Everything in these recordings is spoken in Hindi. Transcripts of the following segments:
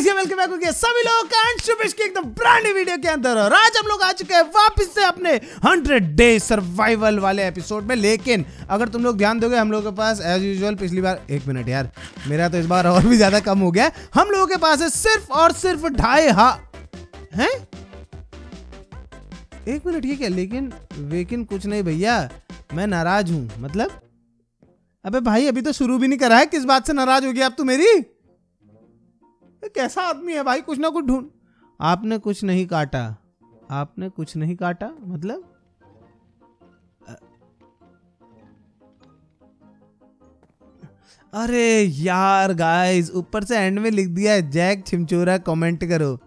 गाइस ये वेलकम बैक हो गया सभी लोगों का अंशुपिश की एकदम ब्रांड वीडियो के अंदर और आज हम लोग आ चुके हैं वापस से अपने 100 डे सर्वाइवल वाले एपिसोड में। लेकिन अगर तुम लोग ध्यान दोगे, हम लोगों के पास एज यूजुअल पिछली बार, एक मिनट यार, मेरा तो इस बार और भी ज़्यादा कम हो गया हम लोगों के पास है सिर्फ़ और सिर्फ़ ढाई हा हैं? एक मिनट ये क्या? लेकिन लेकिन कुछ नहीं भैया, मैं नाराज़ हूँ मतलब? अबे भाई, अभी तो शुरू भी नहीं करा है। किस बात से नाराज़ हो गया अब तू मेरी? ये कैसा आदमी है भाई? कुछ ना कुछ ढूंढ। आपने कुछ नहीं काटा। आपने कुछ नहीं काटा? मतलब? अरे यार गाइस ऊपर से एंड में लिख दिया है। जैक छिमचोरा कमेंट करो।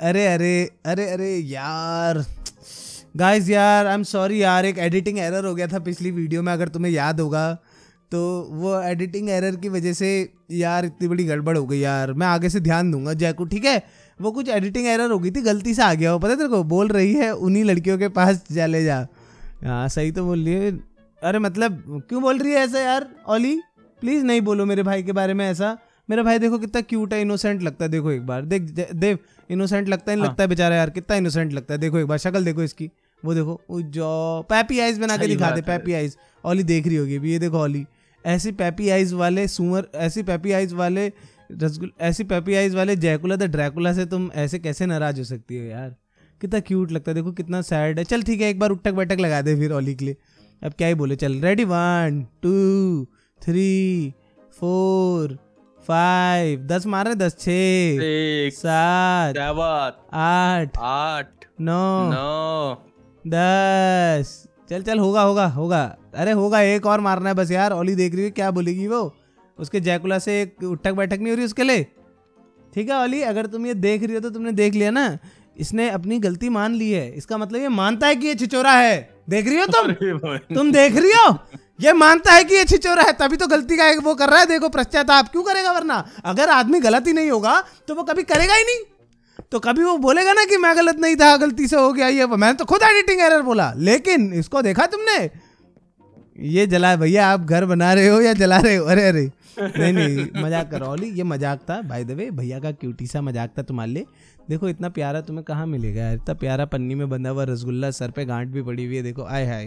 अरे अरे अरे अरे, यार। गाइस यार आई एम सॉरी यार, एक एडिटिंग एरर हो गया था पिछली वीडियो में, अगर तुम्हें याद होगा। तो वो एडिटिंग एरर की वजह से यार इतनी बड़ी गड़बड़ हो गई यार। मैं आगे से ध्यान दूँगा जैकू ठीक है? वो कुछ एडिटिंग एरर हो गई थी गलती से आ गया वो। पता है तेरे को बोल रही है उन्हीं लड़कियों के पास चले जा। हाँ सही तो बोल रही है। अरे मतलब क्यों बोल रही है ऐसा यार ओली प्लीज़ नहीं बोलो मेरे भाई के बारे में ऐसा। मेरा भाई देखो कितना क्यूट है इनोसेंट लगता है देखो एक बार। देख देव इनोसेंट लगता है नहीं लगता है बेचारा यार कितना इनोसेंट लगता है। देखो एक बार शक्ल देखो इसकी। वो देखो जो पैपी आइज़ बना के दिखा दे पैपी आइज़ ओली देख रही होगी अभी ये देखो ओली ऐसी पैपी आइज़ वाले सुअर ऐसी पैपी आइज़ वाले रसगुल ऐसी पैपी आइज़ वाले जैकुला द ड्रैकुला से तुम ऐसे कैसे नाराज़ हो सकती हो यार? कितना क्यूट लगता है देखो कितना सैड है। चल ठीक है एक बार उठक बैठक लगा दे फिर ओली के लिए। अब क्या ही बोले चल ready one two three four five दस मार रहे दस छ सात आठ आठ नौ नौ दस चल चल होगा होगा होगा। अरे होगा एक और मारना है बस यार। ओली देख रही है क्या बोलेगी वो? उसके जैकुला से एक उठक बैठक नहीं हो रही उसके लिए? ठीक है ओली अगर तुम ये देख रही हो तो तुमने देख लिया ना। इसने अपनी गलती मान ली है। इसका मतलब ये मानता है कि ये छिचोरा है। देख रही हो तुम? तुम देख रही हो? ये मानता है कि ये छिचोरा है तभी तो गलती का वो कर रहा है। देखो पश्चाताप क्यों करेगा वरना? अगर आदमी गलत ही नहीं होगा तो वो कभी करेगा ही नहीं। तो कभी वो बोलेगा ना कि मैं गलत नहीं था, गलती से हो गया ये मैंने तो खुद एडिटिंग एरर बोला। लेकिन इसको देखा तुमने? ये जला, भैया, आप घर बना रहे हो या जला रहे हो? अरे अरे। नहीं नहीं, मज़ाक करो ओली, ये मज़ाक था। बाय द वे भैया का क्यूटी सा मज़ाक था तुम्हारे लिए। देखो, इतना प्यारा तुम्हें कहाँ मिलेगा यार? इतना प्यारा पन्नी में बंधा हुआ रसगुल्ला, सर पे गांठ भी पड़ी हुई है, देखो आय हाय।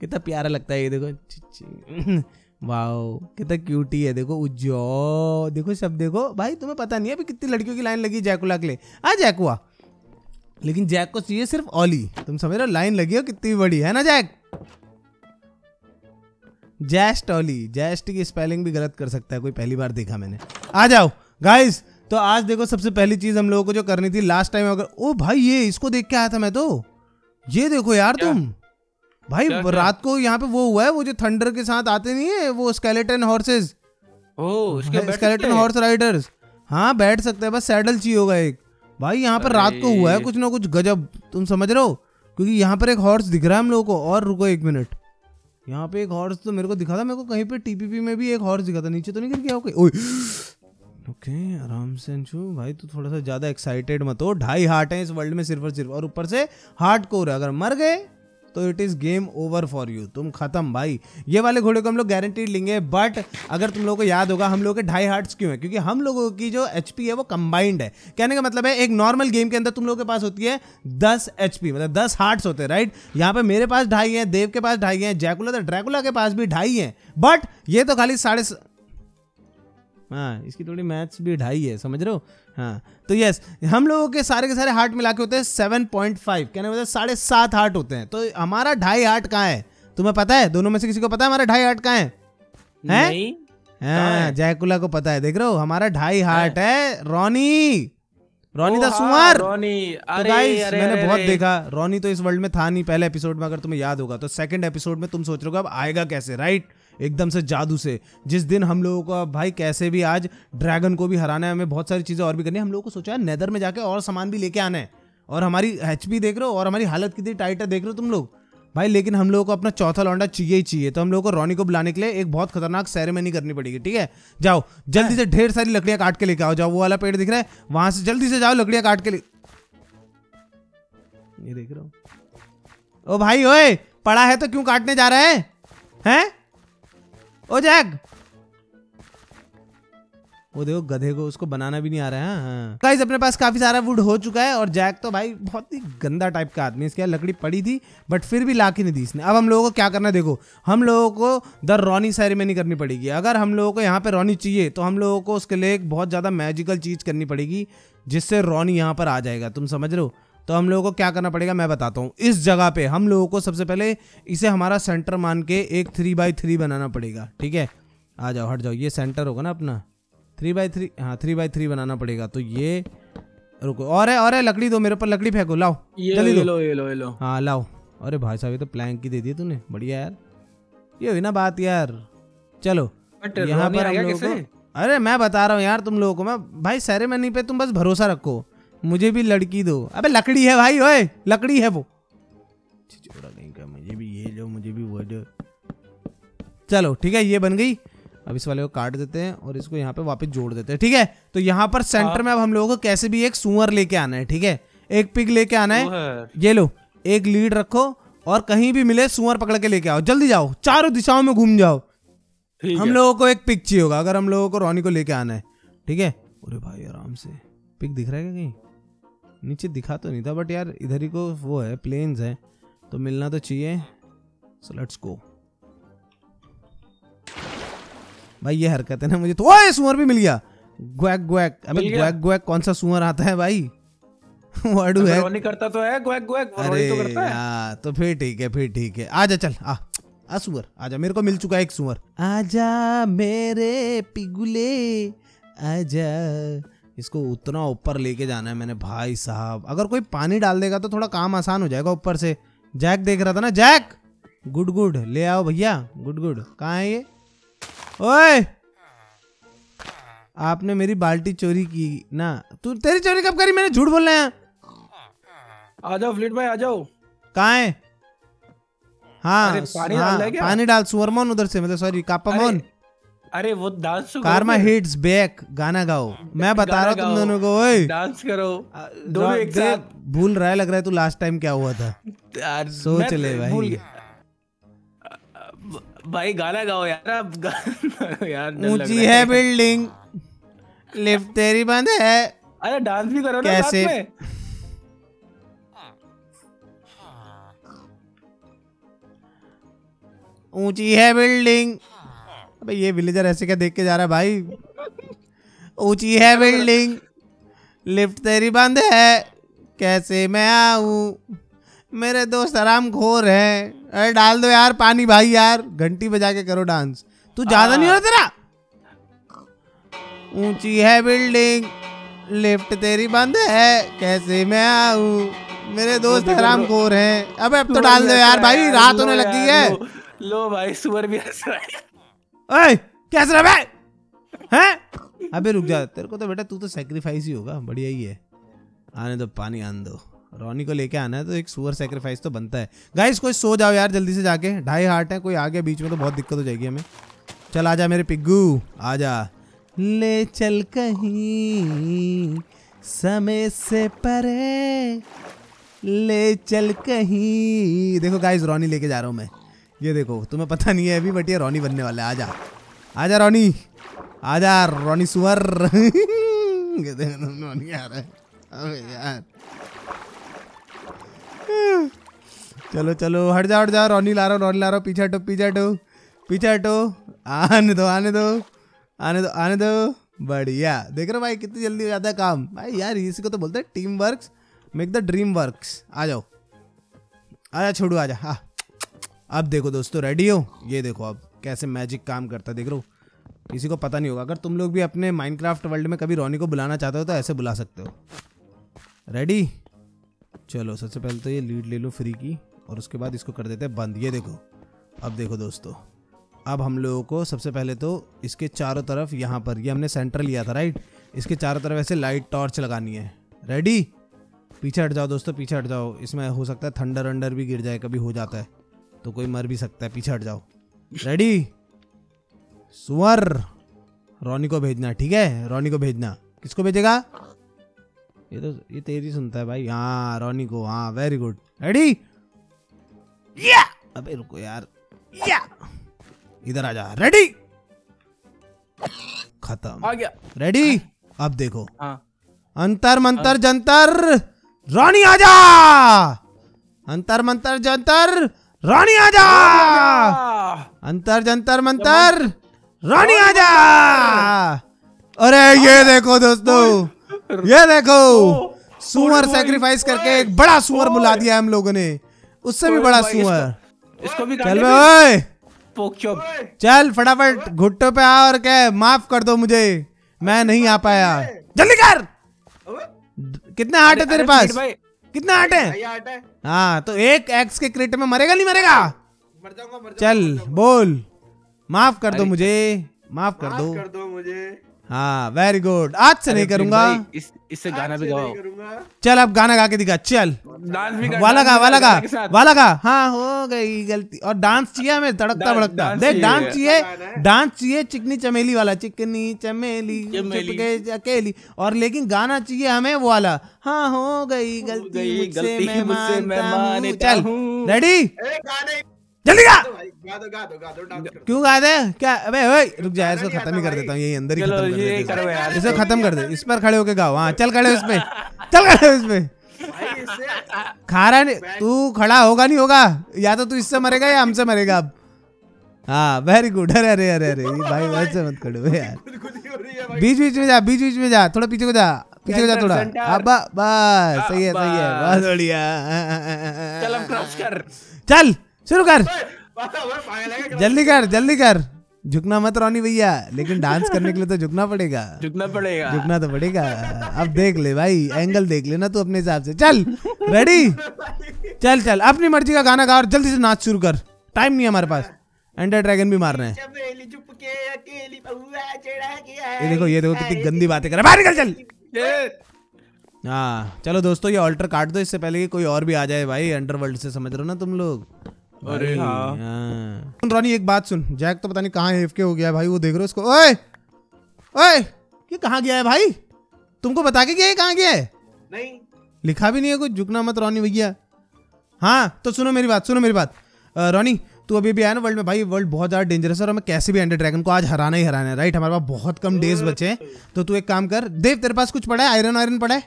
कितना प्यारा लगता है ये, देखो। वाओ कितना क्यूटी है देखो उज्जो देखो सब देखो। भाई तुम्हें पता नहीं है अभी कितनी लड़कियों की लाइन लगी जैकुला के लिए। आ जैकुआ लेकिन जैक को चाहिए सिर्फ़ ओली तुम समझ रहे हो? लाइन लगी हो कितनी बड़ी है ना जैक जैस्ट ओली जैस्ट की स्पेलिंग भी गलत कर सकता है कोई पहली बार देखा मैंने। आ जाओ गाइस तो आज देखो सबसे पहली चीज़ हम लोगों को जो करनी थी लास्ट टाइम अगर ओ भाई ये इसको देख के आया था मैं तो। ये देखो यार क्या? तुम। भाई क्या? रात को यहाँ पे वो हुआ है वो जो थंडर के साथ आते नहीं है वो स्केलेटन सकते स्केलेटन हॉर्स राइडर्स हाँ बैठ सकते हैं बस सैडल चाहिए होगा एक। भाई यहाँ पर रात को हुआ है कुछ ना कुछ गजब तुम समझ रहे हो? क्योंकि यहाँ पर एक हॉर्स दिख रहा है हम लोगों को और रुको एक मिनट यहाँ पे एक हॉर्स तो मेरे को दिखा था मेरे को कहीं पे टीपीपी में भी एक हॉर्स दिखा था नीचे तो नहीं गिर गया? हो ओके आराम से अंशु भाई तू थोड़ा सा ज़्यादा एक्साइटेड मत हो ढाई हार्ट हैं इस वर्ल्ड में सिर्फ़ और सिर्फ़ और ऊपर से हार्ट कोर है। अगर मर गए तो it is game over for you तुम खत्म भाई ये वाले घोड़े को हम लोग गारंटीड लेंगे बट अगर तुम लोगों को याद होगा, हम लोगों के ढाई हार्ट्स क्यों है? क्योंकि हम लोगों की जो एचपी है वो कंबाइंड है। कहने का मतलब है, एक नॉर्मल गेम के अंदर तुम लोगों के पास होती है दस एच मतलब दस हार्ट्स होते हैं राइट यहाँ पे मेरे पास ढाई है, देव के पास ढाई है जैकुला ड्रैकुला के पास भी ढाई है बट ये तो खाली साढ़े हाँ इसकी थोड़ी मैथ्स भी ढाई है समझ रहे हो? हाँ तो यस हम लोगों के सारे के सारे हार्ट मिला के होते हैं सेवन पॉइंट फाइव कहने मतलब साढ़े सात हार्ट होते हैं। तो हमारा ढाई हार्ट कहाँ है? तुम्हें पता है? दोनों में से किसी को पता है हमारा ढाई हार्ट कहाँ है? हैं? नहीं हाँ जयकुला को पता है देख रहे हो? हमारा ढाई हार्ट है। रोनी। रोनी ओ द हाँ, सुमार रोनी। तो गाइस मैंने अरे, बहुत अरे। देखा रोनी तो इस वर्ल्ड में था नहीं पहले एपिसोड में अगर तुम्हें याद होगा तो सेकंड एपिसोड में तुम सोच रहे हो अब आएगा कैसे राइट एकदम से जादू से। जिस दिन हम लोगों को भाई कैसे भी आज ड्रैगन को भी हराना है, हमें बहुत सारी चीज़ें और भी करनी है। हम लोगों को सोचा है, नेदर में जाके और सामान भी लेके आना है। और हमारी एचपी देख रहे हो, और हमारी हालत कितनी टाइट है देख रहे हो तुम लोग? भाई लेकिन हम लोगों को अपना चौथा लौंडा चाहिए ही चाहिए। तो हम लोगों को रोनी को बुलाने के लिए एक बहुत खतरनाक सेरेमनी करनी पड़ेगी, ठीक है? जाओ, जल्दी से ढेर सारी लकड़ियाँ काट के लेके आओ। जाओ, वो वाला पेड़ दिख रहा है, वहाँ से जल्दी से जाओ, लकड़ियाँ काट के ले। ये देख रहे हो। ओ भाई, ओए, पड़ा है तो क्यों काटने जा रहा है? हैं? ओ जैक वो देखो गधे को उसको बनाना भी नहीं आ रहा है हाँ। गाइस अपने पास काफ़ी सारा वुड हो चुका है और जैक तो भाई बहुत ही गंदा टाइप का आदमी इसके लकड़ी पड़ी थी बट फिर भी ला के नहीं दी इसने। अब हम लोगों को क्या करना है देखो हम लोगों को द रॉनी सेरेमनी करनी पड़ेगी। अगर हम लोगों को यहाँ पे रोनी चाहिए तो हम लोगों को उसके लिए एक बहुत ज़्यादा मैजिकल चीज़ करनी पड़ेगी जिससे रोनी यहाँ पर आ जाएगा। तुम समझ रहे हो? तो हम लोगों को क्या करना पड़ेगा मैं बताता हूँ। इस जगह पे हम लोगों को सबसे पहले इसे हमारा सेंटर मान के एक थ्री बाई थ्री बनाना पड़ेगा ठीक है? आ जाओ हट जाओ ये सेंटर होगा ना अपना। थ्री बाई थ्री हाँ थ्री बाई थ्री बनाना पड़ेगा। तो ये रुको और है और है लकड़ी दो मेरे ऊपर लकड़ी फेंको लाओ जल्दी लो दो। ये लो ये लो। हाँ लाओ। अरे भाई साहब ये तो प्लैंक की दे दी तूने बढ़िया यार। ये हुई ना बात यार। चलो यहाँ पर हम लोगों को अरे मैं बता रहा हूँ यार तुम लोगों को मैं भाई सेरेमनी पे तुम बस भरोसा रखो। मुझे भी लड़की दो। अबे लकड़ी है भाई ओए लकड़ी है वो। छिछोरा कहीं का मुझे भी ये लो मुझे भी वो दो। चलो ठीक है ये बन गई। अब इस वाले को काट देते हैं और इसको यहाँ पे वापस जोड़ देते हैं ठीक है? तो यहाँ पर सेंटर में अब हम लोगों को कैसे भी एक सुअर लेके आना है ठीक है? एक पिग लेके आना है। ये लो एक लीड रखो और कहीं भी मिले सुअर पकड़ के लेके आओ। जल्दी जाओ चारों दिशाओं में घूम जाओ। हम है। लोगों को एक पिक चाहिए होगा अगर हम लोगों को रोनी को लेके आना है ठीक है? अरे भाई आराम से। पिक दिख रहा है क्या कहीं? नीचे दिखा तो नहीं था बट यार इधर ही को वो है प्लेन्स है तो मिलना तो चाहिए। सो लेट्स गो भाई ये हरकत है ना मुझे तो ओए सुअर भी मिल गया। ग्वैक ग्वैक। अबे ग्वैक ग्वैक कौन सा सुअर आता है भाई? वर्डू है। रोनी करता तो है ग्वैक ग्वैक वो अरे तो करता है। यार तो फिर ठीक है फिर ठीक है। आजा चल आ। आ सुअर आजा मेरे को मिल चुका है एक सुअर। आजा मेरे पिगुले आजा। इसको उतना ऊपर लेके जाना है मैंने भाई साहब। अगर कोई पानी डाल देगा तो थोड़ा काम आसान हो जाएगा ऊपर से। जैक देख रहा था ना जैक! गुड गुड ले आओ भैया गुड गुड। कहाँ है ये? ओए! आपने मेरी बाल्टी चोरी की ना? तू तेरी चोरी कब करी? मैंने झूठ बोल रहे हैं। आ जाओ फ्लिट भाई आ जाओ। कहाँ है? हाँ पानी हाँ, डालना है पानी डाल सुअरमोन उधर से मतलब सॉरी कापामोन। अरे, वो डांस कारमा हिट्स बैक गाना गाओ। मैं बता रहा हूँ तुम दोनों को ओए। डांस करो। दोनों एक साथ। भूल रहा है लग रहा है तू लास्ट टाइम क्या हुआ था। यार, सोच ले भाई। भाई गाना गाओ यार गाना यार ऊँची है। बिल्डिंग लिफ्ट तेरी बंद है। अरे डांस भी करो ना कैसे? साथ में। ऊँची है बिल्डिंग अबे ये विलेजर ऐसे क्या देख के जा रहा है भाई? ऊँची है बिल्डिंग लिफ्ट तेरी बंद है। कैसे मैं आऊँ? मेरे दोस्त आराम घोर है। अरे डाल दो यार पानी भाई यार। घंटी बजा के करो डांस तू ज़्यादा नहीं हो रहा तेरा? ऊँची है बिल्डिंग लिफ्ट तेरी बंद है। कैसे मैं आऊँ? मेरे दोस्त आराम। खोर हैं। अबे अब तो डाल दो यार भाई रात होने लग है। लो, लो भाई सुअर भी हंस रहा है। ओए क्या हंस रहा है बे? हैं? अबे रुक जा, तेरे को तो बेटा तू तो सेक्रीफाइस ही होगा, बढ़िया ही है। आने दो, पानी आने दो। रोनी को लेके आना है तो एक सुअर सेक्रीफाइस तो बनता है। गाइस कोई सो जाओ यार जल्दी से जाके। ढाई हार्ट है, कोई आ गया बीच में तो बहुत दिक्कत हो जाएगी हमें। चल आजा मेरे पिग्गू आजा ले चल कहीं, समय से परे। ले चल कहीं। देखो गाइस रोनी लेके जा रहा हूँ मैं। ये देखो, तुम्हें पता नहीं है, अभी बट ये रोनी बनने वाला है। आजा। आजा रोनी। आजा रोनी सुअर। आ है। चलो चलो, हट जाओ हट जाओ, रोनी ला रहा रोनी ला रहा पीछे हटो पीछे हटो पीछे हटो। आने दो आने दो आने दो आने दो। बढ़िया। देख रहे हो भाई, कितनी जल्दी हो जाता है काम। भाई यार, इसी को तो बोलते हैं team works make the dream works आ जाओ। आजा छोड़ू, आजा। हाँ। अब देखो दोस्तों रेडी हो? ये देखो अब कैसे मैजिक काम करता देख रहे हो? किसी को पता नहीं होगा, अगर तुम लोग भी अपने माइनक्राफ्ट वर्ल्ड में कभी रोनी को बुलाना चाहते हो तो ऐसे बुला सकते हो। रेडी चलो, सबसे पहले तो ये लीड ले लो फ्री की, और उसके बाद इसको कर देते हैं बंद। ये देखो, अब देखो दोस्तों, अब हम लोगों को सबसे पहले तो इसके चारों तरफ़ यहाँ पर, ये हमने सेंटर लिया था राइट इसके चारों तरफ़ ऐसे लाइट टॉर्च लगानी है। रेडी पीछे हट जाओ दोस्तों, पीछे हट जाओ। इसमें हो सकता है थंडर अंडर भी गिर जाए, कभी हो जाता है। तो कोई मर भी सकता है पीछे हट जाओ। रेडी सुअर रोनी को भेजना ठीक है? रोनी को भेजना। किसको भेजेगा? ये तो ये तेरी सुनता है भाई। हाँ रोनी को। हाँ वेरी गुड रेडी या अबे रुको यार। या इधर आ जा। रेडी खत्म। आ गया। रेडी अब देखो। हाँ। अंतर मंतर जंतर। रानी आजा अंतर मंतर जंतर। रानी आजा! अंतर जंतर मंतर। रानी आजा! अरे ये देखो दोस्तों ये देखो। सुअर सेक्रीफाइस करके एक बड़ा सुअर बुला दिया हम लोगों ने। उससे भी बड़ा सुअर। इसको भी चल ओए। चल फटाफट घुट्टो पे आ और कह माफ़ कर दो मुझे। मैं नहीं आ पाया। जल्दी कर! कितने हार्ट है तेरे पास? कितने हार्ट है। है तो एक एक्स के क्रिट में मरेगा नहीं मरेगा? मर जाऊँगा मर चल बोल। माफ़ कर दो मुझे माफ़ कर दो। कर दो मुझे। हाँ वेरी गुड आज से नहीं करूँगा। इस इससे गाना भी गाओ। चल अब गाना गा के दिखा चल। डांस भी कर वाला गा वाला गा। वाला गा। हाँ हो गई गलती। और डांस चाहिए हमें तड़कता भड़कता। देख डांस चाहिए डांस चाहिए चिकनी चमेली वाला चिकनी चमेली चमेली। अकेली। और लेकिन गाना चाहिए हमें वो वाला। हाँ हो गई गलती चल रेडी ए गाने जल्दी गा। दो गा दो गा दो दो डांस क्यों गा दे? क्या? अबे ओए रुक जा इसको खत्म ही कर देता हूँ यही अंदर ही खत्म कर ये देता करो यार। इसे खत्म कर दे। इस पर खड़े होके गाओ। हाँ चल खड़े हो इस पे। चल खड़े हो इस पे। भाई खा रहा नहीं। तू खड़ा होगा नहीं होगा? या तो तू इससे मरेगा या हमसे मरेगा अब। हाँ वेरी गुड अरे अरे अरे अरे भाई वैसे मत खड़ो बे यार। बीच बीच में जा बीच बीच में जा। थोड़ा पीछे को जा। पीछे को जा थोड़ा। अब बस सही है सही है। बस। बहुत बढ़िया। चल। शुरू कर? जल्दी कर जल्दी कर। झुकना मत रोनी भैया लेकिन डांस करने के लिए तो झुकना पड़ेगा। झुकना पड़ेगा। झुकना तो पड़ेगा। अब देख ले भाई एंगल देख लेना तू अपने हिसाब से। चल रेडी चल चल अपनी मर्ज़ी का गाना गा और जल्दी से नाच शुरू कर। टाइम नहीं है हमारे पास। एंडर ड्रैगन भी मारना है। ये देखो ये देखो कितनी गंदी बातें कर रहा है। बाहर निकल चल। हाँ चलो दोस्तों ये ऑल्टर काट दो इससे पहले कि कोई और भी आ जाए भाई अंडरवर्ल्ड से समझ रहे हो ना तुम लोग? अरे हाँ। रोनी एक बात सुन। जैक तो पता नहीं कहाँ एफके हो गया है भाई वो देख रहे हो उसको। ओए! ओए! ये कहाँ गया है भाई? तुमको बता के गया है कहाँ गया है? नहीं। लिखा भी नहीं है कुछ? झुकना मत रोनी भैया। हाँ तो सुनो मेरी बात सुनो मेरी बात। रोनी तू अभी भी आया ना वर्ल्ड में? भाई वर्ल्ड बहुत ज़्यादा डेंजरस है और हमें कैसे भी एंडर ड्रैगन को आज हराना ही हराना है राइट हमारे पास बहुत कम डेज़ बचे हैं। तो तू एक काम कर देव तेरे पास कुछ पड़ा है? आयरन आयरन पड़ा है?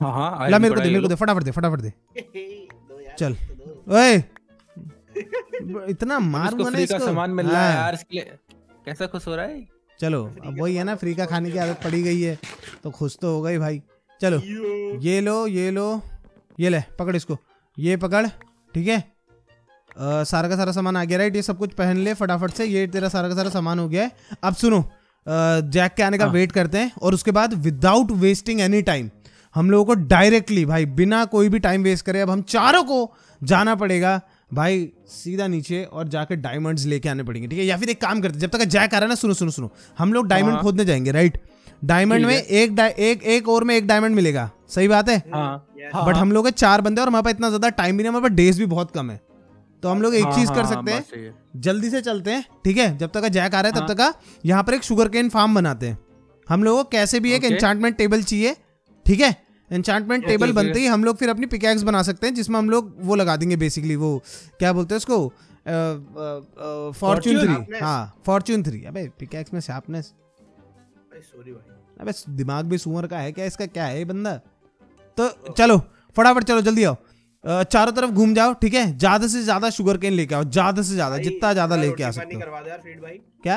हाँ हाँ ला मेरे को दे मेरे को दे फटाफट दे फटाफट दे। चल। ओए! इतना उसको मारूँगा ना इसको। सामान मिल रहा है हाँ, यार इसके लिए कैसा खुश हो रहा है? चलो अब वही है ना फ्री का खाने की आदत पड़ी गई है तो खुश तो हो गई भाई। चलो ये लो ये लो ये ले पकड़ इसको। ये पकड़ ठीक है? सारा का सारा सामान आ गया राइट ये सब कुछ पहन ले फटाफट से। ये तेरा सारा का सारा सामान हो गया है। अब सुनो जैक के आने का हाँ। वेट करते हैं और उसके बाद विदाउट वेस्टिंग एनी टाइम हम लोगों को डायरेक्टली भाई बिना कोई भी टाइम वेस्ट करे अब हम चारों को जाना पड़ेगा। भाई सीधा नीचे और जाके डायमंड्स लेके आने पड़ेंगे ठीक है या फिर एक काम करते हैं, जब तक जैक आ रहा है ना सुनो सुनो सुनो हम लोग डायमंड हाँ। खोदने जाएँगे राइट डायमंड में एक एक एक और में एक डायमंड मिलेगा सही बात है हाँ Yes. हाँ, बट हाँ। हम लोग चार बंदे और हमारे पास इतना ज़्यादा टाइम भी नहीं है, हमारे पास डेज़ भी बहुत कम है तो हम लोग एक चीज़ कर सकते हैं। जल्दी से चलते हैं ठीक है जब तक का जैक आ रहा है तब। तक का यहाँ पर एक शुगर केन फार्म बनाते हैं हम लोगों को कैसे भी एक. एन्चांटमेंट टेबल चाहिए ठीक है एन्चांटमेंट Okay, टेबल okay. बनते ही हम लोग फिर अपनी पिकैक्स बना सकते हैं जिसमें हम लोग वो लगा देंगे बेसिकली वो क्या बोलते हैं उसको? फॉर्च्यून थ्री हाँ फॉर्च्यून थ्री अबे पिकैक्स में शार्पनेस सॉरी भाई। अबे दिमाग भी सुअर का है क्या? इसका क्या है ये बंदा? तो चलो फटाफट चलो जल्दी आओ। चारों तरफ़ घूम जाओ ठीक है? ज़्यादा से ज़्यादा शुगर केन लेके आओ ज़्यादा से ज़्यादा जितना ज़्यादा लेके आ रोटी सकते पानी हो। करवा दो यार फ़ीड भाई। क्या?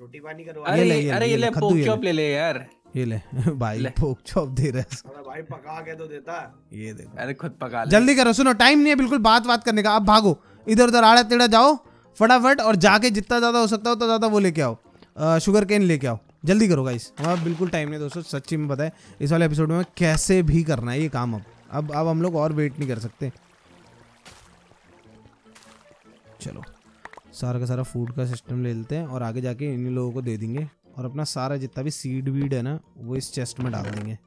रोटी पानी करवा ये अरे ले, ये ले, ले, ले ले यार। ये ले। भाई। पोक चॉप दे रहा है भाई पका के तो देता। है ये देखो। अरे खुद पका ले। जल्दी करो सुनो टाइम नहीं है बिल्कुल बात बात करने का। अब भागो। इधर उधर आड़ा टेढ़ा जाओ फटाफट और जाके जितना ज़्यादा हो सकता हो उतना ज़्यादा वो लेके आओ। अ, शुगर केन लेके आओ। जल्दी करो गाइस हमारा बिल्कुल टाइम नहीं दोस्तों सच्ची में पता है इस वाले एपिसोड में कैसे भी करना है ये काम अब। अब अब हम लोग और वेट नहीं कर सकते। चलो सारा का सारा फ़ूड का सिस्टम ले लेते हैं और आगे जाके इन लोगों को दे देंगे। और अपना सारा जितना भी सीड वीड है ना, वो इस चेस्ट में डाल देंगे।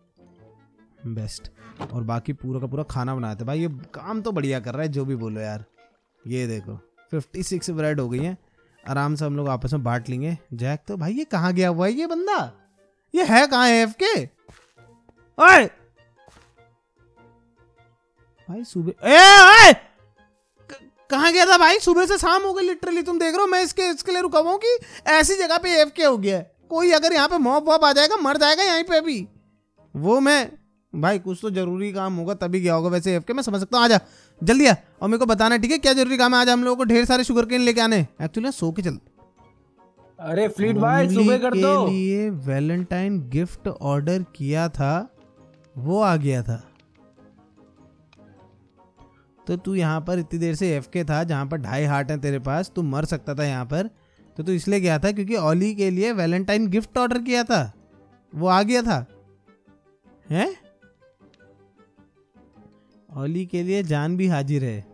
बेस्ट और बाकी पूरा का पूरा खाना बनाते भाई, ये काम तो बढ़िया कर रहा है, जो भी बोलो यार। ये देखो 56 ब्रेड हो गई हैं। आराम से हम लोग आपस में बांट लेंगे। जैक तो भाई, ये कहाँ गया हुआ है ये बंदा? ये है कहाँ है एफ़ के भाई, सुबह ओए! कहाँ गया था भाई? सुबह से शाम हो गई लिटरली तुम देख रहे हो? मैं इसके इसके लिए रुका हुआ कि ऐसी जगह पे एफ़ के हो गया है। कोई अगर यहाँ पे मॉब वॉब आ जाएगा मर जाएगा यहीं पे भी। वो मैं भाई कुछ तो ज़रूरी काम होगा तभी गया होगा वैसे एफ़ के मैं समझ सकता हूँ। आजा जल्दी आ। और मेरे को बताना ठीक है क्या ज़रूरी काम है? आज हम लोगों को ढेर सारे शुगर केन लेके आने। एक्चुअली सो के चल। अरे फ्लीट भाई सुबह कर के दो लिए वैलेंटाइन गिफ्ट ऑर्डर किया था वो आ गया था। तो तू यहाँ पर इतनी देर से एफ़ के था जहाँ पर ढाई हार्ट हैं तेरे पास तू मर सकता था यहाँ पर। तो तू इसलिए गया था क्योंकि ओली के लिए वैलेंटाइन गिफ्ट ऑर्डर किया था। वो आ गया था। हैं? ओली के लिए जान भी हाजिर है।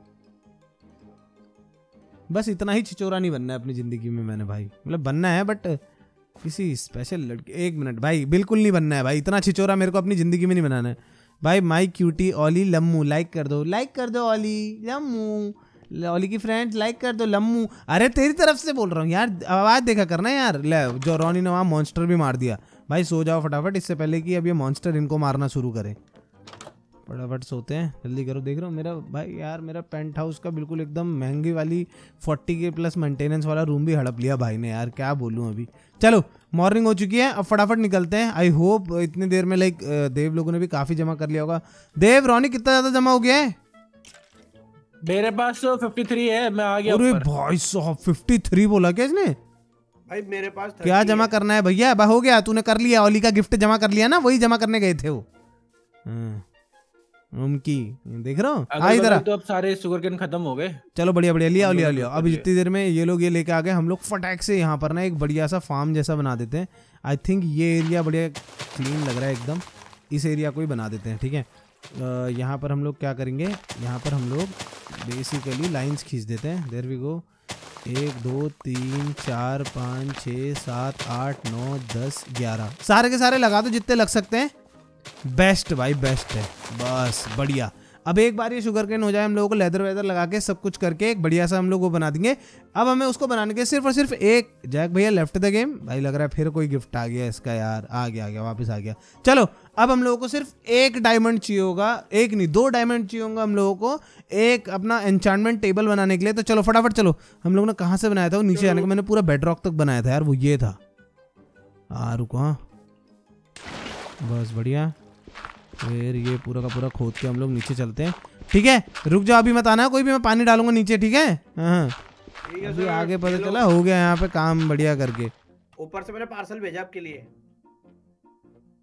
बस इतना ही छिचोरा नहीं बनना है अपनी ज़िंदगी में मैंने भाई। मतलब बनना है बट किसी स्पेशल लड़के एक मिनट, भाई, बिल्कुल नहीं बनना है भाई। इतना छिचोरा मेरे को अपनी ज़िंदगी में नहीं बनाना है। भाई माई क्यूटी ओली, लम्मू लाइक कर दो। लाइक कर दो, ओली, लम्मू। ओली की फ्रेंड लाइक कर दो, लम्मू। अरे, तेरी तरफ़ से बोल रहा हूँ यार, आवाज़ देखा करना यार। ले, जो रोनी ने वहाँ मॉन्स्टर भी मार दिया। भाई, सो जाओ फटाफट, इससे पहले कि अब ये मॉन्स्टर इनको मारना शुरू करे। फटाफट सोते हैं, जल्दी करो। देख रहे हो, मेरा भाई, यार, मेरा पेंट हाउस का बिल्कुल एकदम महँगी वाली फोर्टी के प्लस मेंटेनेंस वाला रूम भी हड़प लिया भाई ने यार, क्या बोलूँ अभी। चलो मॉर्निंग हो चुकी है, अब फटाफट निकलते हैं। आई होप इतनी देर में लाइक देव लोगों ने भी काफ़ी जमा कर लिया होगा। देव, रोनी कितना ज़्यादा जमा हो गया है? मेरे पास तो 53 है मैं आ गया अरे भाई साहब फिफ्टी थ्री बोला क्या इसने? भाई मेरे पास क्या जमा है। करना है भैया? बा हो गया तूने कर लिया ओली का गिफ्ट जमा कर लिया ना वही जमा करने गए थे वो। हाँ, उनकी देख रहा हूँ? आ इधर तो अब सारे शुगर केन खत्म हो गए। चलो बढ़िया बढ़िया लिया लिया लिया। कर अभी जितनी देर में ये लोग ये लेके आ गए हम लोग फटाक से यहाँ पर ना एक बढ़िया सा फार्म जैसा बना देते हैं। आई थिंक ये एरिया बढ़िया क्लीन लग रहा है एकदम। इस एरिया को ही बना देते हैं ठीक है? यहाँ पर हम लोग क्या करेंगे? यहाँ पर हम लोग बेसिकली लाइंस खींच देते हैं। देर वी गो एक, दो, तीन, चार, पाँच, छः, सात, आठ, नौ, दस, ग्यारह। सारे के सारे लगा दो जितने लग सकते हैं। बेस्ट भाई बेस्ट है। बस, बढ़िया। अब एक बार ये शुगर केन हो जाए, हम लोगों को लेदर वेदर लगा के सब कुछ करके एक बढ़िया सा हम लोग वो बना देंगे। अब हमें उसको बनाने के सिर्फ़ और सिर्फ़ एक जैक भैया लेफ़्ट द गेम भाई, लग रहा है फिर कोई गिफ्ट आ गया इसका यार। आ गया आ गया, वापस आ गया। चलो अब हम लोगों को सिर्फ़ एक डायमंड चाहिए होगा एक नहीं दो डायमंड चाहिए होगा हम लोगों को एक अपना एन्चांटमेंट टेबल बनाने के लिए। तो चलो फटाफट चलो। हम लोग ने कहाँ से बनाया था वो? नीचे आने का मैंने पूरा बेड रॉक तक बनाया था यार वो ये था। हाँ रुको हाँ। बस बढ़िया। फिर ये पूरा का पूरा खोद के हम लोग नीचे चलते हैं। ठीक है रुक जाओ अभी मत आना। कोई भी मैं पानी डालूँगा नीचे ठीक है? हाँ। अभी आगे पता चला हो गया यहाँ पे काम बढ़िया करके। ऊपर से मैंने पार्सल भेजा आपके लिए।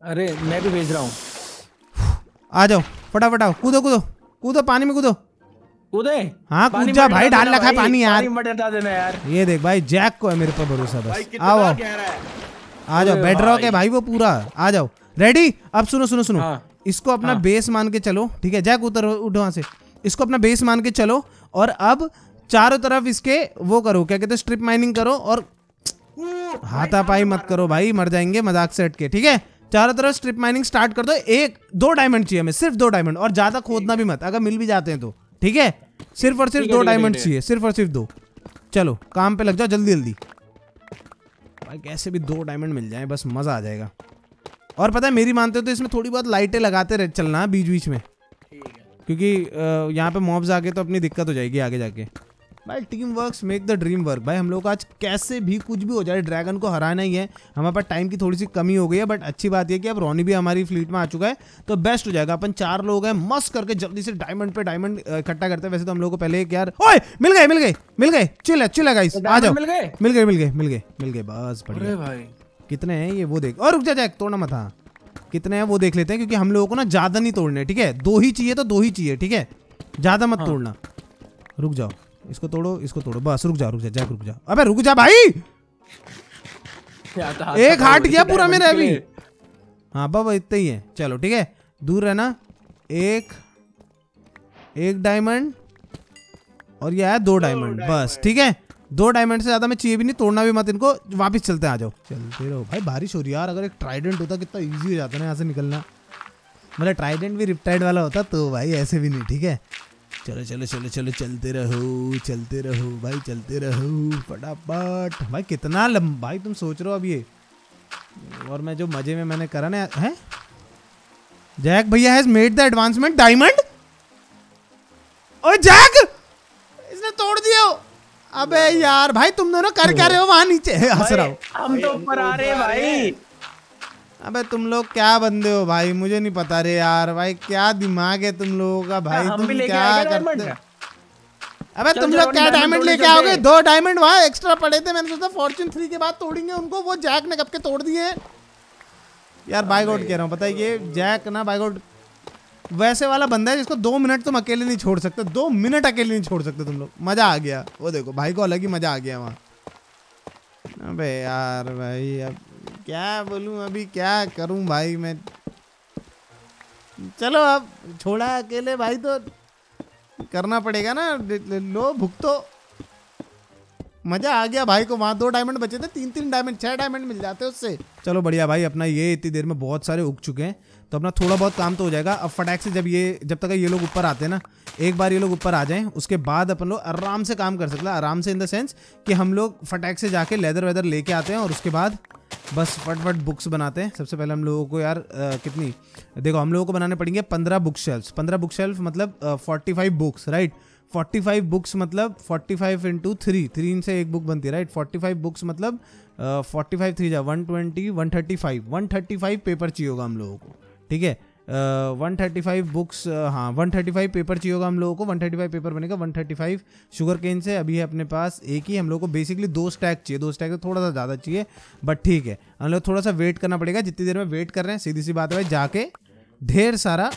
अरे मैं भी भेज रहा हूँ। आ जाओ फटाफट आओ कूदो कूदो कूदो पानी में कूदो। कूदे? हाँ कूद जा भाई डाल रखा है पानी यार। पानी देना यार। ये देख भाई जैक को है मेरे पर भरोसा बस। आओ आओ। आ जाओ बेड रॉक है भाई। भाई वो पूरा। आ जाओ। रेडी अब सुनो सुनो सुनो। हाँ। इसको अपना हाँ। बेस मान के चलो ठीक है? जैक उतर उठो वहाँ से। इसको अपना बेस मान के चलो और अब चारों तरफ़ इसके वो करो क्या कहते हैं स्ट्रिप माइनिंग करो और हाथापाई मत करो भाई मर जाएँगे मज़ाक से हटके ठीक है? चारों तरफ़ स्ट्रिप माइनिंग स्टार्ट कर दो। एक दो डायमंड चाहिए हमें सिर्फ़ दो डायमंड और ज़्यादा खोदना भी मत अगर मिल भी जाते हैं तो। ठीक है? सिर्फ़ और सिर्फ़ दो डायमंड चाहिए सिर्फ़ और सिर्फ़ दो। चलो काम पे लग जाओ जल्दी जल्दी। भाई कैसे भी दो डायमंड मिल जाए बस मज़ा आ जाएगा। और पता है मेरी मानते हो तो इसमें थोड़ी बहुत लाइटें लगाते रह चलना बीच बीच में क्योंकि यहाँ पे मॉब्स आगे तो अपनी दिक्कत हो जाएगी आगे जाके। भाई team work make the dream work भाई हम लोग आज कैसे भी कुछ भी हो जाए ड्रैगन को हराना ही है। हमारे पास टाइम की थोड़ी सी कमी हो गई है बट अच्छी बात यह कि अब रोनी भी हमारी फ्लीट में आ चुका है तो बेस्ट हो जाएगा। अपन चार लोग हैं मस्त करके जल्दी से डायमंड पे डायमंड इकट्ठा करते हैं। वैसे तो हम लोग को पहले एक यार ओए मिल गए मिल गए मिल गए चिल है चिल है गाइस आ जाओ। मिल गए? मिल गए मिल गए मिल गए मिल गए बस बढ़िया। भाई। कितने हैं ये वो देख। और रुक जा जैक तोड़ना मत हाँ। कितने हैं वो देख लेते हैं क्योंकि हम लोगों को ना ज़्यादा नहीं तोड़ने ठीक है? दो ही चाहिए तो दो ही चाहिए ठीक है? ज़्यादा मत हाँ। तोड़ना। रुक जाओ। इसको तोड़ो इसको तोड़ो। बस रुक जा रुक जा रुक जा अबे रुक जा भाई! तो एक हार्ट गया पूरा मेरा अभी। हाँ बाबा इतना ही है। चलो ठीक है? दूर रहना। एक एक डायमंड और ये है दो डायमंड। बस ठीक है? दो डायमंड से ज़्यादा मैं चाहिए भी नहीं तोड़ना भी मत इनको वापस चलते हैं, आ जाओ। चलते रहो भाई बारिश हो रही यार। अगर एक ट्राइडेंट होता कितना इजी हो जाता ना यहाँ से निकलना। मतलब ट्राइडेंट भी रिप्टाइड वाला होता तो भाई ऐसे भी नहीं ठीक है? चलो चलो चलो चलो चलते रहो चलते रहो भाई चलते रहो फटाफट। भाई कितना लंबा भाई तुम सोच रहे हो अब ये। और मैं जो मज़े में मैंने करा ना है? जैक भैया has made the advancement diamond ओए जैक! इसने तोड़ दिया अबे यार भाई तुम दोनों कर क्या रहे हो? वहाँ नीचे। हंस रहा हूँ। हम तो ऊपर आ रहे हैं भाई। अबे तुम लोग क्या बंदे हो भाई? मुझे नहीं पता रे यार। भाई क्या दिमाग है तुम लोगों का भाई? तुम क्या करते? अबे तुम लोग क्या डायमंड लेके आओगे? दो डायमंड वहाँ एक्स्ट्रा पड़े थे। मैंने सोचा फॉर्च्यून थ्री के बाद तोड़ेंगे उनको। वो जैक ने कब के तोड़ दिए। यार बाइगआउट कह रहा हूँ बताइए जैक ना बाइगआउट वैसे वाला बंदा है जिसको दो मिनट तुम अकेले नहीं छोड़ सकते। दो मिनट अकेले नहीं छोड़ सकते तुम लोग। मज़ा आ गया। वो देखो भाई को अलग ही मज़ा आ गया वहाँ। अबे यार भाई अब क्या बोलूँ अभी, क्या करूँ भाई मैं? चलो अब छोड़ा अकेले भाई तो। करना पड़ेगा ना, ले- भुगतो। मज़ा आ गया भाई को, वहाँ दो डायमंड बचे थे तीन तीन डायमंड छह डायमंड मिल जाते उससे। चलो बढ़िया भाई, अपना ये इतनी देर में बहुत सारे उग चुके हैं तो अपना थोड़ा बहुत काम तो हो जाएगा। अब फटाक से जब ये, जब तक ये लोग ऊपर आते हैं ना, एक बार ये लोग ऊपर आ जाएँ, उसके बाद अपन लोग आराम से काम कर सकते हैं, आराम से इन द सेंस कि हम लोग फटाक से जाके लेदर वेदर लेके आते हैं और उसके बाद बस फटफट बुक्स बनाते हैं। सबसे पहले हम लोगों को यार आ, कितनी? देखो हम लोगों को बनाने पड़ेंगे पंद्रह बुक शेल्फ पंद्रह बुक शेल्फ मतलब forty five books right forty five books मतलब forty five into three three से एक बुक बनती है राइट फोर्टी फाइव बुक्स मतलब फोर्टी फाइव थ्री जा one twenty one thirty five one thirty five paper चाहिए होगा हम लोगों को ठीक है? वन थर्टी फाइव बुक्स हाँ वन थर्टी फाइव पेपर चाहिए होगा हम लोगों को वन थर्टी फाइव पेपर बनेगा one thirty five sugar cane से अभी है अपने पास एक ही, हम लोग को बेसिकली दो स्टैक चाहिए, दो स्टैक थोड़ा सा ज़्यादा चाहिए बट ठीक है। हम लोग थोड़ा सा वेट करना पड़ेगा, जितनी देर में वेट कर रहे हैं सीधी सी बात है भाई, जाके ढेर सारा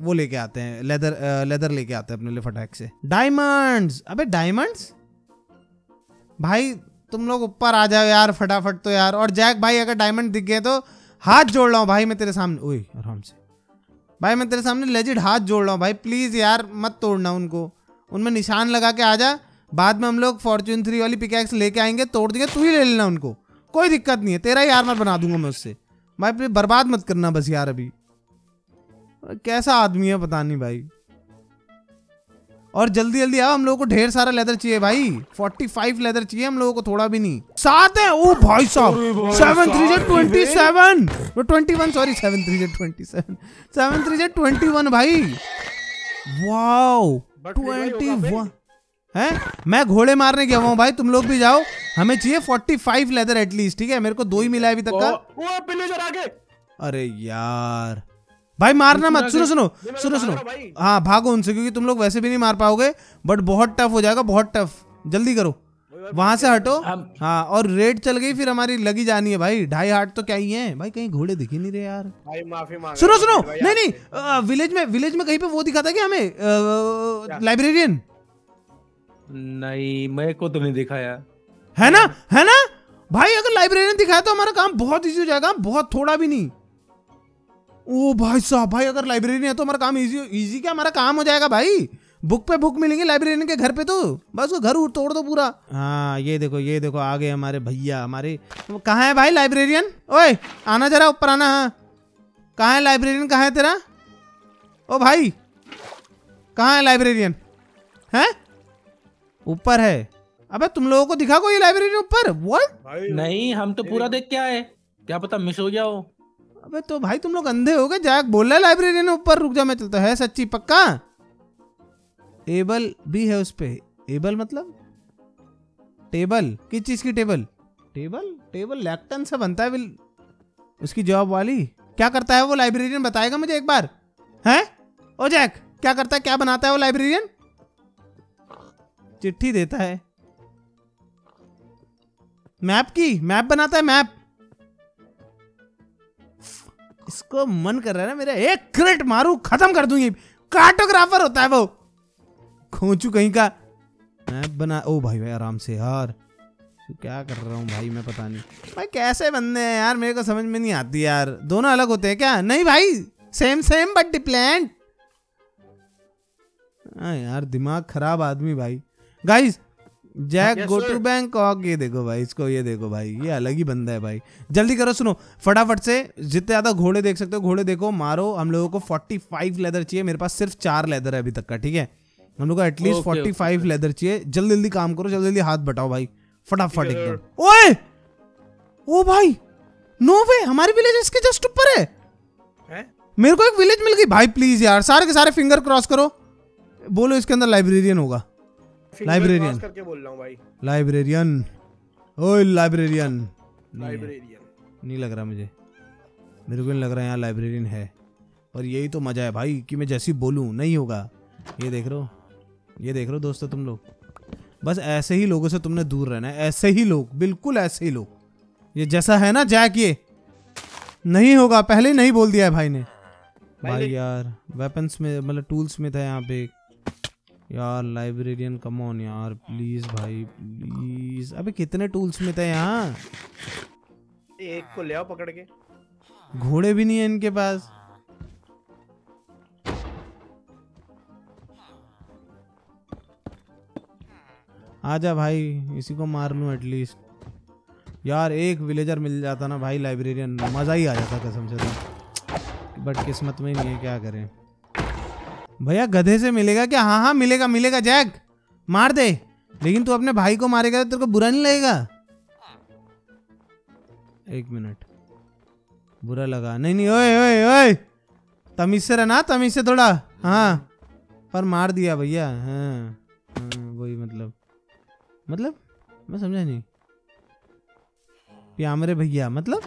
वो लेके आते हैं लेदर लेदर लेके आते हैं अपने लिए फटाक से। डायमंड्स अबे डायमंड्स भाई, तुम लोग ऊपर आ जाओ यार, फटाफट तो यार, और जैक भाई, अगर डायमंड दिख गए तो हाथ जोड़ रहा हूँ भाई, मैं तेरे सामने ओए, आराम से। भाई, मैं तेरे सामने लेजिड हाथ जोड़ रहा हूँ भाई प्लीज़ यार, मत तोड़ना उनको। उनमें निशान लगा के आ जा बाद में हम लोग फॉर्चून थ्री वाली पिकैक्स लेके आएँगे, तोड़ देंगे, तू ही ले लेना उनको। कोई दिक्कत नहीं है, तेरा ही आर्मर बना दूँगा मैं उससे। भाई प्लीज़ बर्बाद मत करना बस यार अभी। कैसा आदमी है, पता नहीं भाई। और जल्दी जल्दी आओ हम लोगों को ढेर सारा लेदर चाहिए भाई। 45 लेदर चाहिए हम लोगों को थोड़ा भी नहीं। सात है? ओ भाई साहब seven three Z twenty seven twenty one sorry seven three Z twenty seven seven three Z twenty one भाई। वाओ ट्वेंटी वन है? मैं घोड़े मारने गया हूँ भाई तुम लोग भी जाओ। हमें चाहिए 45 लेदर एटलीस्ट ठीक है? मेरे को दो ही मिला है अभी तक का। अरे यार। भाई मारना मत सुनो सुनो सुनो सुनो। हूँ भाई। हाँ भागो उनसे क्योंकि तुम लोग वैसे भी नहीं मार पाओगे बट बहुत टफ हो जाएगा बहुत टफ जल्दी करो। वहाँ से हटो। हाँ और रेड चल गई फिर हमारी लगी जानी है भाई। ढाई हार्ट तो क्या ही है? भाई कहीं घोड़े दिख ही नहीं रहे यार। भाई माफ़ी मांग सुनो सुनो। भाई नहीं नहीं। अ, विलेज में विलेज में कहीं पे वो दिखा था क्या हमें? लाइब्रेरियन नहीं मेरे को तो नहीं दिखाया है ना? है ना? भाई अगर लाइब्रेरियन दिखाया तो हमारा काम बहुत इजी हो जाएगा बहुत थोड़ा भी नहीं। ओ भाई साहब भाई अगर लाइब्रेरियन है तो हमारा काम इजी इजी क्या? हमारा काम हो जाएगा भाई। बुक पे बुक मिलेंगे लाइब्रेरियन के घर पे तो। बस वो घर तोड़ दो पूरा। हाँ ये देखो ये देखो आ गए हमारे भैया हमारे वो कहाँ है भाई लाइब्रेरियन ओए आना जरा ऊपर आना हाँ। कहाँ है लाइब्रेरियन कहाँ है तेरा? ओ भाई कहाँ है लाइब्रेरियन है? ऊपर है। अबे तुम लोगों को दिखा कोई लाइब्रेरी ऊपर? व्हाट भाई नहीं हम तो पूरा देख के आए। क्या पता मिस हो गया हो। अबे तो भाई तुम लोग अंधे हो गए जैक बोल रहा है ऊपर, रुक जा, मैं चलता है। सच्ची, पक्का? एबल भी है उस पे। एबल मतलब? टेबल किस चीज़ की टेबल टेबल टेबल लैक्टन से बनता है बिल उसकी जॉब वाली? क्या करता है वो लाइब्रेरियन बताएगा मुझे एक बार। हैं? ओ जैक, क्या करता है? क्या बनाता है वो लाइब्रेरियन चिट्ठी देता है। मैप की? मैप बनाता है मैप इसको मन कर रहा है ना मेरा, एक क्रिट मारू, खत्म कर दूँगी कार्टोग्राफर होता है वो। खोचू कहीं का। मैप बना, ओ भाई भाई आराम से, यार। क्या कर रहा हूँ भाई, मैं पता नहीं। भाई, कैसे बंदे हैं यार, मेरे को समझ में नहीं आती यार। दोनों अलग होते हैं क्या? नहीं भाई सेम सेम बट डिप्लैंड हाँ यार, दिमाग खराब आदमी भाई। Guys Jack go. To Bangkok ये देखो भाई इसको ये देखो भाई ये अलग ही बंदा है भाई। जल्दी करो सुनो फटाफट से जितने ज़्यादा घोड़े देख सकते हो घोड़े देखो मारो हम लोगों को 45 लेदर चाहिए मेरे पास सिर्फ़ चार लेदर है अभी तक का ठीक है? हम लोग को एटलीस्ट Okay, 45 लेदर चाहिए। जल्दी जल्दी काम करो जल्दी जल्दी हाथ बटाओ भाई फटाफट एकदम। ओए! ओ भाई नो वे हमारी विलेज इसके जस्ट ऊपर है। हैं? मेरे को एक विलेज मिल गई। भाई प्लीज़ यार सारे के सारे फिंगर क्रॉस करो। बोलो इसके अंदर लाइब्रेरियन होगा। लाइब्रेरियन करके बोल रहा हूँ भाई। लाइब्रेरियन ओए लाइब्रेरियन लाइब्रेरियन नहीं लग रहा मुझे। मेरे को नहीं लग रहा यहाँ लाइब्रेरियन है। और यही तो मज़ा है भाई कि मैं जैसी बोलूँ नहीं होगा। ये देख रहे हो। ये देख रहे हो दोस्तों तुम लोग। बस ऐसे ही लोगों से तुमने दूर रहना है। ऐसे ही लोग बिल्कुल ऐसे ही लोग। ये जैसा है ना जैक ये। नहीं होगा पहले ही नहीं बोल दिया है भाई ने। भाई यार वेपन्स में मतलब टूल्स में था यहाँ पे यार लाइब्रेरियन कम ऑन यार प्लीज़ भाई प्लीज़ अबे कितने टूल्स में थे यहाँ? एक को ले आओ पकड़ के। घोड़े भी नहीं है इनके पास। आजा भाई इसी को मार लूँ एटलीस्ट यार एक विलेजर मिल जाता ना भाई लाइब्रेरियन मज़ा ही आ जाता कसम से तो। बट किस्मत में नहीं है क्या करें? भैया, गधे से मिलेगा क्या? हाँ हाँ मिलेगा मिलेगा, जैक। मार दे। लेकिन तू अपने भाई को मारेगा तो तेरे को बुरा नहीं लगेगा? एक मिनट। बुरा लगा। नहीं नहीं, ओए ओए ओए। तमीज से रहना, तमीज से थोड़ा। हाँ। पर मार दिया भैया। हाँ हाँ वही मतलब। मतलब? मैं समझा नहीं। प्यामरे भैया मतलब?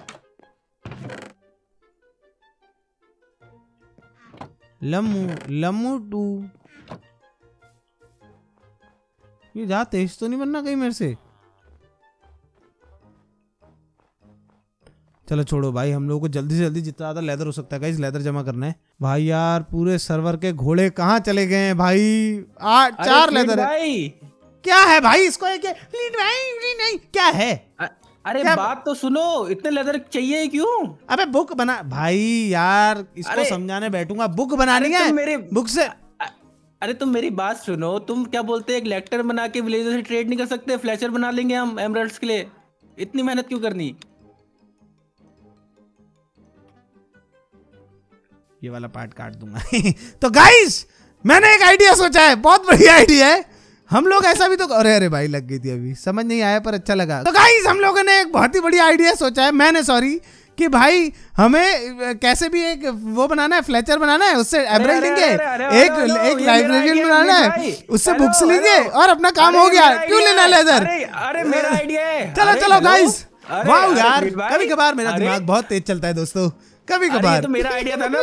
लम्मू लम्मू टू। ये जा तेज तो नहीं बनना कहीं मेरे से? चलो छोड़ो भाई हम लोगों को जल्दी से जल्दी जितना ज़्यादा लेदर हो सकता है लेदर जमा करना है। भाई यार पूरे सर्वर के घोड़े कहाँ चले गए हैं भाई? आ, चार लेदर है। भाई। क्या है भाई इसको एक नहीं क्या है? अरे क्या- बात तो सुनो इतने लेदर चाहिए क्यों? अबे बुक बना भाई यार इसको समझाने बैठूँगा। बुक बनानी है तुम मेरे बुक से अरे तुम मेरी बात सुनो तुम क्या बोलते एक लेक्टर बना के विलेजर से ट्रेड नहीं कर सकते? फ्लैशर बना लेंगे हम एमरल्ड्स के लिए। इतनी मेहनत क्यों करनी? ये वाला पार्ट काट दूँगा। तो गाइस मैंने एक आइडिया सोचा है बहुत बढ़िया आइडिया है। हम लोग ऐसा भी तो अरे अरे भाई लग गई थी अभी। समझ नहीं आया पर अच्छा लगा। तो गाइस हम लोगों ने एक बहुत ही बढ़िया आइडिया सोचा है। मैंने सॉरी कि भाई हमें कैसे भी एक वो बनाना है फ्लेचर बनाना है उससे अरे, लेंगे एक एक लाइब्रेरियन बनाना है, उससे बुक्स लेंगे और अपना काम हो गया। क्यों लेना। लेदर अरे अरे मेरा आइडिया है। चलो चलो गाइस वाह यार कभी कभार मेरा दिमाग बहुत तेज चलता है दोस्तों। कभी ये कभार। तो मेरा आइडिया था ना।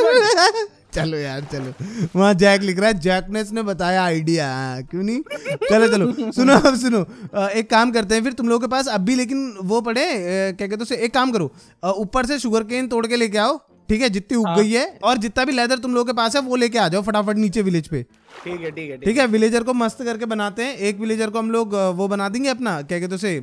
चलो यार चलो। वहाँ जैक लिख रहा है जैकनेस ने बताया आइडिया हाँ, क्यों नहीं? चलो चलो सुनो अब सुनो। एक काम करते हैं फिर तुम लोगों के पास अब भी लेकिन वो पड़े क्या कहते हैं एक काम करो। ऊपर से शुगर केन तोड़ के लेके आओ ठीक है जितनी उग गई है और जितना भी लेदर तुम लोगों के पास है वो लेके आ जाओ फटाफट नीचे विलेज पे। ठीक है ठीक है ठीक है विलेजर को मस्त करके बनाते हैं। एक विलेजर को हम लोग वो बना देंगे अपना क्या कहते हैं उसे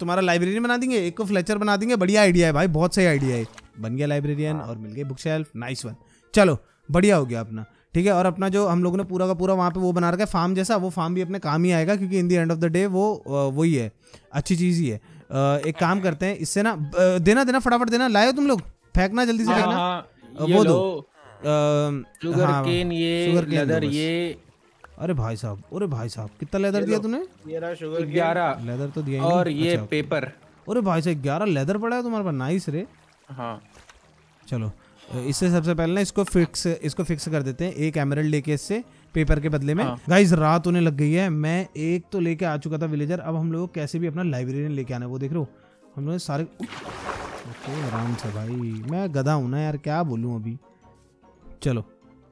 तुम्हारा लाइब्रेरी बना देंगे एक को फ्लेचर बना देंगे। बढ़िया आइडिया है भाई बहुत सही आइडिया है। बन गया लाइब्रेरियन और मिल गई बुक शेल्फ नाइस वन चलो बढ़िया हो गया अपना ठीक है? और अपना जो हम लोगों ने पूरा का पूरा वहाँ पे वो बना रखा है फार्म जैसा वो फार्म भी अपने काम ही आएगा क्योंकि in the end of the day वो वही है अच्छी चीज़ ही है। एक काम करते हैं इससे ना देना देना फटाफट देना लाए तुम लोग? फेंकना जल्दी से हाँ, फेंकना? हाँ, वो दो। शुगर हाँ, केन ये लेदर ये। अरे भाई साहब अरे भाई साहब कितना लेदर दिया तूने? ये शुगर केन ग्यारह लेदर तो दिया और ये अच्छा, पेपर अरे भाई साहब ग्यारह लेदर पड़ा है तुम्हारे पास नाइस रे। हाँ। चलो इससे सबसे पहले ना इसको फिक्स इसको फिक्स कर देते हैं एक एमरल्ड लेके इससे पेपर के बदले में। हाँ। गाइस रात होने लग गई है मैं एक तो लेके आ चुका था विलेजर अब हम लोग कैसे भी अपना लाइब्रेरियन लेके आना है वो देख रहे हो? हम लोग सारे ओके आराम से भाई मैं गधा हूँ ना यार क्या बोलूँ अभी? चलो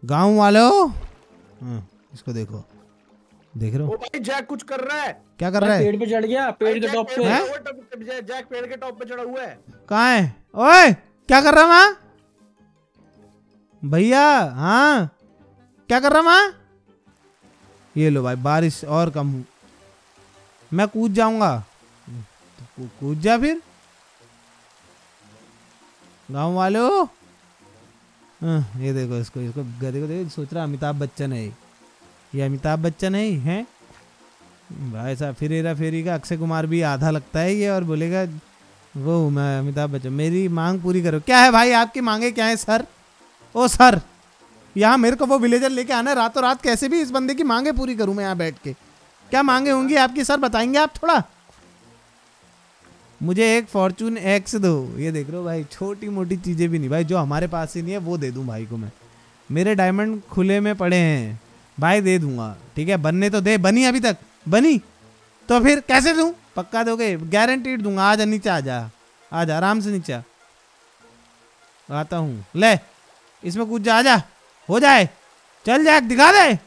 गाँव वालों? हाँ, इसको देखो। देख रहे हो? भाई जैक कुछ कर रहा है। क्या कर रहा है? पेड़ पे चढ़ गया पेड़ के टॉप पे। हैं? जैक जैक पेड़ के टॉप पे चढ़ा हुआ है। कहाँ है? ओए क्या कर रहा माँ भैया हाँ। क्या कर रहा माँ ये लो भाई बारिश और कम हूँ। मैं कूद जाऊँगा। तो कूद जा फिर। गाँव वाले। हाँ, ये देखो इसको इसको गधे को देखो सोच रहा अमिताभ बच्चन है ये। अमिताभ बच्चन है हैं भाई साहब फिर हेरा फेरी का अक्षय कुमार भी आधा लगता है ये और बोलेगा, वो मैं, अमिताभ बच्चन। मेरी मांग पूरी करो। क्या है भाई, आपकी मांगे क्या है, सर? ओ, सर, यहाँ मेरे को वो विलेजर लेके आना है रातों रात कैसे भी इस बंदे की मांगे पूरी करूँ मैं यहाँ बैठ के? क्या मांगे होंगी आपकी, सर, बताएँगे आप थोड़ा? मुझे एक फॉर्चून एक्स दो। ये देख रहे हो भाई छोटी मोटी चीज़ें भी नहीं। भाई, जो हमारे पास ही नहीं है, वो दे दूँ भाई को मैं। मेरे डायमंड खुले में पड़े हैं। भाई दे दूँगा ठीक है? बनने तो दे बनी अभी तक बनी। तो फिर कैसे दूँ? पक्का दोगे? गारंटीड दूँगा आ जा नीचे आ जा आ जा आराम से नीचे आता हूँ। ले इसमें कूद जा आ जा। हो जाए। चल जैक दिखा दे।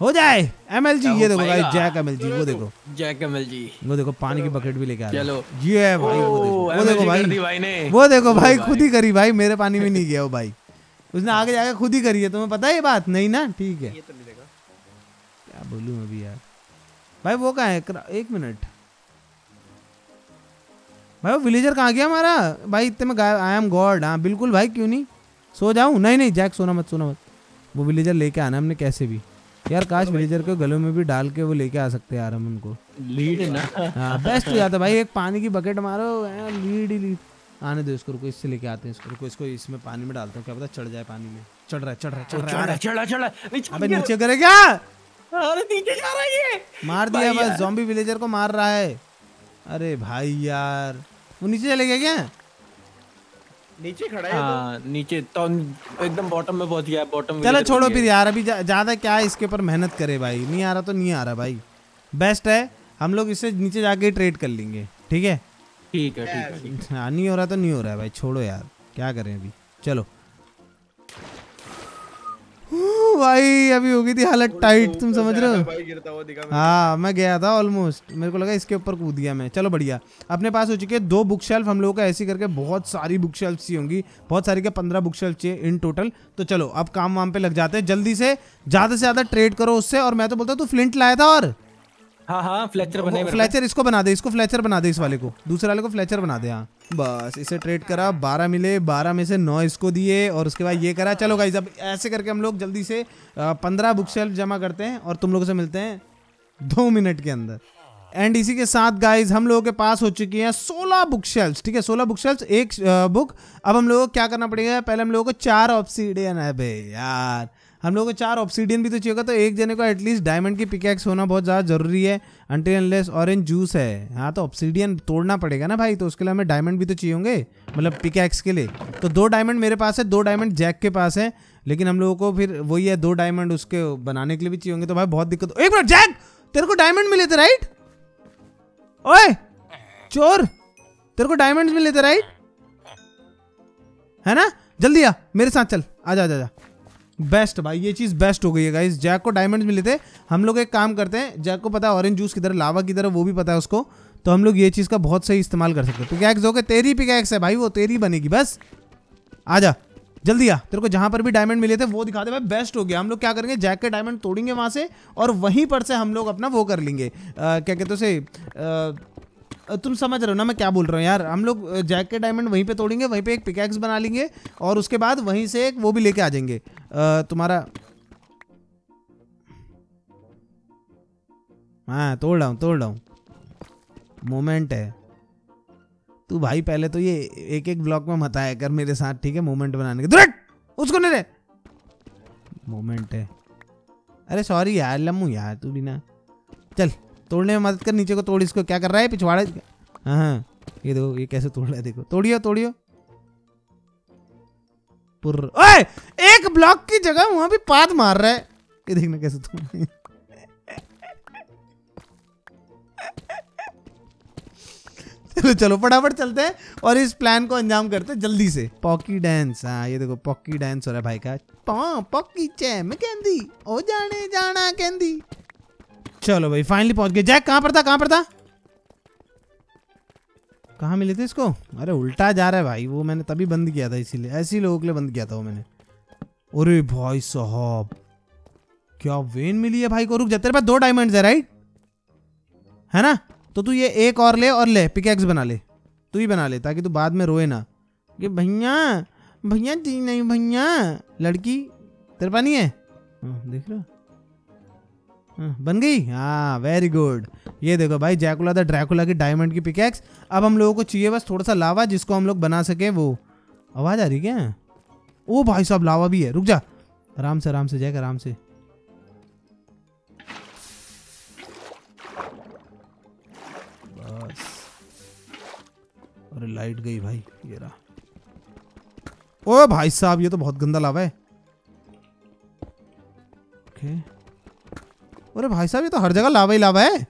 हो जाए। एमएल जी ये देखो भाई? जैक एमएल जी वो देखो। जय कमल जी वो देखो पानी की बकेट भी लेके आ रहा। चलो। ये भाई वो देखो। वो देखो भाई। वो देखो भाई। खुद ही करी भाई मेरे पानी में नहीं गया वो भाई। उसने आगे जाके खुद ही करी है तुम्हें पता है ये बात? नहीं ना? ठीक है। ये तो देखा क्या बोलूँ अभी यार? भाई वो कहाँ है? एक मिनट। भाई वो विलेजर कहाँ गया हमारा? भाई इतने में आई एम गॉड हाँ बिल्कुल भाई क्यों नहीं? सो जाऊँ? नहीं नहीं जैक सोना मत सोना मत। वो विलेजर लेके आना हमने कैसे भी। यार काश विलेजर के गलों में भी डाल के वो लेके आ सकते हैं यार हम उनको। लीड ना। हाँ बेस्ट हो जाता भाई एक पानी की बकेट मारो लीड ही लीड आने दो इसको रुको इससे लेके आते हैं इसको रुको इसको इसमें पानी में डालते हैं। क्या पता चढ़ जाए पानी में। चढ़ रहा है चढ़ रहा है चढ़ रहा है आ रहा चढ़ा है। चढ़ा चढ़ा नीचे अबे नीचे करे क्या? अरे नीचे जा रहा है ये। मार दिया बस जॉम्बी विलेजर को मार रहा है। अरे भाई यार वो नीचे चले गया क्या? नीचे खड़ा है तो। हाँ नीचे तो एकदम बॉटम में पहुँच गया बॉटम चलो छोड़ो फिर यार अभी ज़्यादा क्या है इसके ऊपर मेहनत करे भाई? नहीं आ रहा तो नहीं आ रहा भाई। बेस्ट है हम लोग इससे नीचे जाके ट्रेड कर लेंगे ठीक है? ठीक है ठीक है हाँ। नहीं हो रहा तो नहीं हो रहा है भाई छोड़ो यार क्या करें अभी? चलो। भाई अभी हो गई थी हालत टाइट तुम समझ रहे हो? भाई गिरता हुआ दिखा मेरे हाँ मैं गया था ऑलमोस्ट मेरे को लगा इसके ऊपर कूद गया मैं। चलो बढ़िया अपने पास हो चुके हैं दो बुक शेल्फ हम लोगों को ऐसी करके बहुत सारी बुक शेल्फ चाहिए होंगी बहुत सारी के पंद्रह बुक शेल्फ चाहिए इन टोटल तो चलो अब काम वाम पे लग जाते हैं जल्दी से ज़्यादा से ज़्यादा ट्रेड करो उससे और मैं तो बोलता हूँ तू फ्लिंट लाया था और? हाँ हाँ बने फ्लेचर इसको बना दे इसको फ्लेचर बना दे इस वाले को। दूसरे वाले को फ्लेचर बना दे हाँ। बस इसे ट्रेड करा बारह मिले बारह में से नौ इसको दिए और उसके बाद ये करा। चलो गाइज़ अब ऐसे करके हम लोग जल्दी से पंद्रह बुक शेल्फ जमा करते हैं और तुम लोगों से मिलते हैं दो मिनट के अंदर। एंड इसी के साथ गाइज़ हम लोगों के पास हो चुकी हैं सोलह बुक शेल्फ ठीक है? सोलह बुक शेल्फ एक बुक अब हम लोगों को क्या करना पड़ेगा? पहले हम लोगों को चार ऑप्सीडियन है भाई यार हम लोगों को चार ऑप्सीडियन भी तो चाहिए होगा तो एक जने को एटलीस्ट डायमंड की पिकैक्स होना बहुत ज़्यादा ज़रूरी है अनटिल अनलेस ऑरेंज जूस है। हाँ तो ऑप्सीडियन तोड़ना पड़ेगा ना भाई तो उसके लिए हमें डायमंड भी तो चाहिए होंगे मतलब पिकैक्स के लिए। तो दो डायमंड मेरे पास है, दो डायमंड जैक के पास है, लेकिन हम लोगों को फिर वही है, दो डायमंड उसके बनाने के लिए भी चाहिए होंगे तो भाई बहुत दिक्कत एक मिनट जैक तेरे को डायमंड मिले थे राइट ओए, चोर, तेरे को डायमंड मिले थे राइट है ना? जल्दी आ, मेरे साथ चल आजा आजा आजा बेस्ट भाई, ये चीज़ बेस्ट हो गई है गाइस जैक को डायमंड्स मिले थे। हम लोग एक काम करते हैं जैक को पता है ऑरेंज जूस किधर लावा किधर वो भी पता है उसको। तो हम लोग ये चीज़ का बहुत सही इस्तेमाल कर सकते हैं। पिकैक्स हो? गए तेरी पिकैक्स है भाई, वो तेरी बनेगी, बस। आ जा, जल्दी आ। तेरे को जहाँ पर भी डायमंड मिले थे, वो दिखा दे भाई बेस्ट हो गया। हम लोग क्या करेंगे? जैक के डायमंड तोड़ेंगे वहाँ से और वहीं पर से हम लोग अपना वो कर लेंगे। क्या कहते उसे? तुम समझ रहे हो ना मैं क्या बोल रहा हूँ यार? हम लोग जैक के डायमंड वहीं पे तोड़ेंगे, वहीं पे एक पिकैक्स बना लेंगे और उसके बाद वहीं से एक वो भी लेके आ जाएँगे। तुम्हारा हाँ तोड़ रहा हूँ, तोड़ रहा हूँ। मोमेंट है। तू भाई पहले तो ये एक एक ब्लॉक में मत आया कर मेरे साथ, ठीक है? मोमेंट बनाने के उसको नहीं रे मोमेंट है। अरे सॉरी यार लम्मू यार, तू भी ना। चल। तोड़ने में मदद कर, नीचे को तोड़, इसको क्या कर रहा है? पिछवाड़े। हाँ हाँ ये देखो, ये कैसे तोड़ रहा है, देखो। तोड़ियो तोड़ियो। पुर ओए! एक ब्लॉक की जगह वहाँ भी पात मार रहा है। ये देखना कैसे तोड़ चलो चलो, फटाफट चलते हैं और इस प्लान को अंजाम करते हैं जल्दी से। पॉकी डांस। हाँ ये देखो, पॉकी डांस हो रहा है भाई का। पॉकी चैम कहंदी ओ जाने जाना कहंदी चलो भाई फाइनली पहुँच गए। जैक कहाँ पर था कहाँ पर था? कहाँ मिले थे इसको? अरे उल्टा जा रहा है भाई वो मैंने तभी बंद किया था इसीलिए। ऐसे लोगों के लिए बंद किया था वो मैंने। अरे भाई साहब क्या वेन मिली है भाई को? रुक जा तेरे पास दो डायमंड्स है राइट है ना? तो तू ये एक और ले और ले पिकेक्स बना ले। तू ही बना ले ताकि तू बाद में रोए ना। कि भैया भैया जी नहीं भैया। लड़की तेरे पास नहीं है? हाँ, देख रहा। बन गई? हाँ वेरी गुड ये देखो भाई जैकुला द ड्रैकुला की डायमंड की पिकैक्स अब हम लोगों को चाहिए बस थोड़ा सा लावा जिसको हम लोग बना सके वो। आवाज़ आ रही क्या? ओ भाई साहब लावा भी है। रुक जा। आराम से आराम से जैक आराम से। बस। अरे लाइट गई भाई, ये रहा। ओ भाई साहब, ये तो बहुत गंदा लावा है। ओके अरे भाई साहब, ये तो हर जगह लावा ही लावा है।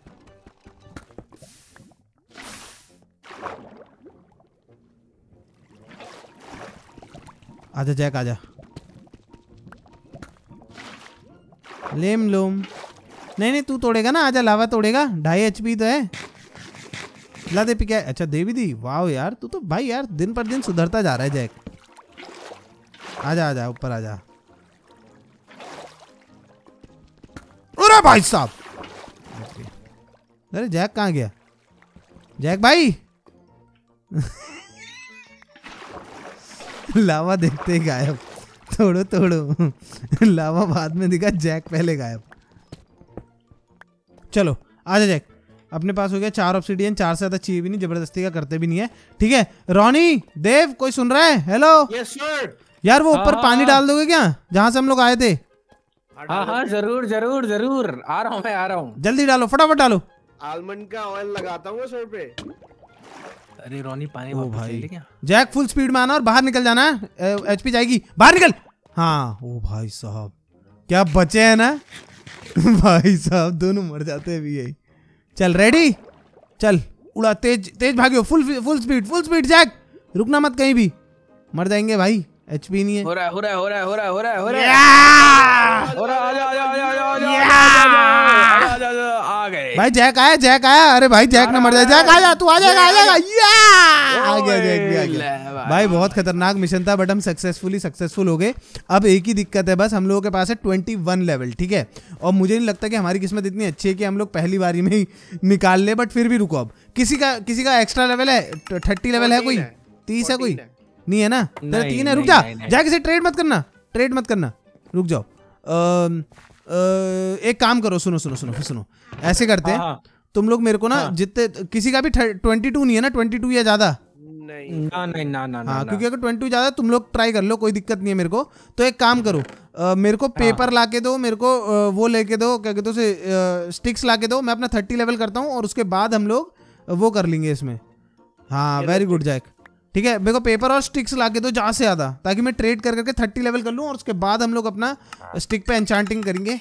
आजा जैक, आजा। लेम लोम। नहीं नहीं, तू तोड़ेगा ना, आजा, लावा तोड़ेगा। ढाई एच तो है। ला दे पी क्या? अच्छा दे भी दी। वाह यार, तू तो भाई यार, दिन पर दिन सुधरता जा रहा है जैक। आजा आजा, ऊपर आजा। भाई साहब। अरे जैक कहाँ गया? जैक भाई? लावा देखते ही गायब। तोड़ो तोड़ो। लावा बाद में दिखा जैक पहले गायब। चलो आजा जैक। अपने पास हो गया चार ऑप्सीडियन चार से ज़्यादा चाहिए भी नहीं ज़बरदस्ती का करते भी नहीं है। ठीक है रोनी देव कोई सुन रहा है? हेलो यस सर यार वो ऊपर हाँ, पानी हाँ। डाल दोगे क्या? जहाँ से हम लोग आए थे। हाँ हाँ ज़रूर ज़रूर ज़रूर। आ रहा हूँ मैं आ रहा हूँ। जल्दी डालो फटाफट डालो। आलमंड का ऑयल लगाता हूँ सर पे। अरे रोनी पानी ओ भाई। क्या? जैक फुल स्पीड में आना और बाहर निकल जाना एचपी जाएगी। बाहर निकल! हाँ ओ भाई साहब क्या बचे हैं ना? भाई साहब दोनों मर जाते हैं भी यही। चल रेडी चल उड़ा तेज तेज भागियो full full speed full speed Jack. रुकना मत कहीं भी। मर जाएँगे भाई। एच पी नहीं है हो रहा हो रहा हो रहा हो रहा हो रहा हो रहा हो रहा आजा आजा आजा आजा आजा आजा आजा आ गए भाई जैक आया जैक आया अरे भाई जैक ना मर जाए जैक आ जा तू आ जाएगा आ जाएगा या आ गया जैक भी आ गया भाई बहुत खतरनाक मिशन था बट हम सक्सेसफुली सक्सेसफुल हो गए अब एक ही दिक्कत है बस हम लोगों के पास है ट्वेंटी वन लेवल ठीक है और मुझे नहीं लगता कि हमारी किस्मत इतनी अच्छी है कि हम लोग पहली बारी में ही निकाल ले बट फिर भी रुको अब किसी का किसी का एक्स्ट्रा लेवल है थर्टी लेवल है कोई तीस है कोई नहीं है ना? तेरा तीन है रुक जा। जाके से ट्रेड मत करना ट्रेड मत करना। रुक जाओ। एक काम करो सुनो सुनो सुनो सुनो। ऐसे करते हाँ, हैं हाँ। तुम लोग मेरे को ना हाँ। जितने किसी का भी ट्वेंटी टू नहीं है ना ट्वेंटी टू या ज़्यादा। नहीं। ना नहीं ना ना ना हाँ क्योंकि अगर ट्वेंटी ज़्यादा तुम लोग ट्राई कर लो कोई दिक्कत नहीं है मेरे को। तो एक काम करो मेरे को पेपर ला के दो मेरे को वो लेके दो क्या कहते उसे स्टिक्स ला के दो। मैं अपना थर्टी लेवल करता हूँ और उसके बाद हम लोग वो कर लेंगे इसमें। हाँ वेरी गुड जैक ठीक है मेरे को पेपर और स्टिक्स ला के दो जहाँ से ज़्यादा ताकि मैं ट्रेड कर करके थर्टी लेवल कर लूँ और उसके बाद हम लोग अपना स्टिक पे एंचांटिंग करेंगे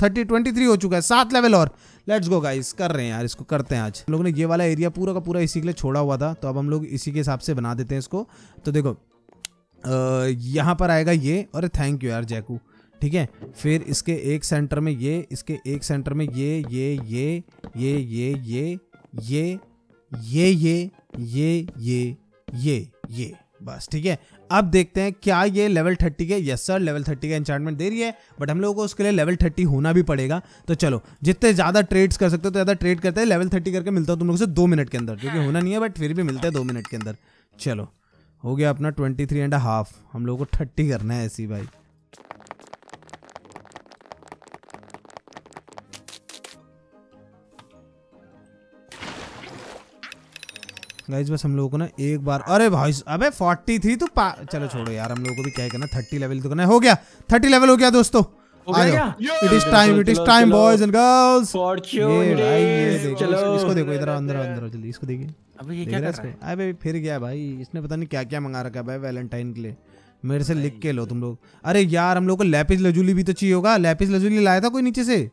थर्टी ट्वेंटी थ्री हो चुका है सात लेवल और लेट्स गो गाइस कर रहे हैं यार इसको करते हैं आज हम लोगों ने ये वाला एरिया पूरा का पूरा इसी के लिए छोड़ा हुआ था तो अब हम लोग इसी के हिसाब से बना देते हैं इसको तो देखो अ, यहाँ पर आएगा ये और थैंक यू यार जैकू ठीक है फिर इसके एक सेंटर में ये इसके एक सेंटर में ये ये ये ये ये ये ये ये ये ये ये ये ये बस ठीक है? अब देखते हैं क्या ये लेवल थर्टी के यस सर लेवल थर्टी का इंचार्टमेंट दे रही है बट हम लोगों को उसके लिए लेवल थर्टी होना भी पड़ेगा। तो चलो जितने ज़्यादा ट्रेड्स कर सकते हो तो ज़्यादा ट्रेड करते हैं लेवल थर्टी करके मिलता हूँ तुम लोगों से दो मिनट के अंदर क्योंकि होना नहीं है बट फिर भी मिलते हैं दो मिनट के अंदर। चलो हो गया अपना ट्वेंटी थ्री एंड हाफ़ हम लोगों को थर्टी करना है ऐसी भाई। गाइस बस हम लोगों को ना एक बार अरे भाई अबे 43 तो पा चलो छोड़ो यार हम लोगों को भी क्या करना 30 लेवल तो करना हो। गया 30 लेवल हो गया दोस्तों? It is time it is time boys and girls ये इसको देखो इधर अंदर अंदर जल्दी इसको देखिए। अबे ये क्या कर रहा है? अबे फिर गया भाई इसने पता नहीं क्या क्या मंगा रखा है भाई वैलेंटाइन के लिए। मेरे से लिख के लो तुम लोग। अरे यार हम लोग को लैपिस लजूली भी तो चाहिए होगा। लैपिस लजूली लाया था कोई नीचे से?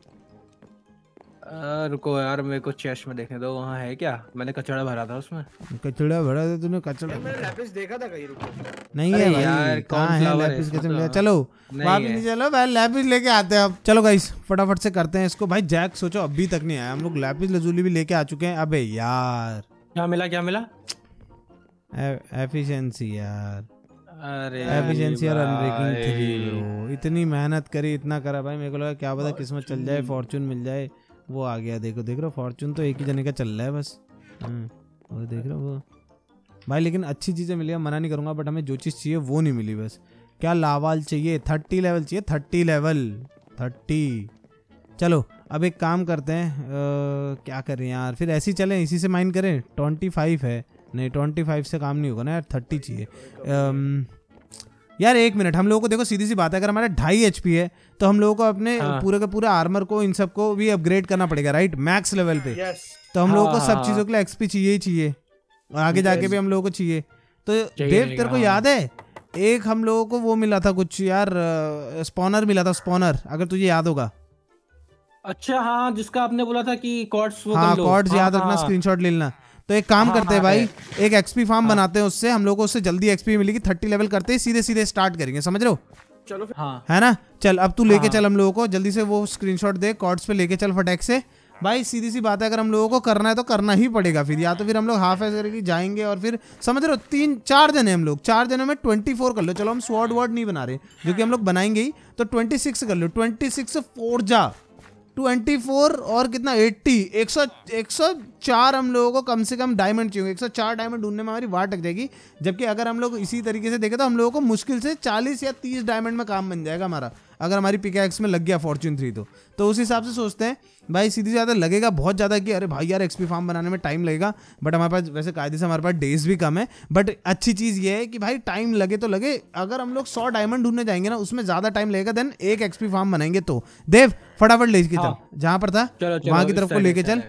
आ, रुको यार मेरे को चेस्ट में देखने दो वहाँ है क्या? मैंने कचड़ा भरा था उसमें। कचड़ा भरा था तूने कचड़ा मैंने लैपिस देखा था कहीं रुको। नहीं है यार, कहाँ है लैपिस कैसे। मिला? चलो भी नहीं चलो भाई लैपिस लेके आते हैं अब। चलो गाइस फटाफट से करते हैं इसको। भाई जैक सोचो अभी तक नहीं आया। हम लोग लैपिस लजूली भी लेके आ चुके हैं। अबे यार। क्या मिला क्या मिला? एफिशिएंसी यार। अरे एफिशिएंसी और अनब्रेकिंग थ्री ब्रो इतनी मेहनत करी इतना करा। भाई मेरे को लगा क्या पता किस्मत चल जाए फॉर्चून मिल जाए। वो आ गया देखो देख रहे हो फॉर्चून तो एक ही जने का चल रहा है बस। हम्म, वो देख रहे हो वो। भाई लेकिन अच्छी चीज़ें मिली है मना नहीं करूँगा बट हमें जो चीज़ चाहिए वो नहीं मिली बस। क्या लावाल चाहिए? थर्टी लेवल चाहिए? थर्टी लेवल थर्टी चलो अब एक काम करते हैं अ, क्या करें यार? फिर ऐसे ही चलें इसी से माइंड करें? ट्वेंटी फाइव है। नहीं ट्वेंटी फाइव से काम नहीं होगा ना यार थर्टी चाहिए। यार एक मिनट हम लोगों को देखो सीधी सी बात है अगर हमारा ढाई एच है तो हम लोगों को अपने हाँ। पूरे का पूरा आर्मर को इन सबको भी अपग्रेड करना पड़ेगा राइट मैक्स लेवल पे। तो हम लोगों को सब हाँ, चीज़ों के लिए एक्सपी चाहिए ही चाहिए। और आगे जाके भी हम लोगों को चाहिए। तो देव तेरे को हाँ। याद है? एक हम लोगों को वो मिला था कुछ यार स्पॉनर मिला था स्पॉनर अगर तुझे याद होगा। अच्छा हाँ जिसका आपने बोला था कि कॉर्ड्स वो हाँ कॉर्ड्स हाँ, याद रखना हाँ। स्क्रीनशॉट ले लेना। तो एक काम हाँ, करते हैं हाँ, भाई है। एक एक्सपी फार्म हाँ, बनाते हैं उससे हम लोग को उससे जल्दी एक्सपी मिलेगी थर्टी लेवल करते हैं सीधे सीधे स्टार्ट करेंगे समझ रहे हो? चलो हाँ। है ना? चल अब तू लेके हाँ। चल हम लोगों को जल्दी से वो स्क्रीनशॉट दे कॉर्ड्स पे लेके चल फटैक से। भाई सीधी सी बात है अगर हम लोगों को करना है तो करना ही पड़ेगा फिर या तो फिर हम लोग हाफ़ ऐसे करके जाएँगे और फिर समझ रहे हो तीन चार जने हम लोग चार जने में ट्वेंटी फोर कर लो। चलो हम स्वॉर्ड वर्ड नहीं बना रहे जो कि हम लोग बनाएँगे ही तो ट्वेंटी सिक्स कर लो। ट्वेंटी सिक्स फोर जा ट्वेंटी फोर और कितना, एट्टी। एक सौ एक सौ चार हम लोगों को कम से कम डायमंड चाहिए एक सौ चार डायमंड ढूँढने में हमारी वाट लग जाएगी। जबकि अगर हम लोग इसी तरीके से देखें तो हम लोगों को मुश्किल से चालीस या तीस डायमंड में काम बन जाएगा हमारा। अगर हमारी पिकैक्स में लग गया फॉर्च्यून थ्री तो। तो उस हिसाब से सोचते हैं भाई सीधी ज़्यादा लगेगा बहुत ज़्यादा कि अरे भाई यार एक्सपी फार्म बनाने में टाइम लगेगा बट हमारे पास वैसे कायदे से हमारे पास डेज़ भी कम है। बट अच्छी चीज़ ये है कि भाई टाइम लगे तो लगे अगर हम लोग सौ डायमंड ढूँढने जाएँगे ना उसमें ज़्यादा टाइम लगेगा देन एक एक्सपी फार्म बनाएँगे तो। देव फटाफट ले चल हाँ। जहाँ पर था वहाँ की तरफ़ को लेके चल।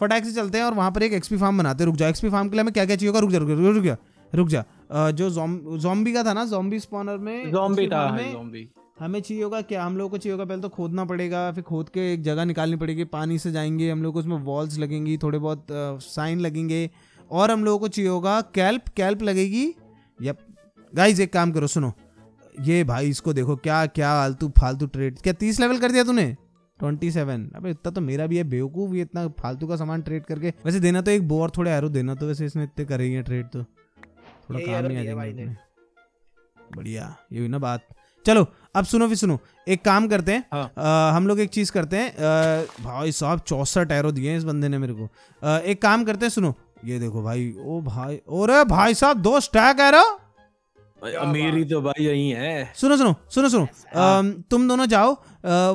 फटाक से चलते हैं और वहाँ पर एक एक्सपी फार्म बनाते हैं। रुक जा एक्सपी फार्म के लिए हमें क्या क्या चाहिए होगा? रुक जा रुक जा रुक जा रुक जा। जो जॉम्बी का था ना जॉम्बी स्पॉनर में ज़ॉम्बी था ज़ॉम्बी हमें चाहिए होगा क्या हम लोग को चाहिए होगा पहले तो खोदना पड़ेगा फिर खोद के एक जगह निकालनी पड़ेगी पानी से जाएँगे हम लोग को उसमें वॉल्स लगेंगी थोड़े बहुत साइन लगेंगे और हम लोगों को चाहिए होगा कैल्प कैल्प लगेगी। यप गाइज़ एक काम करो सुनो। ये भाई इसको देखो क्या क्या फालतू फालतू ट्रेड क्या तीस लेवल कर दिया तूने? ट्वेंटी सेवन अब इतना तो मेरा भी है बेवकूफ़ ये इतना फालतू का सामान ट्रेड करके। वैसे देना तो एक बो और थोड़े एरो देना तो वैसे इसने इतने करेंगे ट्रेड तो। थोड़ा ये काम नहीं आ जाएगा। बढ़िया ये हुई ना बात। चलो अब सुनो भी सुनो। एक काम करते हैं। हाँ। अ, हम लोग एक चीज़ करते हैं। अ, भाई साहब चौसठ एरो दिए हैं इस बंदे ने मेरे को। अ, एक काम करते हैं सुनो। ये देखो भाई ओ भाई ओरे भाई साहब दो स्टैक एरो मेरी तो भाई यही है। सुनो सुनो सुनो सुनो। अम, तुम दोनों जाओ।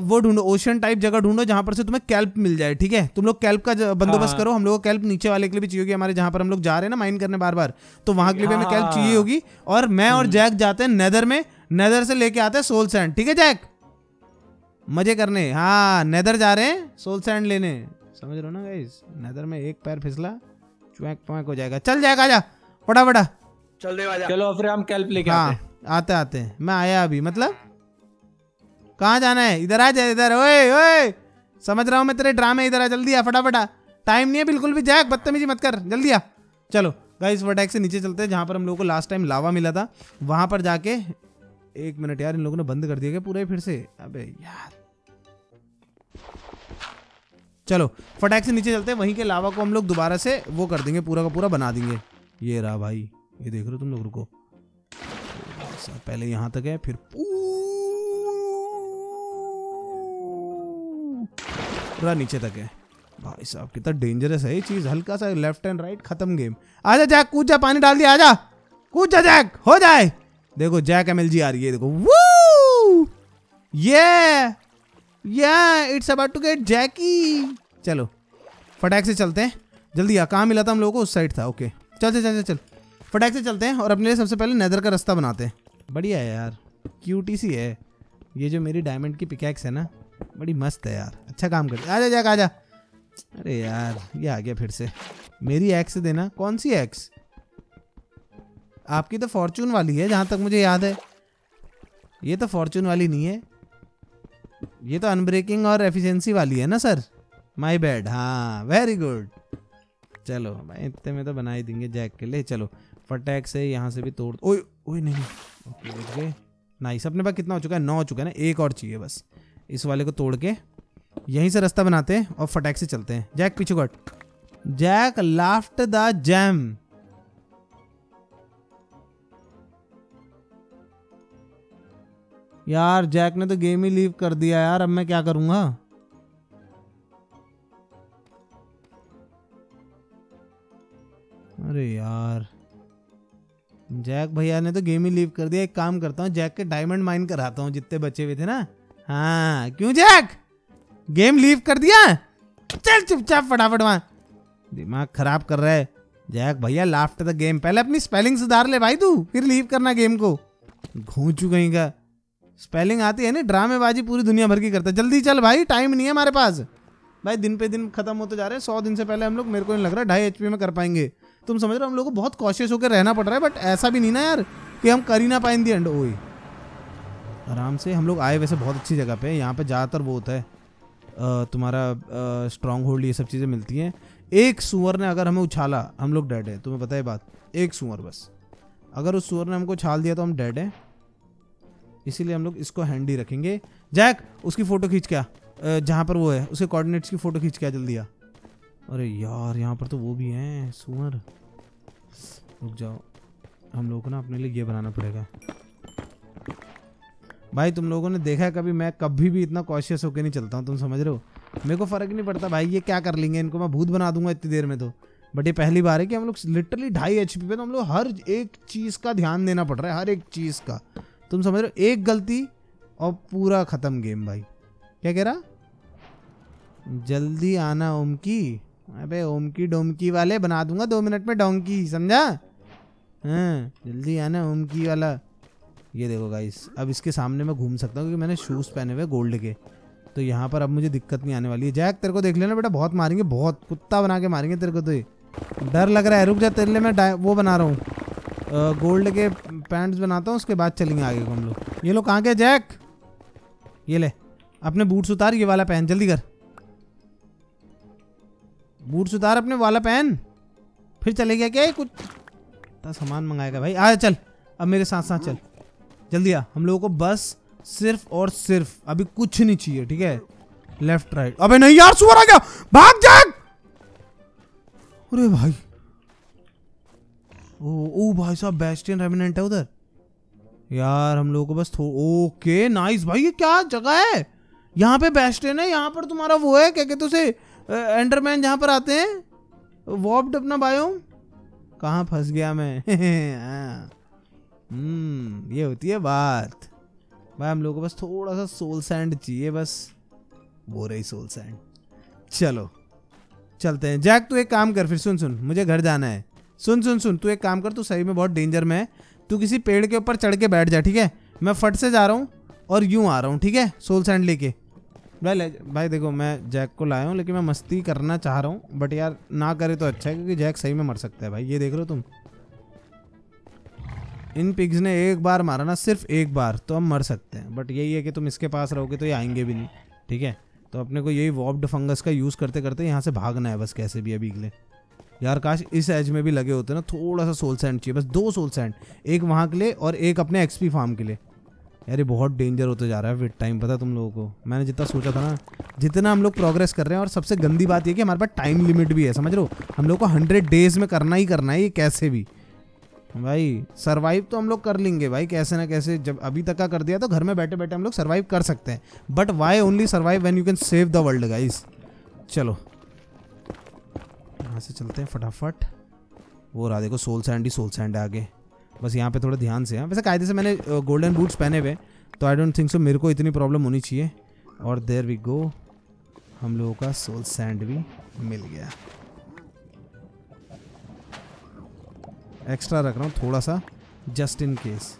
वो ढूंढो ओशियन टाइप जगह ढूंढो जहाँ पर से तुम्हें कैल्प मिल जाए ठीक है? तुम लोग कैल्प का बंदोबस्त हाँ। करो। हम लोग को कैल्प नीचे वाले के लिए भी चाहिए होगी हमारे जहाँ पर हम लोग जा रहे हैं ना माइन करने बार बार तो वहाँ के लिए भी हमें कैल्प हाँ। चाहिए होगी। और मैं और जैक जाते हैं नेदर में। नेदर से लेके आते हैं सोल सैंड। ठीक है जैक? मज़े करने। हाँ नेदर जा रहे हैं सोल सैंड लेने। समझ रहे हो ना गाइस नेदर में एक पैर फिसला चुैक पुैक हो जाएगा। चल जैक आजा। फटाफटा चल दे आजा। चलो फिर हम कैल्प लेके आते हैं। हाँ आते आते। मैं आया अभी मतलब? कहाँ जाना है? इधर आ जाए इधर। ओए ओए! समझ रहा हूँ मैं तेरे ड्रामे इधर आ जल्दी आ फटाफट टाइम नहीं है बिल्कुल भी जैक बदतमीजी मत कर। जल्दी आ। चलो गाइस वटैक से नीचे चलते हैं जहाँ पर हम लोगों को लास्ट टाइम लावा मिला था। वहाँ पर जाके एक मिनट यार, इन लोगों ने बंद कर दिया क्या पूरा ही फिर से? अबे यार। चलो, फटाक से नीचे चलते हैं, वहीं के लावा को हम लोग दोबारा से वो कर देंगे, पूरा का पूरा बना देंगे। ये रहा भाई, ये देख रहे हो तुम लोग, रुको। पहले यहाँ तक है, फिर पूरा नीचे तक है। भाई साहब, कितना डेंजरस है ये चीज़, हल्का सा लेफ़्ट एंड राइट खत्म गेम आजा जैक, कूद जा, पानी डाल दिया, आजा। कूद जा जैक, हो जाए। देखो जैक एमएलजी आ रही है, देखो। वो ये it's about to get Jackie चलो, फटाक से चलते हैं। जल्दी आ, कहाँ मिला था हम लोगों को? उस साइड था ओके चल चल चल चल चल। फटाक से चलते हैं और अपने लिए सबसे पहले नेदर का रास्ता बनाते हैं। बढ़िया है यार क्यूटी सी है। ये जो मेरी डायमंड की पिकैक्स है ना, बड़ी मस्त है यार। अच्छा काम करती आजा जैक आजा अरे यार, ये आ गया फिर से। मेरी एक्स देना, कौन सी एक्स आपकी तो फॉर्चून वाली है, जहाँ तक मुझे याद है। ये तो फॉर्चून वाली नहीं है। ये तो अनब्रेकिंग और एफिशिएंसी वाली है ना सर माय बैड हाँ वेरी गुड चलो भाई, इतने में तो बना ही देंगे जैक के लिए। चलो, फटैक से यहाँ से भी तोड़ ओए ओए, नहीं नहीं। ओके नाइस अपने पास कितना हो चुका है? नौ हो चुका है ना? एक और चाहिए बस। इस वाले को तोड़ के यहीं से रास्ता बनाते हैं और फटैक से चलते हैं। जैक पीछे cut Jack left the game यार, जैक ने तो गेम ही लीव कर दिया यार, अब मैं क्या करूँगा? अरे यार, जैक भैया ने तो गेम ही लीव कर दिया। एक काम करता हूँ, जैक के डायमंड माइन कराता हूँ, जितने बचे हुए थे ना। हाँ क्यों जैक? गेम लीव कर दिया? चल चुपचाप फटाफट वहाँ। दिमाग खराब कर रहा है। जैक भैया लाफ्ट द गेम पहले अपनी स्पेलिंग सुधार ले भाई तू, फिर लीव करना गेम को। घूचू कहीं का स्पेलिंग आती है ना, ड्रामेबाजी पूरी दुनिया भर की करता है। जल्दी चल भाई टाइम नहीं है हमारे पास। भाई, दिन पे दिन खत्म होते जा रहे हैं, सौ दिन से पहले हम लोग, मेरे को नहीं लग रहा ढाई एच में कर पाएँगे। तुम समझ रहे हो, हम लोग को बहुत कॉशियस होकर रहना पड़ रहा है बट ऐसा भी नहीं ना यार, कि हम कर ही ना पाए दी एंड ओए। आराम से, हम लोग आए वैसे बहुत अच्छी जगह पे, यहाँ पे ज़्यादातर वो होता है तुम्हारा स्ट्रांग होल्ड ये सब चीज़ें मिलती हैं। एक सुअर ने अगर हमें उछाला, हम लोग डेड हैं, तुम्हें पता है बात, एक सुअर बस। अगर उस सुअर ने हमको उछाल दिया तो हम डेड हैं। इसीलिए हम लोग इसको हैंडी रखेंगे। जैक, उसकी फ़ोटो खींच क्या? जहाँ पर वो है, उसके कोऑर्डिनेट्स की फ़ोटो खींच क्या जल्दी आ? अरे यार, यहाँ पर तो वो भी हैं, सुअर। रुक जाओ। हम लोगों को ना अपने लिए ये बनाना पड़ेगा। भाई, तुम लोगों ने देखा है कभी? मैं कभी भी इतना कॉशियस होकर नहीं चलता हूँ, तुम समझ रहे हो? मेरे को फ़र्क नहीं पड़ता, भाई, ये क्या कर लेंगे? इनको मैं भूत बना दूँगा इतनी देर में तो। बट ये पहली बार है कि हम लोग लिटरली ढाई एच पे तो हम लोग हर एक चीज़ का ध्यान देना पड़ रहा है, हर एक चीज़ का। तुम समझ रहे हो? एक गलती और पूरा ख़त्म गेम भाई। क्या कह रहा? जल्दी आना ओम की अबे ओम की डोमकी वाले बना दूँगा दो मिनट में डोंकी, समझा? हाँ जल्दी आना ओम की वाला। ये देखो गाइस अब इसके सामने मैं घूम सकता हूँ क्योंकि मैंने शूज़ पहने हुए गोल्ड के। तो यहाँ पर अब मुझे दिक्कत नहीं आने वाली है। जैक, तेरे को देख लेना बेटा, बहुत मारेंगे, बहुत कुत्ता बना के मारेंगे तेरे को तो ये। डर लग रहा है, रुक जा, तेरे लिए मैं वो बना रहा हूँ। गोल्ड के पैंट्स बनाता हूँ, उसके बाद चलेंगे आगे को हम लोग। ये लोग कहाँ के जैक! ये ले, अपने बूट्स उतार, ये वाला पहन। जल्दी कर। बूट्स उतार अपने, वाला पहन। फिर चले गया क्या कुछ? इतना सामान मंगाएगा भाई। आ चल। अब मेरे साथ साथ चल। जल्दी आ। हम लोगों को बस सिर्फ़ और सिर्फ़, अभी कुछ नहीं चाहिए, ठीक है? लेफ़्ट राइट अबे नहीं यार, सुअर आ गया। भाग जाग अरे भाई। ओ ओ भाई साहब बेस्टियन रेमिनेंट है उधर। यार, हम लोगों को बस ओके नाइस भाई, ये क्या जगह है? यहाँ पे बेस्टियन है, यहाँ पर तुम्हारा वो है, क्या कहते उसे एंडरमैन जहाँ पर आते हैं? वॉप्ड अपना बायोम कहाँ फंस गया मैं? हाँ। हम्म ये होती है बात। भाई, हम लोग को बस थोड़ा सा सोल सैंड चाहिए बस। वो रही सोल सैंड चलो, चलते हैं। जैक, तू एक काम कर, फिर सुन सुन। मुझे घर जाना है। सुन सुन सुन, तू एक काम कर, तू सही में बहुत डेंजर में है। तू किसी पेड़ के ऊपर चढ़ के बैठ जा, ठीक है? मैं फट से जा रहा हूँ और यूँ आ रहा हूँ, ठीक है? सोल सैंड लेके। भाई, ले, भाई देखो, मैं जैक को लाया हूँ, लेकिन मैं मस्ती करना चाह रहा हूँ बट यार ना करे तो अच्छा है, क्योंकि जैक सही में मर सकता है भाई। ये देख हो तुम? इन पिग्स ने एक बार मारा ना, सिर्फ़ एक बार तो हम मर सकते हैं। बट यही है कि तुम इसके पास रहोगे तो ये आएँगे भी नहीं, ठीक है? तो अपने को यही वॉब्ड फंगस का यूज़ करते करते यहाँ से भागना है, बस कैसे भी अभी अगले यार काश इस एज में भी लगे होते ना, थोड़ा सा सोल सैंड चाहिए, बस दो सोल सैंड एक वहाँ के लिए और एक अपने एक्सपी फार्म के लिए। यार ये बहुत डेंजर होते जा रहा है विद टाइम पता तुम लोगों को? मैंने जितना सोचा था ना, जितना हम लोग प्रोग्रेस कर रहे हैं और सबसे गंदी बात ये कि हमारे पास टाइम लिमिट भी है, समझ लो हम लोग को हंड्रेड डेज़ में करना ही करना है, ये कैसे भी? भाई सरवाइव तो हम लोग कर लेंगे भाई, कैसे ना कैसे, जब अभी तक का कर दिया तो घर में बैठे बैठे हम लोग सर्वाइव कर सकते हैं। But why only survive when you can save the world guys चलो। यहाँ से चलते हैं फटाफट। वो रहा देखो सोल सैंड ही सोल सैंड आगे। बस यहाँ पे थोड़ा ध्यान से है। वैसे कायदे से मैंने गोल्डन बूट्स पहने हुए तो आई डोंट थिंक सो मेरे को इतनी प्रॉब्लम होनी चाहिए। और देर वी गो हम लोगों का सोल सैंड भी मिल गया। एक्स्ट्रा रख रहा हूँ थोड़ा सा जस्ट इन केस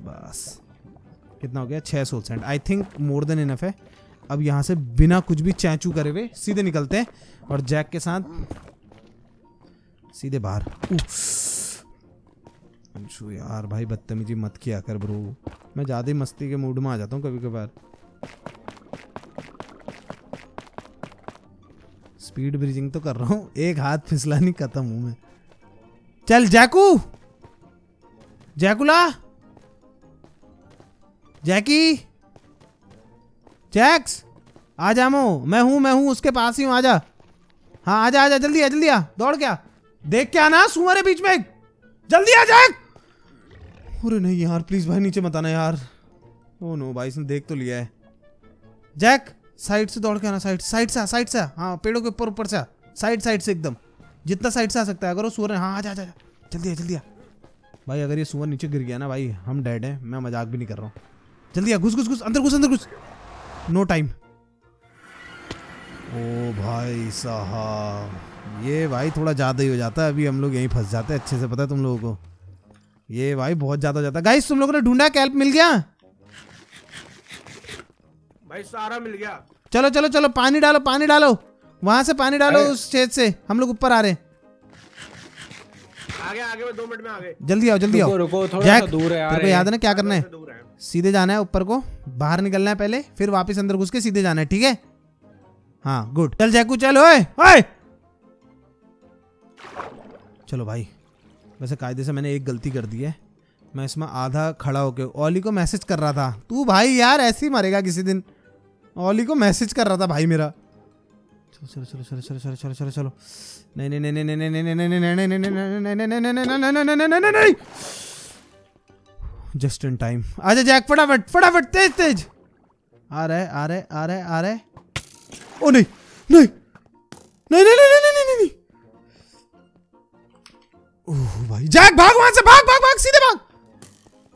बस। कितना हो गया? छः soul sand I think more than enough है। अब यहाँ से बिना कुछ भी चैचू करे हुए सीधे निकलते हैं। और जैक के साथ सीधे बाहर। अंशु, यार भाई, बदतमीजी मत किया कर ब्रो। मैं ज़्यादा ही मस्ती के मूड में आ जाता हूँ कभी कभार स्पीड ब्रिजिंग तो कर रहा हूँ। एक हाथ फिसला नहीं, खत्म हूँ मैं। चल, जैकू! जैकुला! जैकी! जैक्स! आ जामो मैं। हूँ मैं हूँ, उसके पास ही हूँ आजा हाँ आजा आजा जल्दी आ जल्दी आ, दौड़ क्या देख क्या ना सुअर है बीच में। जल्दी आ जैक अरे नहीं यार प्लीज़ भाई, नीचे मत आना यार। ओ नो भाई, इसने देख तो लिया है। जैक साइड से दौड़ के आना साइड साइड से आ साइड से आ। हाँ पेड़ों के ऊपर ऊपर से साइड साइड से एकदम। जितना साइड से आ सकता है, अगर वो सुअर है। हाँ आजा आजा आजा। जल्दी आ जल्दी आ। भाई, अगर ये सुअर नीचे गिर गया ना भाई, हम डेड हैं। मैं मज़ाक भी नहीं कर रहा हूँ। जल्दी आ, घुस घुस घुस, अंदर घुस अंदर घुस। नो टाइम ओ भाई साहब ये भाई थोड़ा ज़्यादा ही हो जाता है अभी हम लोग यहीं फंस जाते हैं अच्छे से पता है तुम लोगों को? ये भाई बहुत ज़्यादा हो जाता है। गाइस तुम लोगों ने ढूंढा कैल्प मिल गया? भाई सारा मिल गया। चलो चलो चलो पानी डालो पानी डालो। वहाँ से पानी डालो उस छेद से हम लोग ऊपर आ रहे आगे आगे दो मिनट में आगे। जल्दी आओ जल्दी आओ। रुको थोड़ा सा दूर है यार तेरे को याद है। ना क्या करना है। सीधे जाना है ऊपर को बाहर निकलना है पहले फिर वापस अंदर घुस के सीधे जाना है ठीक है? हाँ गुड चल जैकू चल ओए ओए चलो भाई वैसे कायदे से मैंने एक गलती कर दी है मैं इसमें आधा खड़ा होके ओली को मैसेज कर रहा था तू भाई यार ऐसे ही मरेगा किसी दिन ओली को मैसेज कर रहा था भाई मेरा चलो चलो चलो चलो चलो चलो चलो चलो नहीं नहीं नहीं नहीं नहीं नहीं नहीं नहीं नहीं नहीं नहीं नहीं नहीं नहीं जस्ट इन टाइम आजा जैक फटाफट फटाफट तेज तेज आ रहा है आ रहा है आ रहा है आ रहा है Oh nee. Nee. नहीं नहीं नहीं नहीं नहीं नहीं Oh भाई Jack, भाग वहाँ से भाग भाग भाग सीधे भाग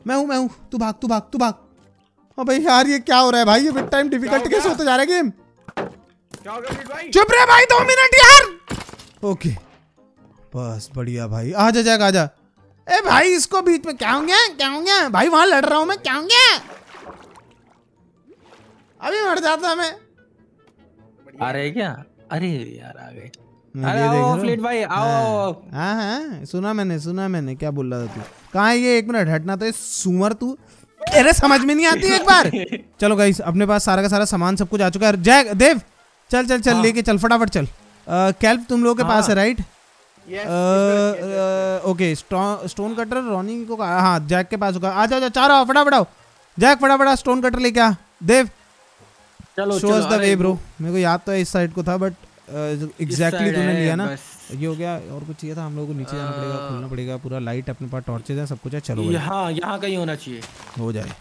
मैं हूँ मैं हूँ तू भाग तू भाग तू भाग ओ भाई यार ये क्या हो रहा है भाई ये विद टाइम डिफ़िकल्ट कैसे होता जा रहा है गेम क्या हो गया भाई चुप रहे भाई दो मिनट यार ओके बस बढ़िया भाई। आ जा जैक आ जा। ए भाई इसको बीच में क्या होंगे? क्या होंगे? भाई वहाँ लड़ रहा हूँ मैं। क्या होंगे? अभी मर जाता मैं। आ रहे क्या? अरे यार आ गए। अरे आओ हूँ। फ्लीट भाई आओ आओ। हाँ हाँ सुना मैंने सुना मैंने क्या बोल रहा था तू? कहाँ ये? एक मिनट हटना तो सुमर तू। अरे समझ में नहीं आती एक बार। चलो गाइस अपने पास सारा का सारा सामान सब कुछ आ चुका है। जय देव चल चल चल हाँ। लेके चल फटाफट चल। कैल्प तुम लोगों के पास है right yes okay stone cutter Ronnie को कहा- हाँ जैक के पास होगा। आ जाओ जाओ चार आओ फटाफट आओ। जैक फटाफट स्टोन कटर लेके आ। देव चलो show us the way bro मेरे को याद तो है इस साइड को था बट एग्जैक्टली तूने लिया ना। ये हो गया और कुछ चाहिए था? हम लोगों को नीचे जाना पड़ेगा खोलना पड़ेगा पूरा लाइट अपने पास टॉर्चेज है सब कुछ है चलो यहाँ यहाँ कहीं होना चाहिए। हो जाए।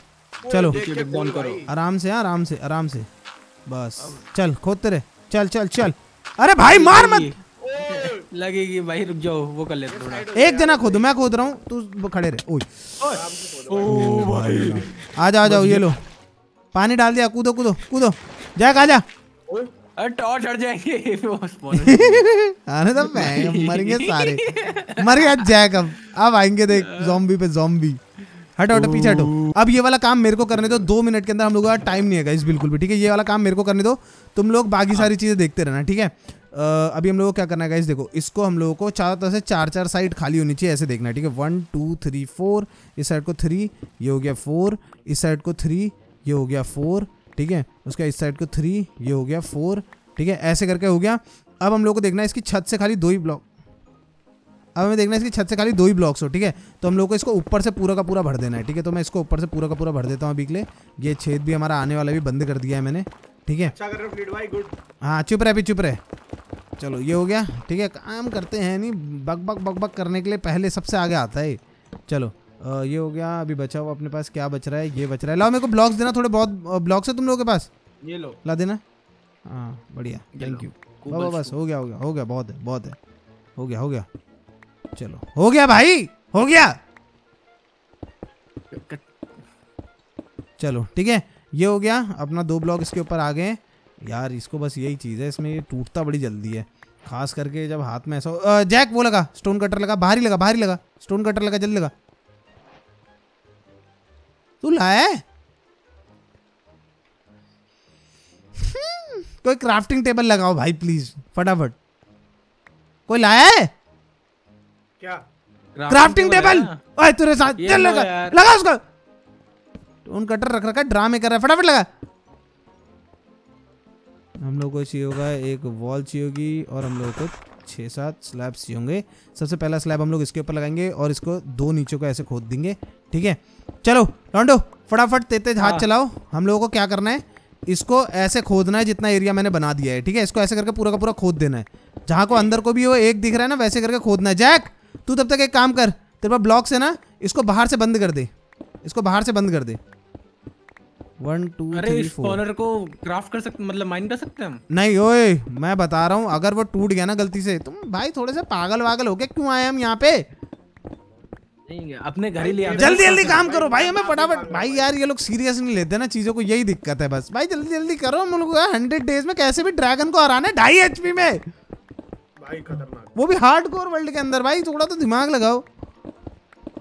चलो। नीचे करो। आराम से आराम से आराम से। बस। चल खोदते रहे चल चल चल। अरे भाई मार मत। लगेगी भाई रुक जाओ वो कर लेते थोड़ा। एक जना खोदो मैं खोद रहा हूँ तू खड़े रहे। ओए। ओ भाई। आ जाओ ये लो। पानी डाल दिया कूदो कूदो कूदो। जैक आ जा अरे टॉर्च हट जाएँगे। आने तो मैं मरेंगे सारे। मर गया जैक अब। अब आएँगे देख जॉम्बी पे जॉम्बी हटो हटो पीछे हटो। अब ये वाला काम मेरे को करने दो दो मिनट के अंदर हम लोगों का टाइम नहीं है गाइस बिल्कुल भी ठीक है? ये वाला काम मेरे को करने दो। तुम लोग बाकी सारी चीज़ें देखते रहना ठीक है? अभी हम लोगों को क्या करना है गाइस देखो इसको हम लोगों को चारों तरफ़ से चार चार साइड खाली होनी चाहिए ऐसे देखना है ठीक है? वन टू थ्री फोर इस साइड को थ्री ये हो गया फोर इस साइड को थ्री ये हो गया फोर ठीक है? उसका इस साइड को थ्री ये हो गया फोर ठीक है? ऐसे करके हो गया। अब हम लोग को देखना है इसकी छत से खाली दो ही ब्लॉक अब हमें देखना है इसकी छत से खाली दो ही ब्लॉक्स हो ठीक है? तो हम लोग को इसको ऊपर से पूरा का पूरा भर देना है ठीक है? तो मैं इसको ऊपर से पूरा का पूरा भर देता हूँ अभी के लिए। ये छेद भी हमारा आने वाला भी बंद कर दिया है मैंने ठीक है? अच्छा हो हाँ चुप रहे अभी चुप रहे। चलो ये हो गया ठीक है? काम करते हैं नहीं बक बक बक बक करने के लिए पहले सबसे आगे आता है चलो अ, ये हो गया अभी बचा हुआ अपने पास क्या बच रहा है ये बच रहा है। लाओ मेरे को ब्लॉक्स देना थोड़े बहुत ब्लॉक्स है तुम लोगों के पास? ये लो। ला देना। हाँ बढ़िया थैंक यू बाबा बस हो। गया हो गया हो गया बहुत है बहुत है। हो गया हो गया। चलो हो गया भाई हो गया। चलो ठीक है ये हो गया अपना दो ब्लॉक इसके ऊपर आ गए। यार इसको बस यही चीज़ है इसमें ये टूटता बड़ी जल्दी है। खास करके जब हाथ में ऐसा जैक वो लगा स्टोन कटर लगा बाहर ही लगा बाहर ही लगा स्टोन कटर लगा जल्दी लगा। तू लाया है? कोई क्राफ्टिंग टेबल लगाओ भाई प्लीज़ फटाफट। कोई लाया है? क्या? क्राफ्टिंग टेबल ओए तेरे साथ चल लगा लगा उसको। टोन कटर रख रखा है ड्रामे कर रहा है फटाफट लगा। हम लोग को चाहिए होगा एक वॉल चाहिए होगी और हम लोग को छः सात स्लैब चाहिए होंगे। सबसे पहला स्लैब हम लोग इसके ऊपर लगाएँगे और इसको दो नीचे को ऐसे खोद देंगे ठीक है? चलो लॉन्डो फटाफट तेज हाथ हाँ। चलाओ। हम लोगों को क्या करना है? इसको ऐसे खोदना है जितना एरिया मैंने बना दिया है ठीक है? इसको ऐसे करके पूरा का पूरा खोद देना है। जहाँ को अंदर को भी वो एक दिख रहा है ना वैसे करके खोदना है। जैक तू तब तक एक काम कर तेरे पास ब्लॉक्स है ना इसको बाहर से बंद कर दे। इसको बाहर से बंद कर दे। वन टू अरे इस को क्राफ्ट कर सकते मतलब माइन कर सकते हैं नहीं ओए मैं बता रहा हूँ अगर वो टूट गया ना गलती से तुम भाई थोड़े से पागल वागल हो गए क्यों आए हम यहाँ पे? अपने घर ही ले आते जल्दी जल्दी काम करो। भाई हमें फटाफट। भाई यार ये लोग सीरियस नहीं लेते ना चीज़ों को यही दिक्कत है बस। भाई जल्दी जल्दी करो। हम लोग हंड्रेड डेज़ में कैसे भी ड्रैगन को हराना है ढाई एचपी में। खतरनाक। वो भी हार्ड कोर वर्ल्ड के अंदर। भाई थोड़ा तो दिमाग लगाओ।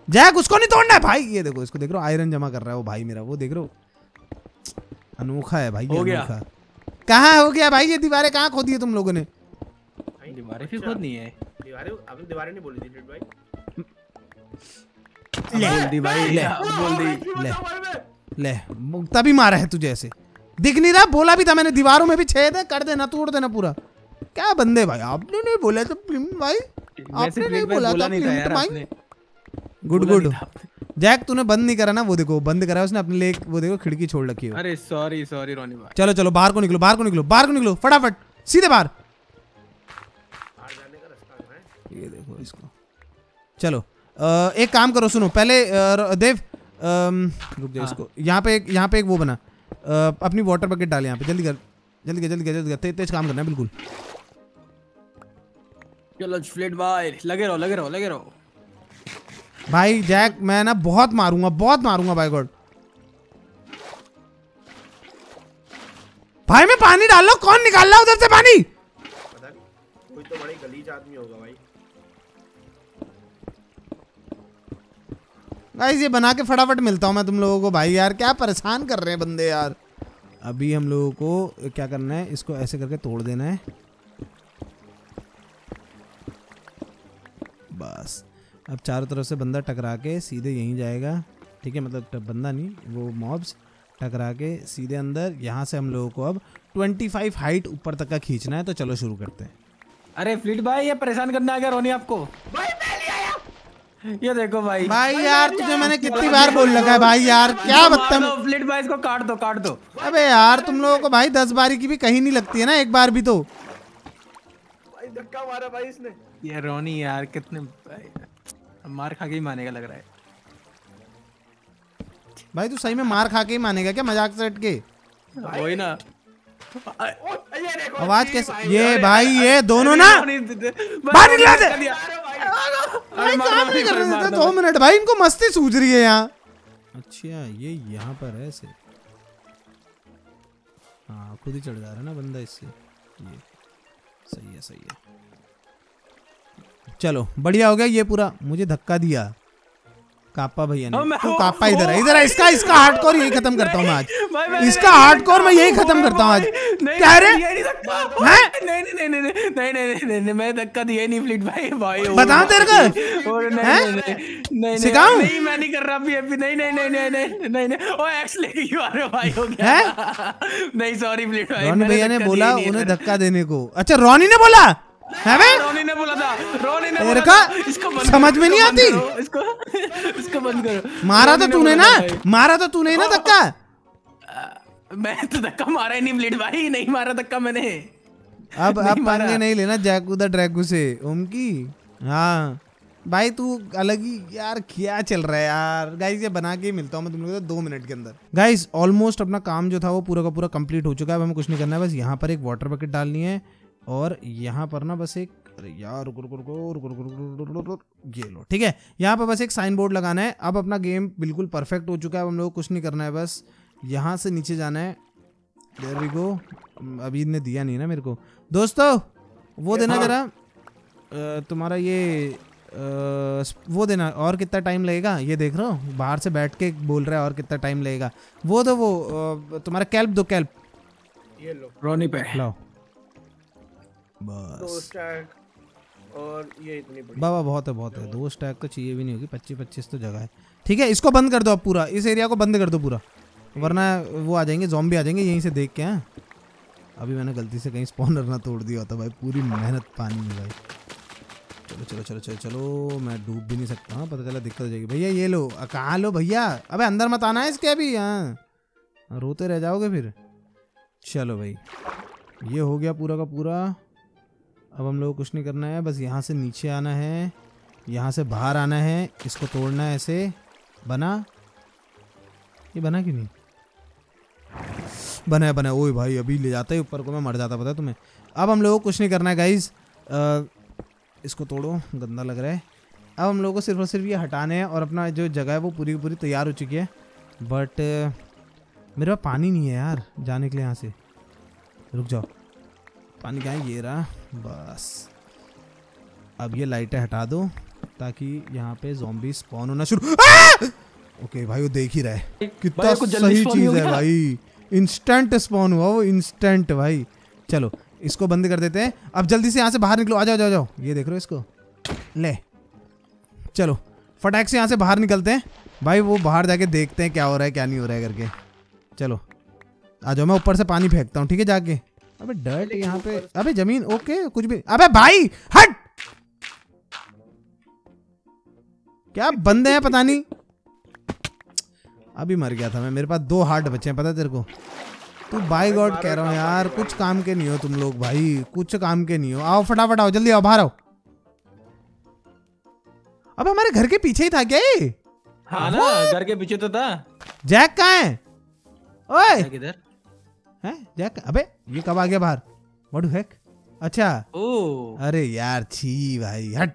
जैक उसको नहीं तोड़ना है। भाई ये देखो इसको देख रहे हो आयरन जमा कर रहा है वो भाई मेरा। वो देख रहे हो। अनोखा है भाई ये हो गया। अनोखा। कहाँ हो गया भाई ये दीवारें कहाँ खोदी है तुम लोगों ने? दीवारें फिर खुद नहीं है। दीवारें आपने दीवारें नहीं बोली थी भाई। अब बोल दी भाई अब बोल दी। ले। ले तभी मारा है तुझे ऐसे दिख नहीं रहा? बोला भी था मैंने दीवारों में भी छेद है कर देना तोड़ देना पूरा। क्या बंदे भाई आपने नहीं बोला तो भाई? आपने नहीं बोला था तो भाई? Good good. जैक तूने बंद नहीं करा ना? वो देखो बंद करा उसने अपने लिए वो देखो खिड़की छोड़ रखी है। अरे सॉरी सॉरी रोनी भाई। चलो चलो बाहर को निकलो बाहर को निकलो बाहर को निकलो फटाफट सीधे बाहर। बाहर जाने का रास्ता है। ये देखो इसको। चलो एक काम करो सुनो पहले देव रुक जाओ हाँ। इसको। यहाँ पे एक यहाँ पे एक वो बना। अपनी वाटर बकेट डाल यहाँ पे जल्दी कर जल्दी कर जल्दी कर जल्दी कर। तेज तेज काम करना है बिल्कुल। चलो फ्लिट भाई लगे रहो लगे रहो लगे रहो। भाई जैक मैं ना बहुत मारूँगा बहुत मारूँगा भाई गॉड भाई मैं पानी डाल लो कौन निकाल रहा है उधर से पानी? पता नहीं कोई तो बड़ी गलीज आदमी होगा भाई। गाइस ये बना के फटाफट मिलता हूँ मैं तुम लोगों को। भाई यार क्या परेशान कर रहे हैं बंदे यार। अभी हम लोगों को क्या करना है? इसको ऐसे करके तोड़ देना है। बस। अब चारों तरफ़ से बंदा टकरा के सीधे यहीं जाएगा। ठीक है मतलब बंदा नहीं वो मॉब्स टकरा के सीधे अंदर। यहाँ से हम लोगों को अब 25 हाइट ऊपर तक का खींचना है तो चलो शुरू करते हैं। अरे फ्लिट भाई ये परेशान करने आ गया रोनी आपको। भाई पहले आया। ये देखो भाई। भाई यार तुझे मैंने कितनी बार बोल रखा है भाई यार क्या बदतम फ्लिट भाई इसको काट दो काट दो। अबे यार तुम लोगों को भाई दस बारी की भी कहीं नहीं लगती है ना एक बार भी तो। भाई धक्का मारा भाई इसने। ये रोनी यार कितने भाई, मार खा के ही मानेगा लग रहा है। भाई तू सही में मार खा के ही मानेगा क्या मज़ाक से हट के वही ना। ओ, ये देखो आवाज़ कैसे ये भाई ये दोनों ना बाहर निकला। भाई दो मिनट भाई इनको मस्ती सूझ रही है यहाँ। अच्छा ये यहाँ पर है ऐसे। हाँ खुद ही चढ़ जा रहा है ना बंदा इससे। ये सही है सही है। चलो बढ़िया हो गया ये पूरा मुझे धक्का दिया। कापा भैया हाँ, ने तू कापा इधर है इधर है इसका इसका हार्डकोर यही खत्म करता हूँ मैं आज इसका हार्डकोर मैं यही खत्म करता हूँ आज नहीं, क्या रे नहीं नहीं नहीं नहीं नहीं नहीं नहीं नहीं नहीं नहीं मैं धक्का दिया नहीं फ्लिट भाई भाई ओ बताऊँ तेरे को? और नहीं हैं? नहीं नहीं नहीं सिखाऊं? नहीं मैं नहीं कर रहा अभी अभी नहीं नहीं नहीं नहीं नहीं नहीं नहीं ओ एक्स लेके क्यों आ रहे हो भाई हो गया नहीं सॉरी फ्लिट भाई रोनी मैंने भैया ने बोला ही उन्हें धक्का देने को अच्छा रोनी ने बोला है बे? रोनी ने बोला था रोनी ने तेरे बोला का इसको समझ में नहीं आती? इसको इसको बंद करो। मारा तो तूने ना मारा तो तूने ना धक्का। मैं तो धक्का मारा ही नहीं ब्लेड भाई नहीं मारा धक्का मैंने। अब अब पंगे नहीं लेना जैकू द ड्रैगू से ओम की हाँ। भाई तू अलग ही यार क्या चल रहा है यार? गाइस ये बना के ही मिलता हूँ मैं तुम लोगों को दो मिनट के अंदर। गाइस ऑलमोस्ट अपना काम जो था वो पूरा का पूरा कंप्लीट हो चुका है अब हमें कुछ नहीं करना है बस यहाँ पर एक वाटर बकेट डालनी है। और यहाँ पर ना बस एक अरे यार रुको रुको रुको रुको रुको रुको रुको रुको ये लो ठीक है यहाँ पर बस एक साइन बोर्ड लगाना है अब अपना गेम बिल्कुल परफेक्ट हो चुका है अब हम लोग कुछ नहीं करना है बस यहाँ से नीचे जाना है देयर वी गो अभी ने दिया नहीं ना मेरे को दोस्तों वो देना जरा तुम्हारा ये वो देना और कितना टाइम लगेगा ये देख रहा हो बाहर से बैठ के बोल रहा है और कितना टाइम लगेगा वो दो वो तुम्हारा कैल्प दो कैल्प ये लो रोनी पे लाओ दो बस स्टैक और ये इतनी बड़ी। बाबा बहुत है बहुत है। दो स्टैक तो चाहिए भी नहीं होगी पच्चीस पच्चीस तो जगह है। ठीक है इसको बंद कर दो आप पूरा। इस एरिया को बंद कर दो पूरा। वरना वो आ जाएँगे जॉम्बी आ जाएँगे यहीं से देख के हैं। अभी मैंने गलती से कहीं स्पॉनर ना तोड़ दिया होता भाई। पूरी मेहनत पानी में भाई। चलो चलो चलो चलो चलो मैं डूब भी नहीं सकता हाँ। पता चला दिक्कत हो जाएगी। भैया ये लो। कहाँ लो भैया? अबे अंदर मत आना है इसके अभी हाँ रोते रह जाओगे फिर। चलो भाई। ये हो गया पूरा का पूरा। अब हम लोग को कुछ नहीं करना है, बस यहाँ से नीचे आना है, यहाँ से बाहर आना है, इसको तोड़ना है ऐसे। बना? ये बना क्यों नहीं? बना है, बना ओए भाई, अभी ले जाता है, ऊपर को मैं मर जाता, पता है तुम्हें? अब हम लोगों को कुछ नहीं करना है गाइज़ इसको तोड़ो, गंदा लग रहा है। अब हम लोगों को सिर्फ़ और सिर्फ़ ये हटाने हैं और अपना जो जगह है, वो पूरी पूरी तैयार हो चुकी है। बट मेरे पास पानी नहीं है यार, जाने के लिए यहाँ से। रुक जाओ। पानी क्या है ये रहा बस। अब ये लाइटें हटा दो ताकि यहाँ पे जॉम्बी स्पॉन होना शुरू! ओके भाई वो देख ही रहा कितना सही चीज़ है भाई। इंस्टेंट स्पॉन हुआ वो इंस्टेंट भाई। चलो इसको बंद कर देते हैं। अब जल्दी से यहाँ से बाहर निकलो। आ जाओ जाओ जाओ। ये देख रहे हो इसको? ले। चलो फटाक से यहाँ से बाहर निकलते हैं। भाई वो बाहर जाके देखते हैं क्या हो रहा है क्या नहीं हो रहा है करके। चलो आ जाओ मैं ऊपर से पानी फेंकता हूँ ठीक है जाके? अबे डर्ट यहाँ पे अबे ज़मीन ओके कुछ भी अबे भाई हट! क्या बंदे हैं पता नहीं। अभी मर गया था मैं मेरे पास दो हार्ट बचे हैं पता तेरे को? तू बाई गॉड कह रहा हूँ यार कुछ काम के नहीं हो तुम लोग भाई कुछ काम के नहीं हो। आओ फटाफट आओ जल्दी आओ बाहर आओ। अब हमारे घर के पीछे ही था क्या ये? हाँ ना घर के पीछे तो था। जैक कहाँ है? ओए! किधर हैं? जैक अबे ये कब आ गया बाहर? व्हाट हैक अच्छा। ओ अरे यार छी भाई हट।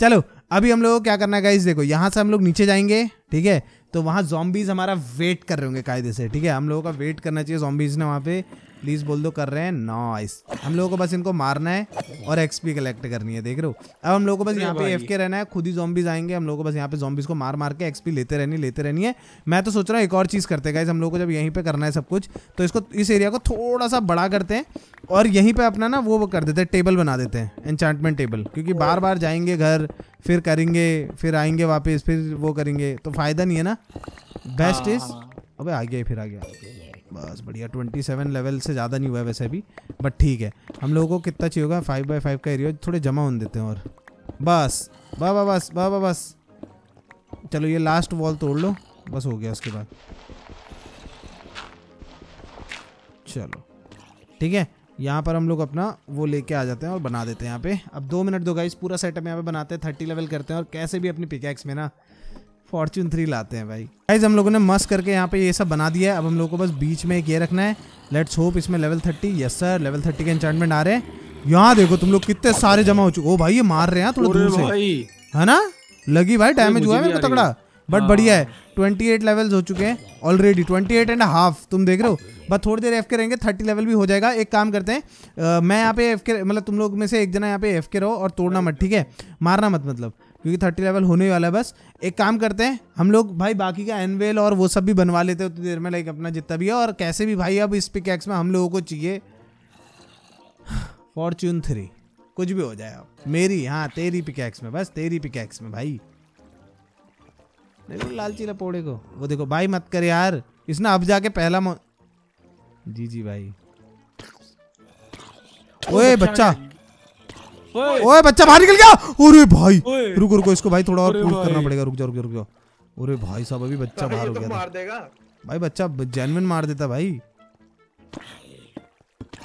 चलो अभी हम लोग क्या करना है गाइस देखो यहाँ से हम लोग नीचे जाएँगे ठीक है? तो वहाँ जॉम्बीज हमारा वेट कर रहे होंगे कायदे से ठीक है? हम लोगों का वेट करना चाहिए जॉम्बीज ने वहाँ पे। प्लीज़ बोल दो कर रहे हैं? नाइस हम लोगों को बस इनको मारना है और एक्सपी कलेक्ट करनी है देख रहे हो? अब हम लोगों को बस यहाँ पे एफ़ के रहना है खुद ही जॉम्बीज आएँगे हम लोगों को बस यहाँ पे जॉम्बीज को मार मार के एक्सपी लेते रहनी लेते रहनी है। मैं तो सोच रहा हूँ एक और चीज़ करते हैं हम लोग को जब यहीं पे करना है सब कुछ तो इसको इस एरिया को थोड़ा सा बड़ा करते हैं और यहीं पे अपना ना वो कर देते हैं टेबल बना देते हैं एन्चांटमेंट टेबल क्योंकि बार बार जाएँगे घर फिर करेंगे फिर आएँगे वापस फिर वो करेंगे तो फ़ायदा नहीं है ना? बेस्ट इज़ अबे आ गया फिर आ गया। बस बढ़िया ट्वेंटी सेवन लेवल से ज़्यादा नहीं हुआ है वैसे भी बट ठीक है। हम लोगों को कितना चाहिए होगा? फाइव बाई फाइव का एरिया थोड़े जमा होने देते हैं और। बस वाह वाह बस वाह वाह बस। चलो ये लास्ट वॉल तोड़ लो, बस हो गया उसके बाद। चलो, ठीक है। यहाँ पर हम लोग अपना वो लेके आ जाते हैं और बना देते हैं यहाँ पे। अब दो मिनट दो गाइस पूरा सेटअप यहाँ पे बनाते हैं थर्टी लेवल करते हैं और कैसे भी अपनी पिकैक्स में ना फॉर्च्यून थ्री लाते हैं भाई। गाइज़ हम लोगों ने मस्त करके यहाँ पे ये सब बना दिया है। अब हम लोग को बस बीच में एक ये रखना है। लेट्स होप इसमें level thirty yes sir level thirty के एंचार्टमेंट आ रहे हैं। यहाँ देखो तुम लोग कितने सारे जमा हो चुके ओ भाई ये मार रहे हैं थोड़ा दूर से। है ना? लगी भाई डैमेज हुआ है भी मेरे को तगड़ा। बट बढ़िया है। ट्वेंटी एट लेवल्स हो चुके हैं already twenty eight and half तुम देख रहे हो? बस थोड़ी देर एफ़ के रहेंगे थर्टी लेवल भी हो जाएगा। एक काम करते हैं अ, मैं यहाँ पे एफ़ के मतलब तुम लोग में से एक जना यहाँ पे एफ़ के रहो और तोड़ना मत ठीक है? मारना मत मतलब। क्योंकि थर्टी लेवल होने वाला है बस। एक काम करते हैं हम लोग भाई बाकी का एनवेल और वो सब भी बनवा लेते हैं उतनी देर में लाइक अपना जितना भी है और कैसे भी भाई अब इस पिकैक्स में हम लोगों को चाहिए फॉर्चून थ्री कुछ भी हो जाए अब। मेरी हाँ तेरी पिकैक्स में बस तेरी पिकैक्स में भाई। देखो लालची लपोड़े को। वो देखो भाई मत कर यार। इसने अब जाके पहला. जी जी भाई। ओए बच्चा ओए। ओए बच्चा बाहर निकल गया। अरे भाई रुक रुको इसको भाई थोड़ा और पुश करना पड़ेगा। रुक जाओ रुक जाओ रुक जाओ। अरे भाई साहब अभी बच्चा बाहर हो गया तो था। मार देगा। भाई बच्चा जेनविन मार देता भाई।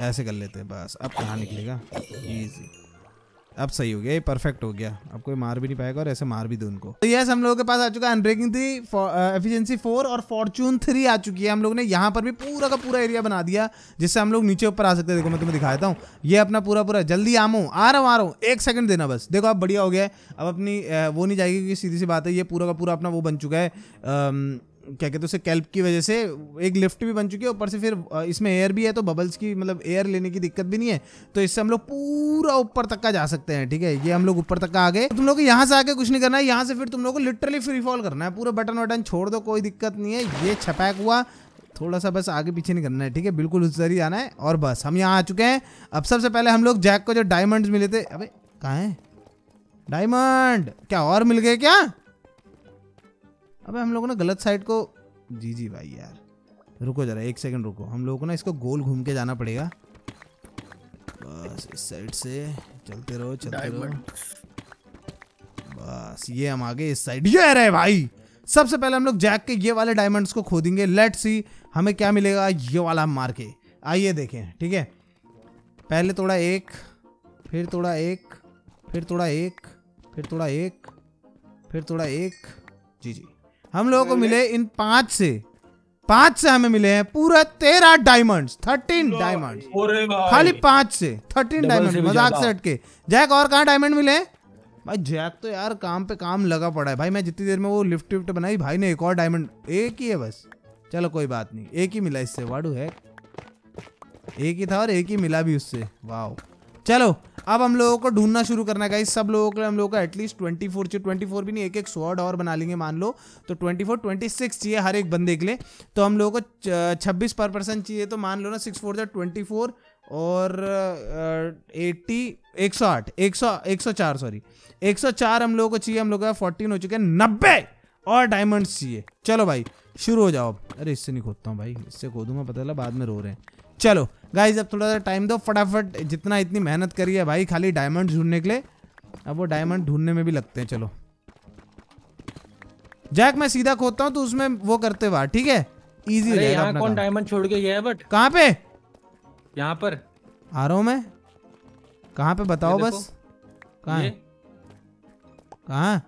ऐसे कर लेते हैं बस। अब कहाँ निकलेगा? इजी अब सही हो गया ये परफेक्ट हो गया। अब कोई मार भी नहीं पाएगा और ऐसे मार भी दो उनको। तो यस हम लोगों के पास आ चुका है अनब्रेकिंग थ्री एफिशिएंसी फोर और फॉर्चून थ्री आ चुकी है। हम लोग ने यहाँ पर भी पूरा का पूरा एरिया बना दिया जिससे हम लोग नीचे ऊपर आ सकते हैं। देखो मैं तुम्हें दिखा देता हूँ। ये अपना पूरा पूरा जल्दी आमो आ रहा हूँ आ रहा हूँ। एक सेकंड देना बस। देखो अब बढ़िया हो गया है। अब अपनी वो नहीं जाएगी क्योंकि सीधी सी बात है ये पूरा का पूरा अपना वो बन चुका है। अम, क्या कहते हैं उसे कैल्प की वजह से एक लिफ्ट भी बन चुकी है, ऊपर से फिर इसमें एयर भी है तो बबल्स की मतलब एयर लेने की दिक्कत भी नहीं है। तो इससे हम लोग पूरा ऊपर तक का जा सकते हैं, ठीक है? ये हम लोग ऊपर तक का आ गए। तुम लोग यहाँ से आके कुछ नहीं करना है, यहाँ से फिर तुम लोग को लिटरली फ्री फॉल करना है। पूरा बटन वटन छोड़ दो, कोई दिक्कत नहीं है। ये छपैक हुआ, थोड़ा सा बस आगे पीछे नहीं करना है, ठीक है? बिल्कुल उस ज़रिए आना है, और बस, हम यहाँ आ चुके हैं। अब सबसे पहले हम लोग जैक को जो डायमंड्स मिले थे, अबे, कहाँ है? डायमंड क्या और मिल गए क्या? अबे हम लोगों ने गलत साइड को जी जी भाई यार। रुको जरा एक सेकंड रुको। हम लोगों को ना इसको गोल घूम के जाना पड़ेगा। बस इस साइड से। चलते रहो चलते रहो। बस ये हम आगे इस साइड ये रहे भाई! सबसे पहले हम लोग जैक के ये वाले डायमंड्स को खोदेंगे। लेट सी हमें क्या मिलेगा ये वाला हम मार के। आइए देखें ठीक है? पहले थोड़ा एक फिर थोड़ा एक फिर थोड़ा एक फिर थोड़ा एक फिर थोड़ा एक। जी जी। हम लोगों को मिले इन पाँच से। पाँच से हमें मिले हैं पूरा तेरह डायमंड्स थर्टीन डायमंड्स खाली पाँच से थर्टीन डायमंड मज़ाक से हटके। जैक और कहाँ डायमंड मिले? हैं? भाई जैक तो यार काम पे काम लगा पड़ा है। भाई मैं जितनी देर में वो लिफ्ट विफ्ट बनाई भाई ने एक और डायमंड एक ही है बस। चलो कोई बात नहीं। एक ही मिला इससे। वाडू है। एक ही था और एक ही मिला भी उससे। वाओ। चलो, अब हम लोगों को ढूंढना शुरू करना है सब लोगों के हम लोगों को एटलीस्ट ट्वेंटी फोर चाहिए। ट्वेंटी फोर भी नहीं एक एक स्वॉर्ड और बना लेंगे, मान लो। तो ट्वेंटी फोर ट्वेंटी सिक्स चाहिए हर एक बंदे के लिए। तो हम लोगों को छब्बीस पर पर्सन चाहिए तो मान लो ना सिक्स फोर ट्वेंटी फोर और एट्टी एक सौ आठ, एक सौ एक सौ चार सॉरी एक सौ चार हम लोगों को चाहिए, हम लोग का फोर्टीन हो चुके हैं, नब्बे और डायमंड्स चाहिए। चलो भाई, शुरू हो जाओ। अरे, इससे नहीं खोदता हूँ भाई, इससे खोदूँगा, पता चला बाद में रो रहे हैं। चलो गाइज़ अब थोड़ा सा टाइम दो फटाफट जितना इतनी मेहनत करी है भाई खाली डायमंड ढूँढने के लिए। अब वो डायमंड ढूँढने में भी लगते हैं चलो। जैक मैं सीधा खोदता हूँ तो उसमें वो करते हुआ ठीक है? इजी रहेगा कौन डायमंड छोड़ के गया है बट कहाँ पे? यहाँ पर। आ रहा हूँ मैं। कहाँ पे? बताओ बस। कहाँ है? कहाँ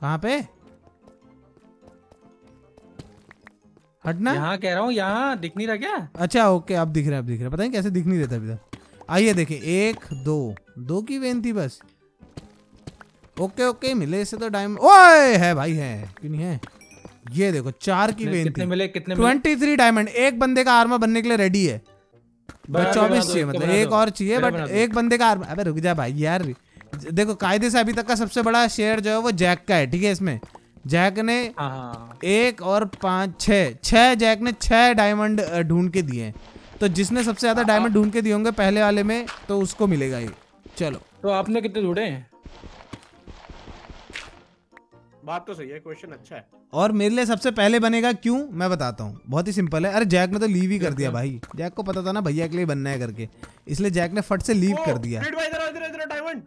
कहाँ पे? हटना? यहाँ कह रहा हूँ यहाँ दिख नहीं रहा क्या? अच्छा ओके अब दिख रहा है अब दिख रहा है। पता नहीं कैसे दिख नहीं देता अभी तक आइए देखिए एक दो दो की वेन थी बस। ओके ओके मिले इससे तो टाइम ओए है भाई है क्यों नहीं है? ये देखो चार की वेन कितने थी मिले कितने ट्वेंटी थ्री डायमंड एक बंदे का आर्मा बनने के लिए रेडी है। चौबीस चाहिए मतलब एक और चाहिए बट एक बंदे का आर्मा अबे रुक जा भाई यार। देखो कायदे से अभी तक का सबसे बड़ा शेयर जो है वो जैक का है ठीक है इसमें। जैक ने हाँ हाँ। एक और पाँच छः छः जैक ने छह डायमंड ढूंढ के दिए हैं। तो जिसने सबसे ज़्यादा डायमंड ढूंढ के दिए होंगे पहले वाले में तो उसको मिलेगा ये। चलो। तो आपने कितने ढूंढे हैं? बात तो सही है क्वेश्चन अच्छा है। और मेरे लिए सबसे पहले बनेगा क्यों? मैं बताता हूँ। बहुत ही सिंपल है। अरे जैक ने तो लीव ही कर दिया भाई। जैक को पता था ना भैया के लिए बनना है करके। इसलिए जैक ने फट से लीव कर दिया।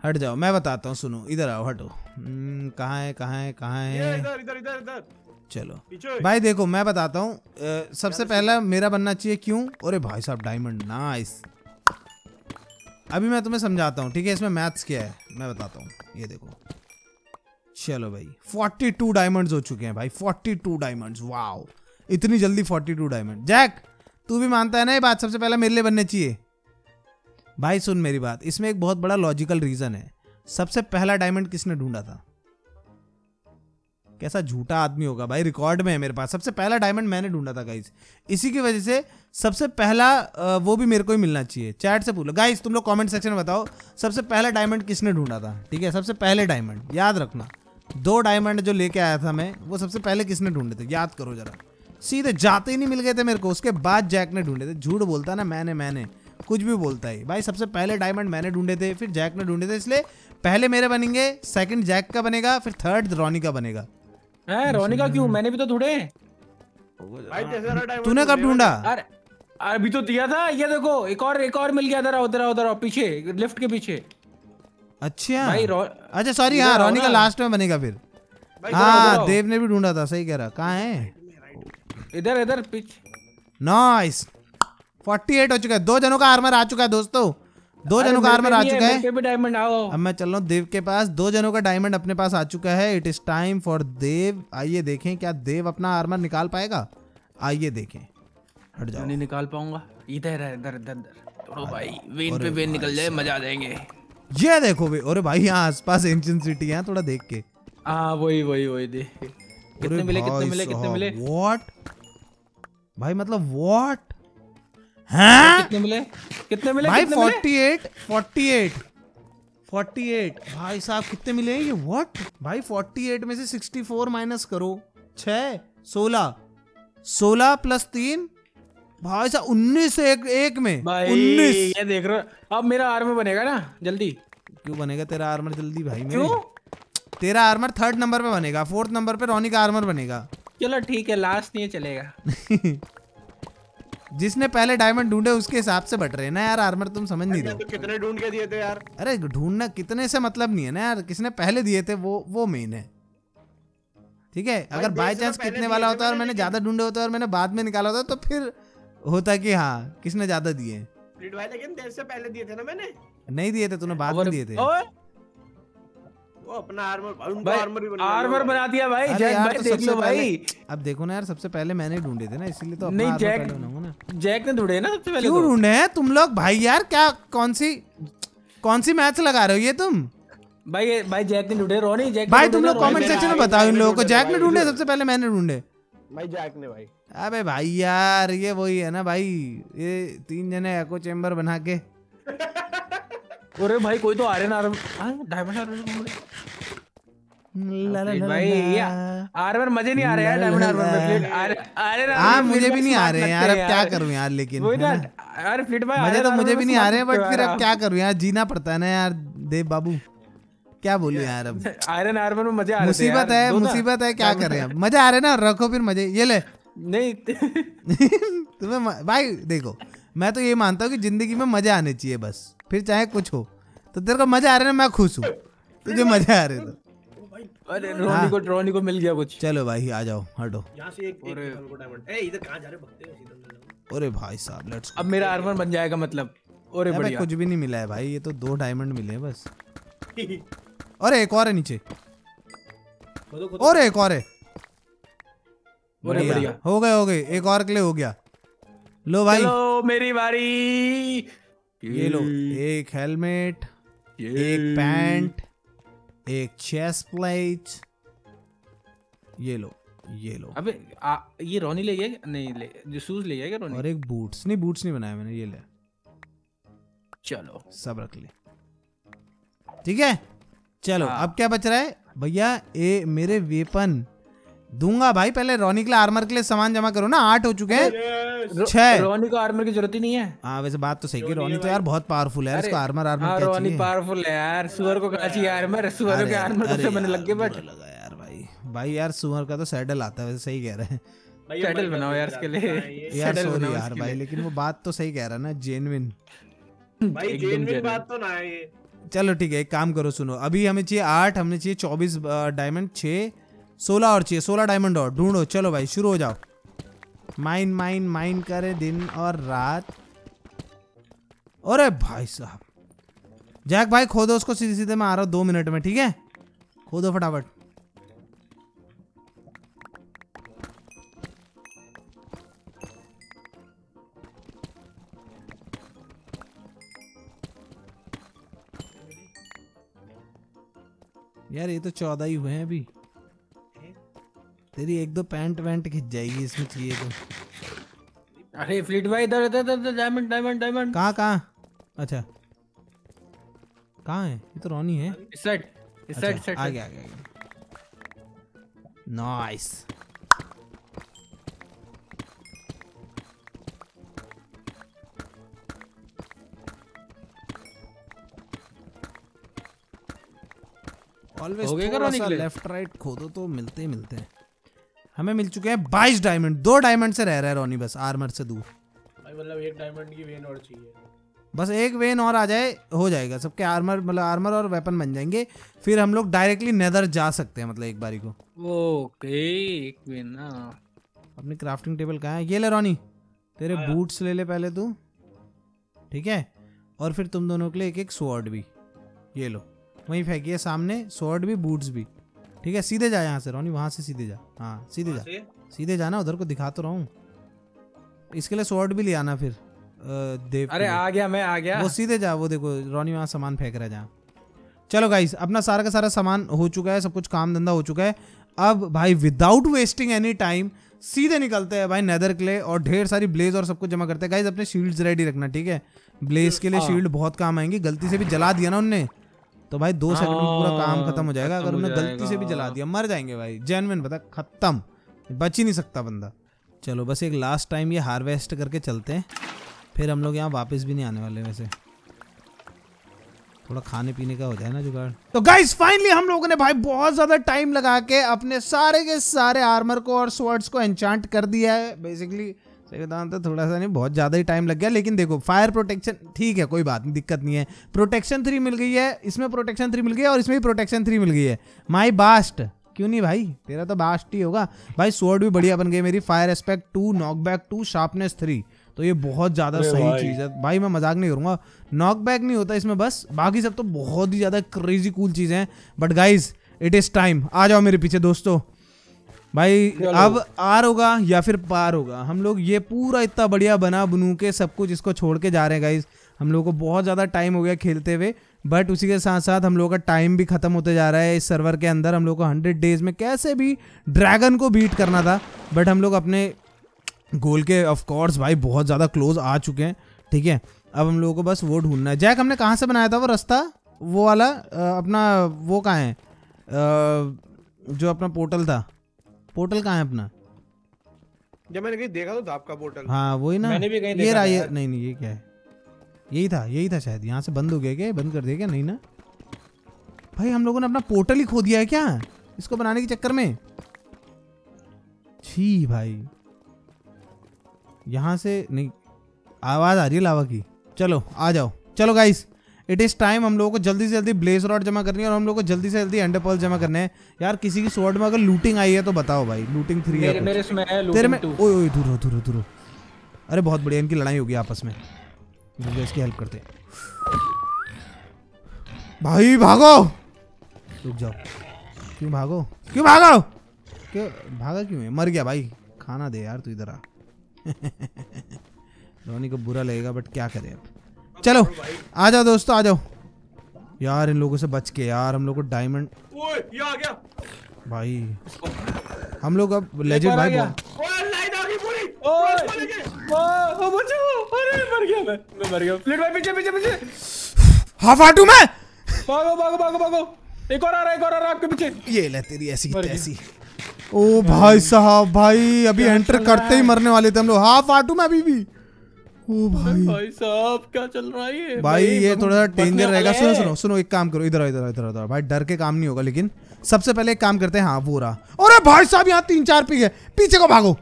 हट जाओ मैं बताता हूँ सुनो। इधर आओ हटो। हम्म, कहाँ है कहाँ है कहाँ है? चलो। भाई देखो मैं बताता हूँ। सबसे पहला मेरा बनना चाहिए क्यों? अरे भाई साहब डायमंड नाइस अभी मैं तुम्हें समझाता हूँ ठीक है? इसमें मैथ्स क्या है? मैं बताता हूँ। ये देखो। चलो भाई 42 डायमंड्स हो चुके हैं भाई 42 डायमंड्स वाओ इतनी जल्दी 42 डायमंड जैक तू भी मानता है ना ये बात सबसे पहला मेरे लिए बनने चाहिए? भाई सुन मेरी बात, इसमें एक बहुत बड़ा लॉजिकल रीजन है। सबसे पहला डायमंड किसने ढूंढा था? कैसा झूठा आदमी होगा भाई रिकॉर्ड में है मेरे पास। सबसे पहला डायमंड मैंने ढूंढा था गाइस इसी की वजह से सबसे पहला वो भी मेरे को ही मिलना चाहिए। चैट से पूछो। गाइस तुम लोग कमेंट सेक्शन में बताओ, सबसे पहला डायमंड किसने ढूंढा था? ठीक है, सबसे पहले डायमंड याद रखना। दो डायमंड जो लेके आया था मैं वो सबसे पहले किसने ढूंढे थे? याद करो जरा। सीधे जाते ही नहीं मिल गए थे मेरे को उसके बाद जैक ने ढूंढे थे। झूठ बोलता ना मैंने मैंने। कुछ भी बोलता है। भाई सबसे पहले डायमंड मैंने ढूंढे थे फिर जैक ने ढूंढे थे इसलिए पहले मेरे बनेंगे सेकंड जैक का बनेगा फिर थर्ड रोनी का बनेगा। हैं रोनी का क्यों? मैंने भी तो ढूंढे। हैं। भाई तेरे सारा डायमंड तूने कब ढूंढा अभी तो दिया था ये देखो एक और एक और मिल गया उधर उधर उधर पीछे लिफ्ट के पीछे। अच्छा। भाई अच्छा सॉरी हाँ रॉनी का लास्ट में बनेगा फिर। हाँ देव ने भी ढूंढा था सही कह रहा कहाँ है? इधर इधर पीछे। नाइस 48 हो चुका है। दो जनों का आर्मर आ चुका है दोस्तों। दो जनों का आर्मर आ चुका है। डायमंड आओ। अब मैं चल रहा हूँ देव के पास। दो जनों का डायमंड अपने पास आ चुका है। It is time for Dev. आइए देखें क्या देव अपना आर्मर निकाल पाएगा? आइए देखें। हट जाओ। नहीं निकाल पाऊँगा। इधर है इधर इधर इधर। भाई वेन पे वेन निकल जाए मज़ा आ जाएँगे। ये देखो भाई अरे भाई यहाँ आसपास एंशियंट सिटी है थोड़ा देख के। हाँ वही वही वही दे कितने मिले कितने मिले कितने मिले? व्हाट भाई मतलब व्हाट हैं? कितने मिले? कितने मिले भाई कितने मिले? 48 48 48 भाई साहब कितने मिले हैं ये? व्हाट भाई 48 में से 64 माइनस करो। 6 16 16 प्लस 3 भाई साहब 19 एक एक में उन्नीस। ये देख रहे हो। अब मेरा आर्मर बनेगा ना जल्दी। क्यों बनेगा तेरा आर्मर जल्दी भाई? क्यों? तेरा आर्मर थर्ड नंबर पे बनेगा फोर्थ नंबर पे रोनी का आर्मर बनेगा। चलो ठीक है लास्ट नहीं चलेगा। जिसने पहले डायमंड ढूंढे उसके हिसाब से बट रहे हैं ना यार आर्मर तुम समझ नहीं रहे तो कितने ढूंढ के दिए थे यार? अरे ढूंढना कितने से मतलब नहीं है ना यार किसने पहले दिए थे वो वो मेन है। ठीक है? अगर तो चांस कितने वाला होता और मैंने, मैंने ज़्यादा ढूंढे होते और मैंने बाद में निकाला होता तो फिर होता कि हाँ किसने ज़्यादा दिए? भाई लेकिन देर से पहले दिए थे ना मैंने। नहीं दिए थे तूने बाद में दिए थे। वो अपना आर्मर भाई आर्मर बना आर्मर बना दिया भाई जैक भाई तो देख लो भाई। अब देखो ना यार सबसे पहले मैंने ढूंढे थे ना इसीलिए तो नहीं, जैक- ना। जैक ने ढूंढे ना सबसे पहले क्यों तो। ढूंढे हैं? तुम लोग भाई यार क्या कौन सी कौन सी मैच लगा रहे हो ये तुम? भाई भाई जैक ने ढूंढे रोनी जैक भाई तुम लोग कमेंट सेक्शन में बताओ इन लोगों को जैक ने ढूंढे सबसे पहले मैंने ढूंढे। भाई जैक ने भाई। अबे भाई यार ये वही है ना भाई ये तीन जने एको चेम्बर बना के। अरे भाई कोई तो आ रहे डायमंड आर्मर ला ला ला भाई ये आर्मर मज़े नहीं आ रहे यार डायमंड आर्मर में फ्लिट अरे अरे हाँ मुझे भी नहीं आ रहे हैं यार अब क्या करूँ यार लेकिन वही ना ना? फ्लिट भाई मज़े तो मुझे भी नहीं आ रहे smart बट फिर अब क्या करूँ यार? जीना पड़ता है ना यार देव बाबू। क्या बोलूँ यार अब? आयरन आर्मर में मज़े आ रहे मुसीबत है मुसीबत है क्या करें अब? मज़े आ रहे हैं ना रखो फिर मज़े। ये ले नहीं। तुम्हें भाई देखो मैं तो ये मानता हूँ कि ज़िंदगी में मज़ा आने चाहिए बस। फिर चाहे कुछ हो। तो तेरे को मज़े आ रहे हैं ना मैं खुश हूँ। तुझे मज़े आ रहे तो। अरे रोनी को रोनी को मिल गया कुछ। चलो भाई आ जाओ हटो। यहाँ से एक एक डायमंड ए इधर कहाँ जा रहे भगते हो सीधा अंदर जाओ। अरे भाई साहब लेट्स अब मेरा आर्मर बन जाएगा मतलब। अरे बढ़िया। कुछ भी नहीं मिला है भाई ये तो दो डायमंड मिले हैं बस। अरे एक और है नीचे। और एक और है। अरे बढ़िया। हो गए हो गए एक और के लिए हो गया। लो भाई। लो मेरी बारी। ये लो एक हेलमेट एक पैंट एक चेस्ट प्लेट। ये लो ये लो। अबे आ, ये रोनी ले गया नहीं ले जो शूज़ ले गया क्या रोनी? और एक बूट्स नहीं बूट्स नहीं बनाया मैंने ये ले। चलो। सब रख ले ठीक है? चलो हाँ। अब क्या बच रहा है? भैया ए मेरे वेपन। दूँगा भाई पहले रोनी के लिए आर्मर के लिए सामान जमा करो ना आठ हो चुके हैं। छह। रोनी को आर्मर की ज़रूरत ही नहीं है। हाँ वैसे बात तो सही की रोनी तो यार बहुत पावरफुल है इसको आर्मर आर्मर हाँ रोनी पावरफुल है। यार सुअर को कहा चाहिए आर्मर सुअर के आर्मर से मैंने लग गए बट लगा यार भाई। भाई यार सुअर का तो सैडल आता है वैसे सही कह रहे हैं। सैडल बनाओ यार इसके लिए। यार सॉरी यार भाई लेकिन वो बात तो सही कह रहा है ना जेनविन भाई जेनविन। बात तो ना है चलो ठीक है एक काम करो सुनो। अभी हमें चाहिए आठ हमें चाहिए चौबीस डायमंड छः सोलह और चाहिए, सोलह डायमंड और। ढूंढो, चलो भाई, शुरू हो जाओ। माइन माइन माइन करे दिन और रात। अरे भाई साहब। जैक भाई, खोदो उसको सीधे सीधे, मैं आ रहा हूँ दो मिनट में, ठीक है? खोदो फटाफट। यार, ये तो चौदह ही हुए हैं अभी। तेरी एक दो पैंट वैंट खिंच जाएगी इसमें चाहिए तो। अरे फ्लीट भाई इधर इधर इधर डायमंड डायमंड डायमंड कहाँ कहाँ? अच्छा। कहाँ है? ये तो रोनी है। इस साइड इस साइड अच्छा, आ गया आ गया नाइस ऑलवेज थोड़ा सा लेफ़्ट राइट खोदो तो मिलते ही मिलते हैं। हमें मिल चुके हैं 22 डायमंड दो डायमंड से रह रहा है रोनी बस आर्मर से दूर। मतलब एक डायमंड की वेन और चाहिए। बस एक वेन और आ जाए हो जाएगा। सबके आर्मर मतलब आर्मर और वेपन बन जाएँगे। फिर हम लोग डायरेक्टली नेदर जा सकते हैं मतलब एक बारी को। ओके एक मिनट ना। अपनी क्राफ्टिंग टेबल कहाँ है? ये ले रोनी। तेरे बूट्स ले ले पहले तू। ठीक है? और फिर तुम दोनों के लिए एक एक स्वॉर्ड भी। ये लो। वहीं फेंकिए सामने। स्वॉर्ड भी बूट्स भी। ठीक है सीधे जा यहाँ से रोनी वहाँ से सीधे जा। हाँ सीधे जा। सीधे जाना उधर को दिखा तो रहा हूँ। इसके लिए स्वॉर्ड भी ले आना फिर देव अरे आ गया मैं आ गया। वो सीधे जा वो देखो रोनी वहाँ सामान फेंक रहा है जहाँ। चलो गाइस अपना सारा का सारा सामान हो चुका है सब कुछ काम धंधा हो चुका है। अब भाई विदाउट वेस्टिंग एनी टाइम सीधे निकलते हैं भाई नेदर के लिए और ढेर सारी ब्लेज और सब कुछ जमा करते हैं। गाइस अपने शील्ड्स रेडी रखना ठीक है? ब्लेज के लिए हाँ। शील्ड बहुत काम आएँगी गलती से भी जला दिया ना उनने। तो भाई दो सेकंड में पूरा काम हाँ, खत्म हो जाएगा अगर उन्हें गलती से भी जला दिया मर जाएँगे भाई। जेनविन बता खत्म। बच ही नहीं सकता बंदा। चलो बस एक लास्ट टाइम ये हार्वेस्ट करके चलते हैं। फिर हम लोग यहाँ वापस भी नहीं आने वाले वैसे। थोड़ा खाने पीने का हो जाए ना जुगाड़। तो गाइस फाइनली हम लोगों ने भाई बहुत ज़्यादा टाइम लगा के अपने सारे के सारे आर्मर को और स्वर्ड्स को एंचांट कर दिया है। बेसिकली सही तो थोड़ा सा नहीं बहुत ज़्यादा ही टाइम लग गया लेकिन देखो फायर प्रोटेक्शन ठीक है कोई बात नहीं दिक्कत नहीं है। प्रोटेक्शन थ्री मिल गई है इसमें प्रोटेक्शन थ्री मिल गई है और इसमें भी प्रोटेक्शन थ्री मिल गई है। माई बास्ट क्यों नहीं भाई? तेरा तो बास्ट ही होगा। भाई स्वॉर्ड भी बढ़िया बन गई मेरी fire aspect two knockback two sharpness three तो ये बहुत ज़्यादा सही चीज़ है। भाई मैं मज़ाक नहीं करूँगा। नॉकबैक नहीं होता इसमें बस बाकी सब तो बहुत ही ज़्यादा क्रेजी कूल चीज़ें हैं। But guys it is time आ जाओ मेरे पीछे दोस्तों। भाई अब आर होगा या फिर पार होगा। हम लोग ये पूरा इतना बढ़िया बना बनू के सब कुछ इसको छोड़ के जा रहे हैं गाइज़ हम लोग को बहुत ज़्यादा टाइम हो गया खेलते हुए बट उसी के साथ साथ हम लोगों का टाइम भी खत्म होते जा रहा है इस सर्वर के अंदर। हम लोग को हंड्रेड डेज़ में कैसे भी ड्रैगन को बीट करना था बट हम लोग अपने गोल के ऑफ़ कोर्स भाई बहुत ज़्यादा क्लोज आ चुके हैं ठीक है? अब हम लोगों को बस वो ढूंढना है। जैक हमने कहाँ से बनाया था वो रास्ता? वो वाला अपना वो कहाँ है? जो अपना पोर्टल था। पोर्टल कहाँ है अपना? जब मैंने कहीं देखा तो था आपका पोर्टल। हाँ वही ना। मैंने भी कहीं ये देखा रहा ये नहीं नहीं ये क्या है? यही था यही था शायद यहाँ से बंद हो गया क्या? बंद कर दिया क्या? नहीं ना? भाई हम लोगों ने अपना पोर्टल ही खो दिया है क्या? इसको बनाने के चक्कर में? छी भाई। यहाँ से नहीं आवाज़ आ रही है लावा की। चलो आ जाओ। चलो गाइस इट इज़ टाइम हम लोगों को जल्दी से जल्दी ब्लेज रॉड जमा करनी है और हम लोग को जल्दी से जल्दी एंडर पर्ल जमा करने हैं। यार किसी की स्वॉर्ड में अगर लूटिंग आई है तो बताओ भाई। लूटिंग थ्री है तेरे में ओए ओए दूर दूर दूर अरे बहुत बढ़िया इनकी लड़ाई होगी आपस में। इसकी हेल्प करते भाई भागो! रुक जाओ। क्यों भागो? क्यों भागो? क्यों भागा क्यों है? मर गया भाई। खाना दे यार तू इधर आ। धोनी को बुरा लगेगा बट क्या करें अब? चलो आ जाओ दोस्तों आ जाओ। यार इन लोगों से बच के यार हम लोग को डायमंड ओए ये आ गया। भाई हम लोग अब लेजेंड भाई गया। बहुत- ओए लाइन आ गई पूरी। ओए क्रॉस को लेके ओ, ओ, बचाओ अरे मर गया मैं मैं मर गया। फ्लिट भाई पीछे पीछे पीछे। हाँ फाटू मैं। भागो भागो भागो भागो। एक और आ रहा है एक और आ रहा है आपके पीछे। ये ले तेरी ऐसी। तैसी। ओ भाई साहब भाई अभी एंटर करते ही? मरने वाले थे हम लोग। हाँ फाटू मैं अभी भी। ओ भाई। भाई साहब क्या चल रहा है ये? भाई ये थोड़ा सा डेंजर रहेगा। सुनो सुनो सुनो एक काम करो इधर इधर इधर इधर भाई डर के काम नहीं होगा लेकिन सबसे पहले एक काम करते हैं हाँ वो रहा। अरे भाई साहब यहाँ तीन चार पी गए पीछे को भागो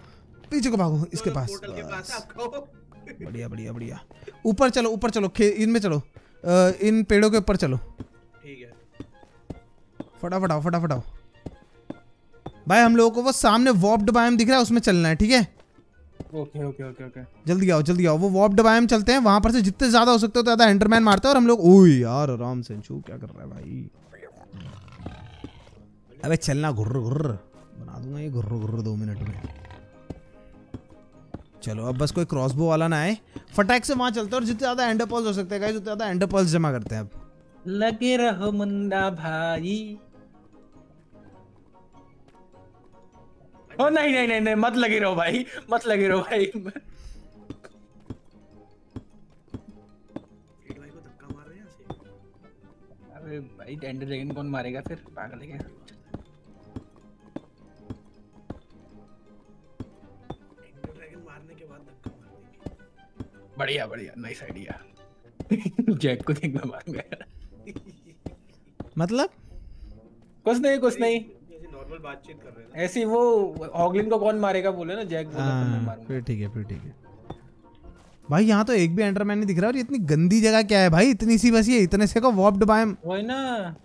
पीछे को भागो इसके पास। बढ़िया बढ़िया बढ़िया। ऊपर चलो ऊपर चलो इनमें चलो। इन पेड़ों के ऊपर चलो। ठीक है। फटाफट आओ फटाफट आओ। भाई हम लोगों को वो सामने वॉप्ड बायम दिख रहा है उसमें चलना है ठीक है? ओके ओके ओके ओके जल्दी आओ जल्दी आओ। वो वॉप्ड बायम चलते हैं वहाँ पर से जितने ज़्यादा हो सकते हो ज़्यादा एंडरमैन मारते हैं और हम लोग ओह यार आराम से छू क्या कर रहा है भाई? अबे चलना घुर्र घुर्र। बना दूँगा ये घुर्र घुर्र दो मिनट में। चलो अब बस कोई क्रॉसबो वाला ना आए। फटाक से वहाँ चलते हैं और जितने ज़्यादा एंडरपॉल्स हो सकते हैं guys, उतने ज़्यादा एंडरपॉल्स जमा करते हैं अब। लगे रहो मुन्ना भाई। ओ नहीं नहीं नहीं नहीं मत लगे रहो भाई मत लगे रहो भाई। फ्लिट भाई को धक्का मार रहे हैं ऐसे अरे भाई एंडर ड्रैगन कौन मारेगा फिर? पागल है क्या? एंडर ड्रैगन मारने के बाद धक्का मार देंगे बढ़िया बढ़िया नाइस आइडिया जैक को देख मैं मारूँगा। मतलब? कुछ नहीं कुछ नहीं। नॉर्मल बातचीत कर रहे थे। ऐसे ही वो हॉगलिन को कौन मारेगा बोले ना जैक बोला तो मैं हाँ, मारूँगा। फिर ठीक है फिर ठीक है। भाई यहाँ तो एक भी एंडरमैन नहीं दिख रहा और ये इतनी गंदी जगह क्या है भाई? इतनी सी बस ये इतने से को वॉप्ड बायम वही ना।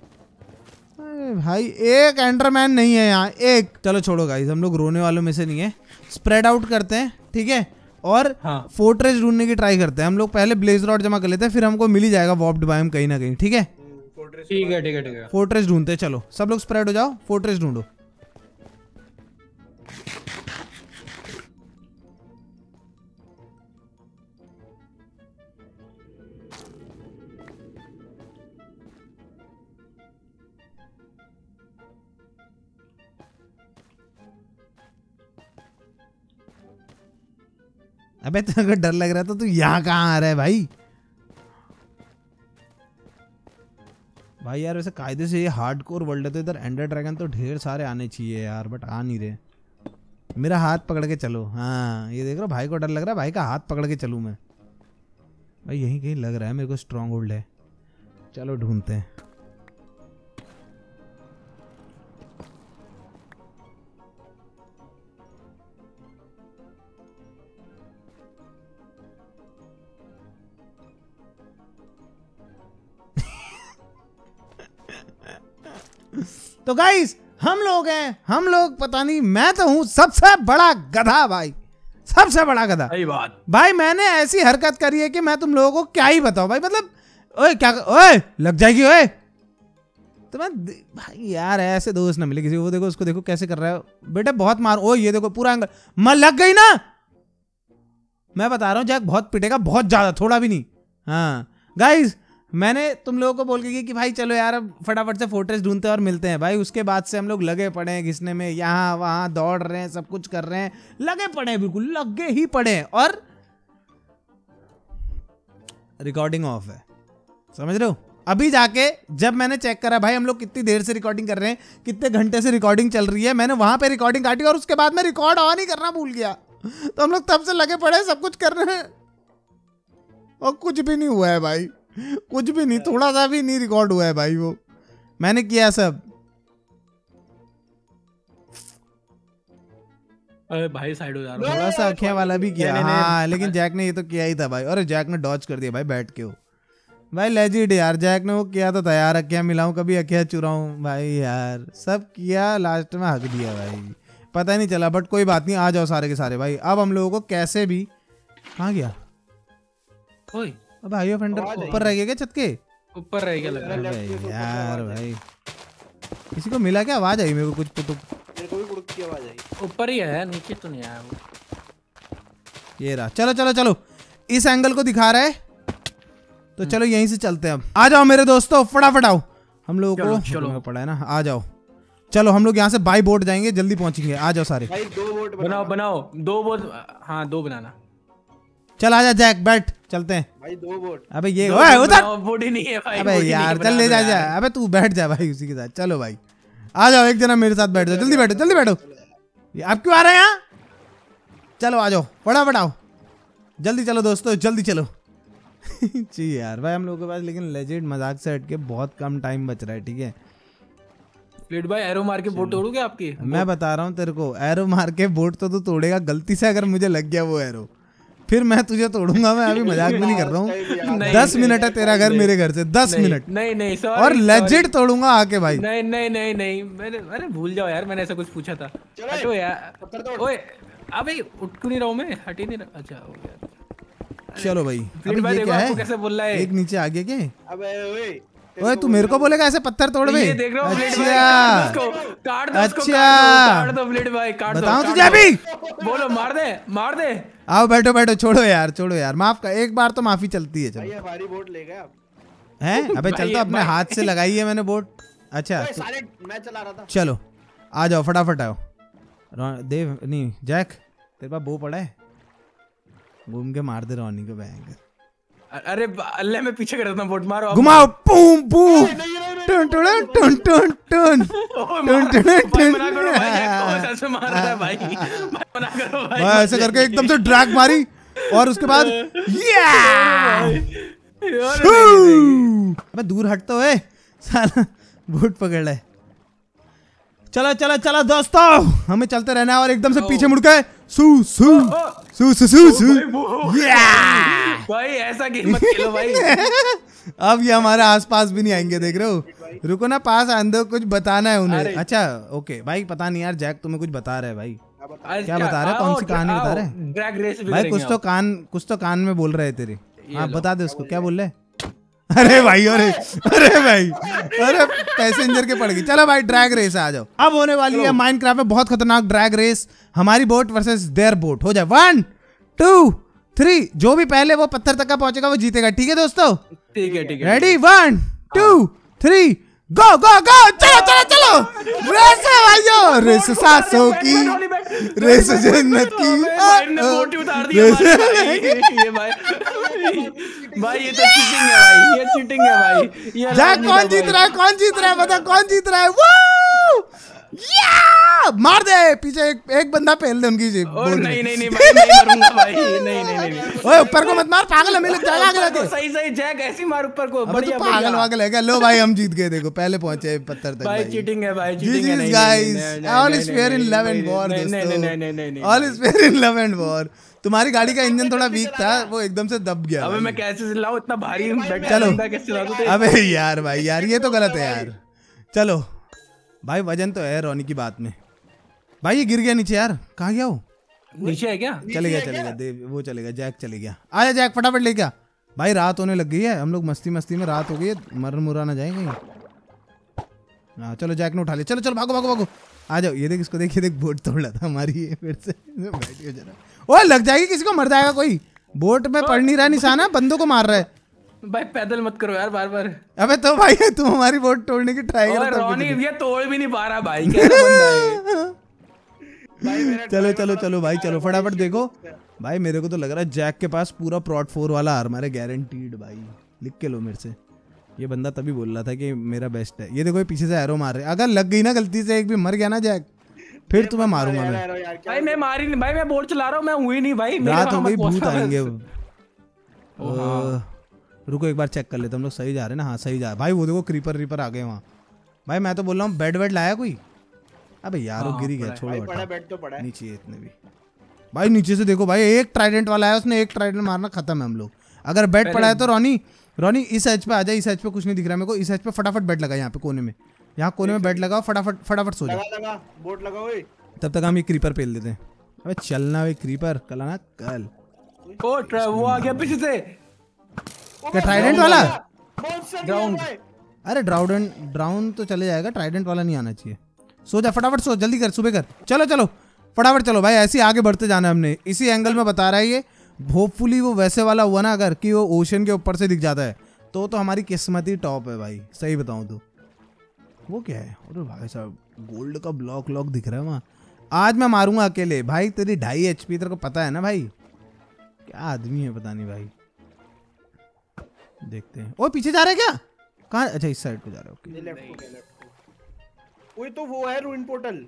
भाई एक एंडरमैन नहीं है यहाँ। एक चलो छोड़ो गाइस हम लोग रोने वालों में से नहीं है। स्प्रेड आउट करते हैं ठीक है? और हाँ। फोर्ट्रेस ढूँढने की ट्राई करते हैं। हम लोग पहले ब्लेज रॉड जमा कर लेते हैं फिर हमको मिल ही जाएगा वॉप्ड बायम कहीं ना कहीं ठीक है? फोर्ट्रेस ठीक है ठीक है ठीक है। फोर्ट्रेस ढूंढते हैं चलो। सब लोग स्प्रेड हो जाओ फोर्ट्रेस ढूंढो। अबे तेरे को डर लग रहा था, तू यहाँ कहाँ आ रहा है भाई? भाई यार, वैसे कायदे से ये हार्ड कोर वर्ल्ड है तो इधर एंडर ड्रैगन तो ढेर सारे आने चाहिए यार बट आ नहीं रहे। मेरा हाथ पकड़ के चलो। हाँ ये देख रहा भाई को डर लग रहा है, भाई का हाथ पकड़ के चलूँ मैं। भाई, यहीं कहीं लग रहा है, मेरे को स्ट्रांग होल्ड है। चलो, ढूंढते हैं। तो गाइस हम लोग हैं हम लोग पता नहीं मैं तो हूँ सबसे बड़ा गधा भाई। सबसे बड़ा गधा। सही बात। भाई मैंने ऐसी हरकत करी है कि मैं तुम लोगों को क्या ही बताऊँ भाई मतलब ओए क्या ओए लग जाएगी ओए। तो मैं भाई यार ऐसे दोस्त ना मिले किसी वो देखो उसको देखो कैसे कर रहा है। बेटे बहुत मार ओ ये देखो पूरा एंगल। मैं लग गई ना। मैं बता रहा हूँ जैक बहुत पिटेगा बहुत ज़्यादा थोड़ा भी नहीं। हाँ। गाइस मैंने तुम लोगों को बोल के कि भाई चलो यार, अब फटाफट से फोर्ट्रेस ढूंढते हैं और मिलते हैं। भाई, उसके बाद से हम लोग लगे पड़े हैं घिसने में, यहाँ, वहाँ दौड़ रहे हैं, सब कुछ कर रहे हैं। लगे पड़े हैं, बिल्कुल लगे ही पड़े हैं। और रिकॉर्डिंग ऑफ़ है। समझ रहे हो? अभी जाके जब मैंने चेक करा, भाई, हम लोग कितनी देर से रिकॉर्डिंग कर रहे हैं, कितने घंटे से रिकॉर्डिंग चल रही है, मैंने वहाँ पे रिकॉर्डिंग काटी और उसके बाद मैं रिकॉर्ड ऑन ही करना भूल गया। तो हम लोग तब से लगे पड़े सब कुछ कर रहे हैं। और कुछ भी नहीं हुआ है, भाई। कुछ भी नहीं थोड़ा सा भी नहीं रिकॉर्ड हुआ है भाई वो। मैंने किया सब। अरे भाई साइड हो जा रहा थोड़ा सा अखियाँ वाला भी किया। हाँ लेकिन जैक ने ये तो किया ही था भाई। और जैक ने डॉच कर दिया भाई बैठ के वो। भाई लेजिड यार। जैक ने वो किया तो था यार। अखियाँ मिलाऊं कभी अखियाँ चुराऊं। भाई यार सब किया लास्ट में हक दिया भाई। पता ही नहीं चला बट कोई बात नहीं आ जाओ सारे के सारे भाई। अब हम लोगों को कैसे भी कहाँ गया? अब भाई ऑफेंडर ऊपर रह गया क्या छत के? ऊपर रह गया लग रहा है यार भाई। किसी को मिला क्या आवाज़ आई मेरे को कुछ पुटुक मेरे को भी कुड़क की आवाज़ आई। ऊपर ही है नीचे तो नहीं आया। वो ये रहा। चलो चलो चलो। इस एंगल को दिखा रहा है। तो चलो यहीं से चलते हैं अब। आ जाओ मेरे दोस्तों फटाफट आओ। हम लोगों को चलो। पड़ा है ना। आ जाओ। चलो हम लोग यहाँ से बाई बोट जाएँगे जल्दी पहुँचेंगे। आ जाओ सारे। भाई दो वोट बनाओ बनाओ। दो बोल हाँ दो बनाना। चल आ जा जैक बैठ। चलते हैं। भाई दो वोट। अबे ये ओए उधर। बनाओ, बॉडी नहीं है भाई अबे यार चल ले जा जा। अबे तू बैठ जा भाई उसी के साथ। चलो भाई। आ जाओ एक जना मेरे साथ बैठ जाओ। जल्दी बैठो जल्दी बैठो। आप क्यों आ रहे हैं यहाँ चलो आ जाओ। फटाफट आओ जल्दी चलो दोस्तों जल्दी चलो। जी यार भाई हम लोगों के पास लेकिन लेजिट मज़ाक से हटके बहुत कम टाइम बच रहा है ठीक है? स्प्लिट भाई एरो मार के बोट तोड़ोगे आपकी? मैं बता रहा हूँ तेरे को एरो मार के बोट तो तू तोड़ेगा। गलती से अगर मुझे लग गया वो एरो फिर मैं तुझे तोड़ूँगा मैं अभी मज़ाक भी नहीं कर रहा हूँ। दस मिनट है तेरा घर मेरे घर से दस मिनट। नहीं नहीं सॉरी और लेजिट तोड़ूँगा आके भाई। नहीं नहीं नहीं नहीं मैंने अरे भूल जाओ यार मैंने ऐसा कुछ पूछा था। हटो यार। ओए अबे उठ क्यों नहीं रहा हूँ मैं? हट ही नहीं रहा। अच्छा हो गया। चलो भाई भाई ये क्या है? कैसे बोल रहा है। एक नीचे आगे के? अबे ओए। ओए तू मेरे को बोलेगा ऐसे पत्थर तोड़ बे ये देख रहा हूँ ब्लेड अच्छा। काट दो अच्छा। काट दो ब्लेड भाई काट दो बताऊँ तुझे अभी? बोलो मार दे मार दे। आओ बैठो बैठो छोड़ो यार छोड़ो यार माफ़ कर एक बार तो माफ़ी चलती है भाई चलो हमारी वोट ले गए आप। हैं? अबे चल तो अपने हाथ से लगाई है मैंने बोट। अच्छा ओए तो- मैं चला रहा था। चलो आ जाओ फटाफट आओ। देव नहीं जैक तेरे पास बो पड़ा है? घूम के मार दे रोनी को बैंक अरे अल्लाह मैं पीछे कर देता बोट मारो घुमाओ बूम बूम। टन टन टन टन टन। टन मार- टन टन भाई ऐसे है करके एकदम से ड्रैग मारी और उसके बाद। अबे दूर हट तो है साला बूट पकड़ ले। चलो चलो चलो दोस्तों हमें चलते रहना है और एकदम से पीछे मुड़ के सू सू सू सू सू। सू या भाई ऐसा गेम मत खेलो भाई। अब ये हमारे आसपास भी नहीं आएँगे देख रहे हो? रुको ना पास आंदो कुछ बताना है उन्हें। अच्छा ओके भाई पता नहीं यार जैक तुम्हें कुछ बता रहा है भाई। क्या बता रहे हैं? कौन सी कहानी बता रहे हैं? भाई कुछ तो कान कुछ तो कान में बोल रहे तेरे। हाँ बता दे उसको क्या बोल रहे अरे भाई अरे अरे भाई अरे पैसेंजर के पड़ गई चलो भाई ड्रैग रेस आ जाओ। अब होने वाली है माइनक्राफ्ट में बहुत खतरनाक ड्रैग रेस हमारी बोट वर्सेस देयर बोट हो जाए वन टू थ्री जो भी पहले वो पत्थर तक का पहुंचेगा वो जीतेगा। ठीक है दोस्तों? ठीक है ठीक है। Ready one two three go go go चलो चलो चलो! रेस है भाइयों! रेस सासों की रेस जन्नत की। भाई ने बोट उतार दिया रेस- ये भाई भाई ये तो चीटिंग है भाई ये चीटिंग है भाई। ये जा कौन जीत रहा है कौन जीत रहा है? बता कौन जीत रहा है? वो या मार दे पीछे एक एक बंदा पहन दे उनकी जीप और नहीं नहीं नहीं भाई नहीं मरूँगा भाई नहीं नहीं नहीं नहीं ओए ऊपर को मत मार पागल हमें लग जाएगा आगे लगे सही सही जैक ऐसी मार ऊपर को तो बढ़िया पागल वागल है क्या लो भाई हम जीत गए देखो पहले पहुँचे पत्थर तक भाई चीटिंग है भाई चीटिंग है नहीं गाइस नहीं, नहीं, all is fair in love and war नहीं, नहीं, नहीं, नहीं, नहीं, दोस्तों all is fair in love and war तुम्हारी गाड़ी का इंजन थोड़ा वीक था वो एकदम से दब गया अबे मैं कैसे चलाऊं इतना भारी चलो। अबे यार भाई यार ये तो गलत है यार चलो भाई वज़न तो है रोनी की बात में। भाई ये गिर गया नीचे यार। कहाँ गया वो? नीचे है क्या? चले गया चले गया देव वो चले गया जैक चले गया। आजा जैक फटाफट ले गया। भाई रात होने लग गई है। हम लोग मस्ती मस्ती में रात हो गई है। मरन मुरा ना जाए कहीं। हाँ चलो जैक ने उठा लिया। चलो चलो भागो भागो भागो। आ जाओ ये देख इसको देखिए देख बोट तोड़ रहा था हमारी ये फिर से। बैठी हो जरा। ओए लग जाएगी किसी को मर जाएगा कोई। बोट में पड़ नहीं रहा निशाना बंदों को मार रहा है। भाई पैदल मत करो यार बार बार। अबे तो भाई तुम हमारी बोट तोड़ने की ट्राई करो रोनी ये तोड़ भी नहीं पा रहा भाई कैसा बंदा है नहीं। चलो चलो चलो भाई चलो फटाफट देखो। भाई मेरे को तो लग रहा है जैक के पास पूरा प्रॉट फोर वाला आर्मर है गारंटीड भाई। लिख के लो मेरे से। ये बंदा तभी बोल रहा था कि मेरा बेस्ट है। ये देखो ये पीछे से एरो मार रहे हैं। अगर लग गई ना गलती से एक भी मर गया ना जैक फिर तुम्हें मारूँगा मैं। क्या भाई मैं मारी नहीं भाई मैं बोर्ड चला रहा हूँ मैं हुई नहीं भाई मेरे रात हो गई भूत आएँगे रुको एक बार चेक कर लेते हम लोग सही जा रहे हैं ना? हाँ सही जा रहे भाई वो देखो क्रीपर रीपर आ गए वहाँ। भाई मैं तो बोल रहा हूँ बेड वेड लाया कोई? अबे यार वो हाँ, गिर गया छोड़ो भाई बेड तो पड़ा है। नीचे इतने भी। भाई नीचे से देखो भाई एक ट्राइडेंट वाला है उसने एक ट्राइडेंट मारना खत्म है हम लोग। अगर बेड पड़ा है तो रोनी रोनी इस एज पे आ जाए इस एज पे कुछ नहीं दिख रहा मेरे को। इस एज पे फटाफट बेड लगा यहाँ पे कोने में। यहाँ कोने में बेड लगाओ फटाफट फटाफट सो जाओ। बोट तब तक हम ये क्रीपर पेल देते हैं। अबे चलना वे क्रीपर कल आना कल। ओ वो आ गया पीछे से। क्या ट्राइडेंट वाला? मॉन्स्टर अरे ड्राउडन ड्राउन तो चले जाएगा ट्राइडेंट वाला नहीं आना चाहिए। सो जा फटाफट सो जल्दी कर सुबह कर। चलो चलो फटाफट चलो भाई ऐसे ही आगे बढ़ते जाना है हमने। इसी एंगल में बता रहा है ये होपफुली वो वैसे वाला हुआ ना अगर कि वो ओशन के ऊपर से दिख जाता है। तो तो हमारी किस्मत ही टॉप है भाई सही बताऊँ तो। वो क्या है? अरे भाई साहब गोल्ड का ब्लॉक लॉक दिख रहा है वहाँ। आज मैं मारूँगा अकेले। भाई तेरी ढाई एच तेरे को पता है ना भाई? क्या आदमी है पता नहीं भाई। देखते हैं। ओ पीछे जा रहा है क्या? कहाँ अच्छा इस साइड पे जा रहा है ओके लेफ़्ट को लेफ़्ट को। ओए तो वो है रूइन पोर्टल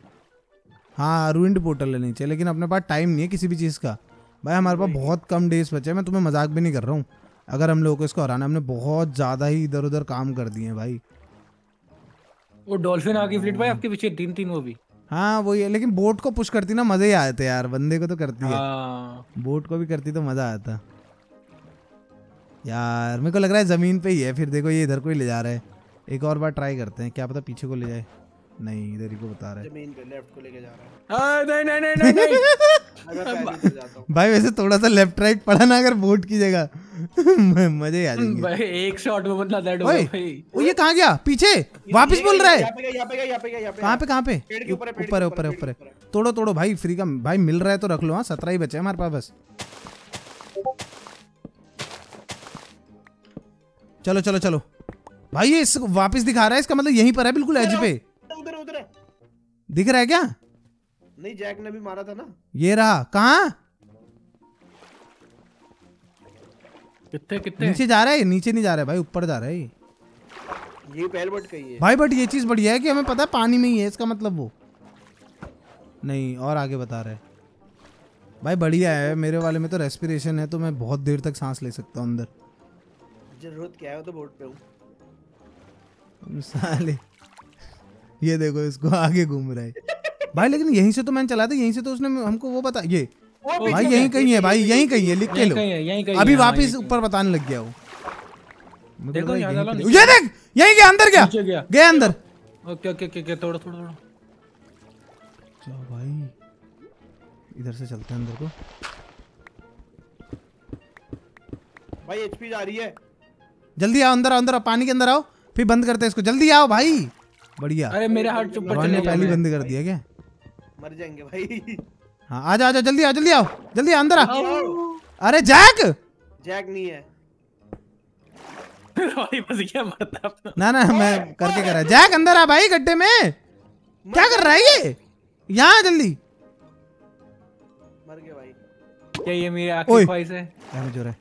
हाँ रूइंड पोर्टल है नीचे लेकिन अपने पास टाइम नहीं है किसी भी चीज़ का। भाई हमारे पास बहुत कम डेज़ बचे हैं मैं तुम्हें मज़ाक भी नहीं कर रहा हूँ। अगर हम लोगों को इसको हराना हमने बहुत ज़्यादा ही इधर उधर काम कर दिए हैं भाई। वो डॉल्फिन आ गई फ्लीट भाई आपके पीछे तीन तीन वो भी। हाँ वही है लेकिन बोट को पुश करती ना मज़े ही थे यार बंदे को तो करती है। हाँ। बोट को भी करती तो मज़ा आता। यार मेरे को लग रहा है ज़मीन पे ही है फिर देखो ये इधर को ही ले जा रहा है। एक और बार ट्राई करते हैं क्या पता पीछे को ले जाए। नहीं इधर ही को बता रहा है। ज़मीन पे लेफ़्ट को लेके जा रहा है। आ, नहीं नहीं नहीं नहीं नहीं। अगर पहले से जाता भाई वैसे थोड़ा सा लेफ़्ट राइट पड़ा ना अगर बोट की जगह। मज़े आ जाएँगे। भाई एक शॉट में बंदा डेड हो गया भाई। ओ ये कहाँ गया? पीछे? वापस बोल रहा है। यहाँ पे गया पे गया यहाँ पे गया यहाँ पे कहाँ पे कहाँ पे? ऊपर है, ऊपर है ऊपर है तोड़ो तोड़ो भाई फ्री का भाई मिल रहा है तो रख लो हाँ सत्रह ही बचे हमारे पास बस। चलो चलो चलो। भाई ये इस वापस दिखा रहा है इसका मतलब यहीं पर है बिल्कुल एज पे। उधर उधर दिख रहा है क्या? नहीं जैक ने भी मारा था ना। ये रहा। कहाँ? कितने कितने? नीचे जा रहा है नीचे नहीं जा रहा है भाई ऊपर जा रहा है ये। ये पहल बट कही है। भाई बट ये चीज़ बढ़िया है कि हमें पता है पानी में ही है इसका मतलब वो। नहीं और आगे बता रहा है। भाई बढ़िया है मेरे वाले में तो रेस्पिरेशन है तो मैं बहुत देर तक सांस ले सकता हूँ अंदर। ज़रूरत क्या है तो बोट पे हूँ। साले ये देखो इसको आगे घूम रहा है। भाई लेकिन यहीं से तो मैंने चला था यहीं से तो उसने हमको वो बता ये। वो भाई यहीं कहीं है भाई यहीं कहीं है लिख के लो। कहीं है यहीं कहीं अभी हाँ, वापस ऊपर बताने लग गया वो। देखो। ये देख यहीं गया अंदर गया। गया। गया अंदर। ओके ओके ओके तोड़ो तोड़ो तोड़ो। चलो भाई। इधर से चलते हैं अंदर को। भाई एचपी जा रही है। जल्दी आओ अंदर आओ अंदर आओ पानी के अंदर आओ फिर बंद करते हैं इसको। जल्दी आओ भाई। बढ़िया। अरे मेरे हाथ ऊपर रोहन चले ने पहले बंद कर दिया क्या? मर जाएँगे भाई। हाँ आ जाओ आ जाओ जल्दी आओ जल्दी आओ जल्दी आओ, अंदर आ। आओ। अरे जैक! जैक नहीं है। भाई बस क्या मरता ना ना मैं करके कर रहा जैक अंदर आ भाई गड्ढे में। क्या कर रहा है ये? यहाँ जल्दी। मर गए भाई। क्या ये मेरी। आखिरी ख्वाहिश है? अरे जो रहा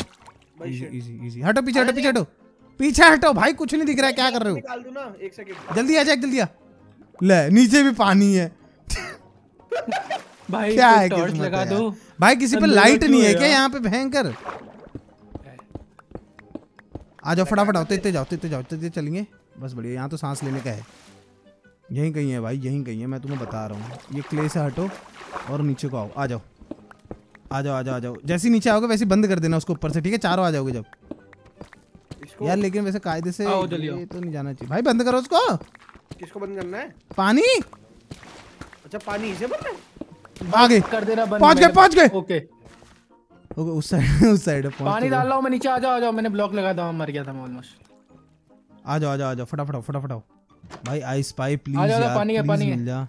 भाई इजी इजी इजी हटो पीछे हटो पीछे हटो। पीछे हटो भाई कुछ नहीं दिख रहा है क्या कर रहे हो? निकाल दूँ ना? एक सेकंड जल्दी आ जाए जल्दी आ। ले नीचे भी पानी है। भाई क्या है टॉर्च लगा दो। भाई किसी पे लाइट नहीं है क्या यहाँ पे? भयंकर। आ जाओ फटाफट आओ तेते जाओ तेते जाओ तेते चलेंगे। बस बढ़िया यहाँ तो सांस लेने का है। यहीं कहीं है भाई यहीं कहीं है मैं तुम्हें बता रहा हूँ। ये क्ले से हटो और नीचे को आओ। आ जाओ। आ जाओ आ जाओ आ जाओ। जैसे नीचे आओगे वैसे बंद कर देना उसको ऊपर से ठीक है? चारों आ जाओगे जब। यार लेकिन वैसे कायदे से आओ, जल्दी आओ। तो नहीं जाना चाहिए। भाई बंद करो उसको। किसको बंद करना है? पानी? अच्छा पानी इसे है? आगे। कर देना बंद पहुँच गए, पहुँच गए। ओके। ओके, उस साइड उस साइड पहुँच पानी डाल रहा हूँ मैं नीचे आ जाओ आ जाओ। मैंने ब्लॉक लगा था मर गया था मैं ऑलमोस्ट आ जाओ आ जाओ आ जाओ फटाफट फटाफट आओ भाई आइस पाइप प्लीज़ आ जाओ, पानी है, पानी मिल जा।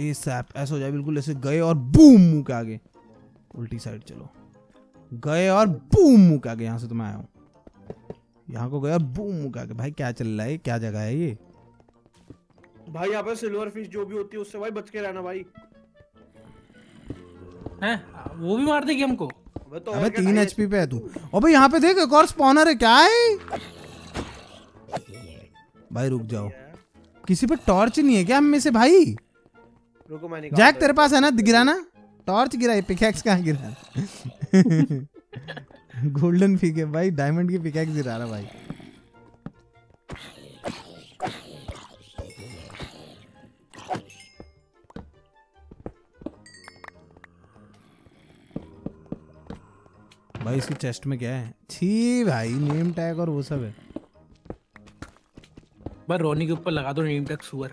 ए सैप ऐसा हो जाए बिल्कुल ऐसे गए और बूम मुँह के आगे। उल्टी साइड चलो। गए और बूम मुँह के आगे यहाँ से तो मैं आया हूँ। यहाँ को और बूम मुँह के भाई क्या चल रहा है? क्या जगह है ये? भाई यहाँ पे सिल्वर फ़िश जो भी होती है उससे भाई बच के रहना भाई। हैं? वो भी मार देगी हमको? तो अबे तीन एचपी पे है तू। अबे यहाँ पे देख एक और स्पॉनर है क्या है? भाई रुक जाओ। किसी पे टॉर्च नहीं है क्या हम में से भाई? रुको मैं जैक तेरे पास है ना गिराना टॉर्च गिरा है पिकैक्स कहाँ गिरा? गोल्डन पिक है भाई डायमंड की पिकैक्स गिरा रहा भाई। भाई इसकी चेस्ट में क्या है? छी भाई नेम टैग और वो सब है। बस रोनी के ऊपर लगा दो नेम टैग सुअर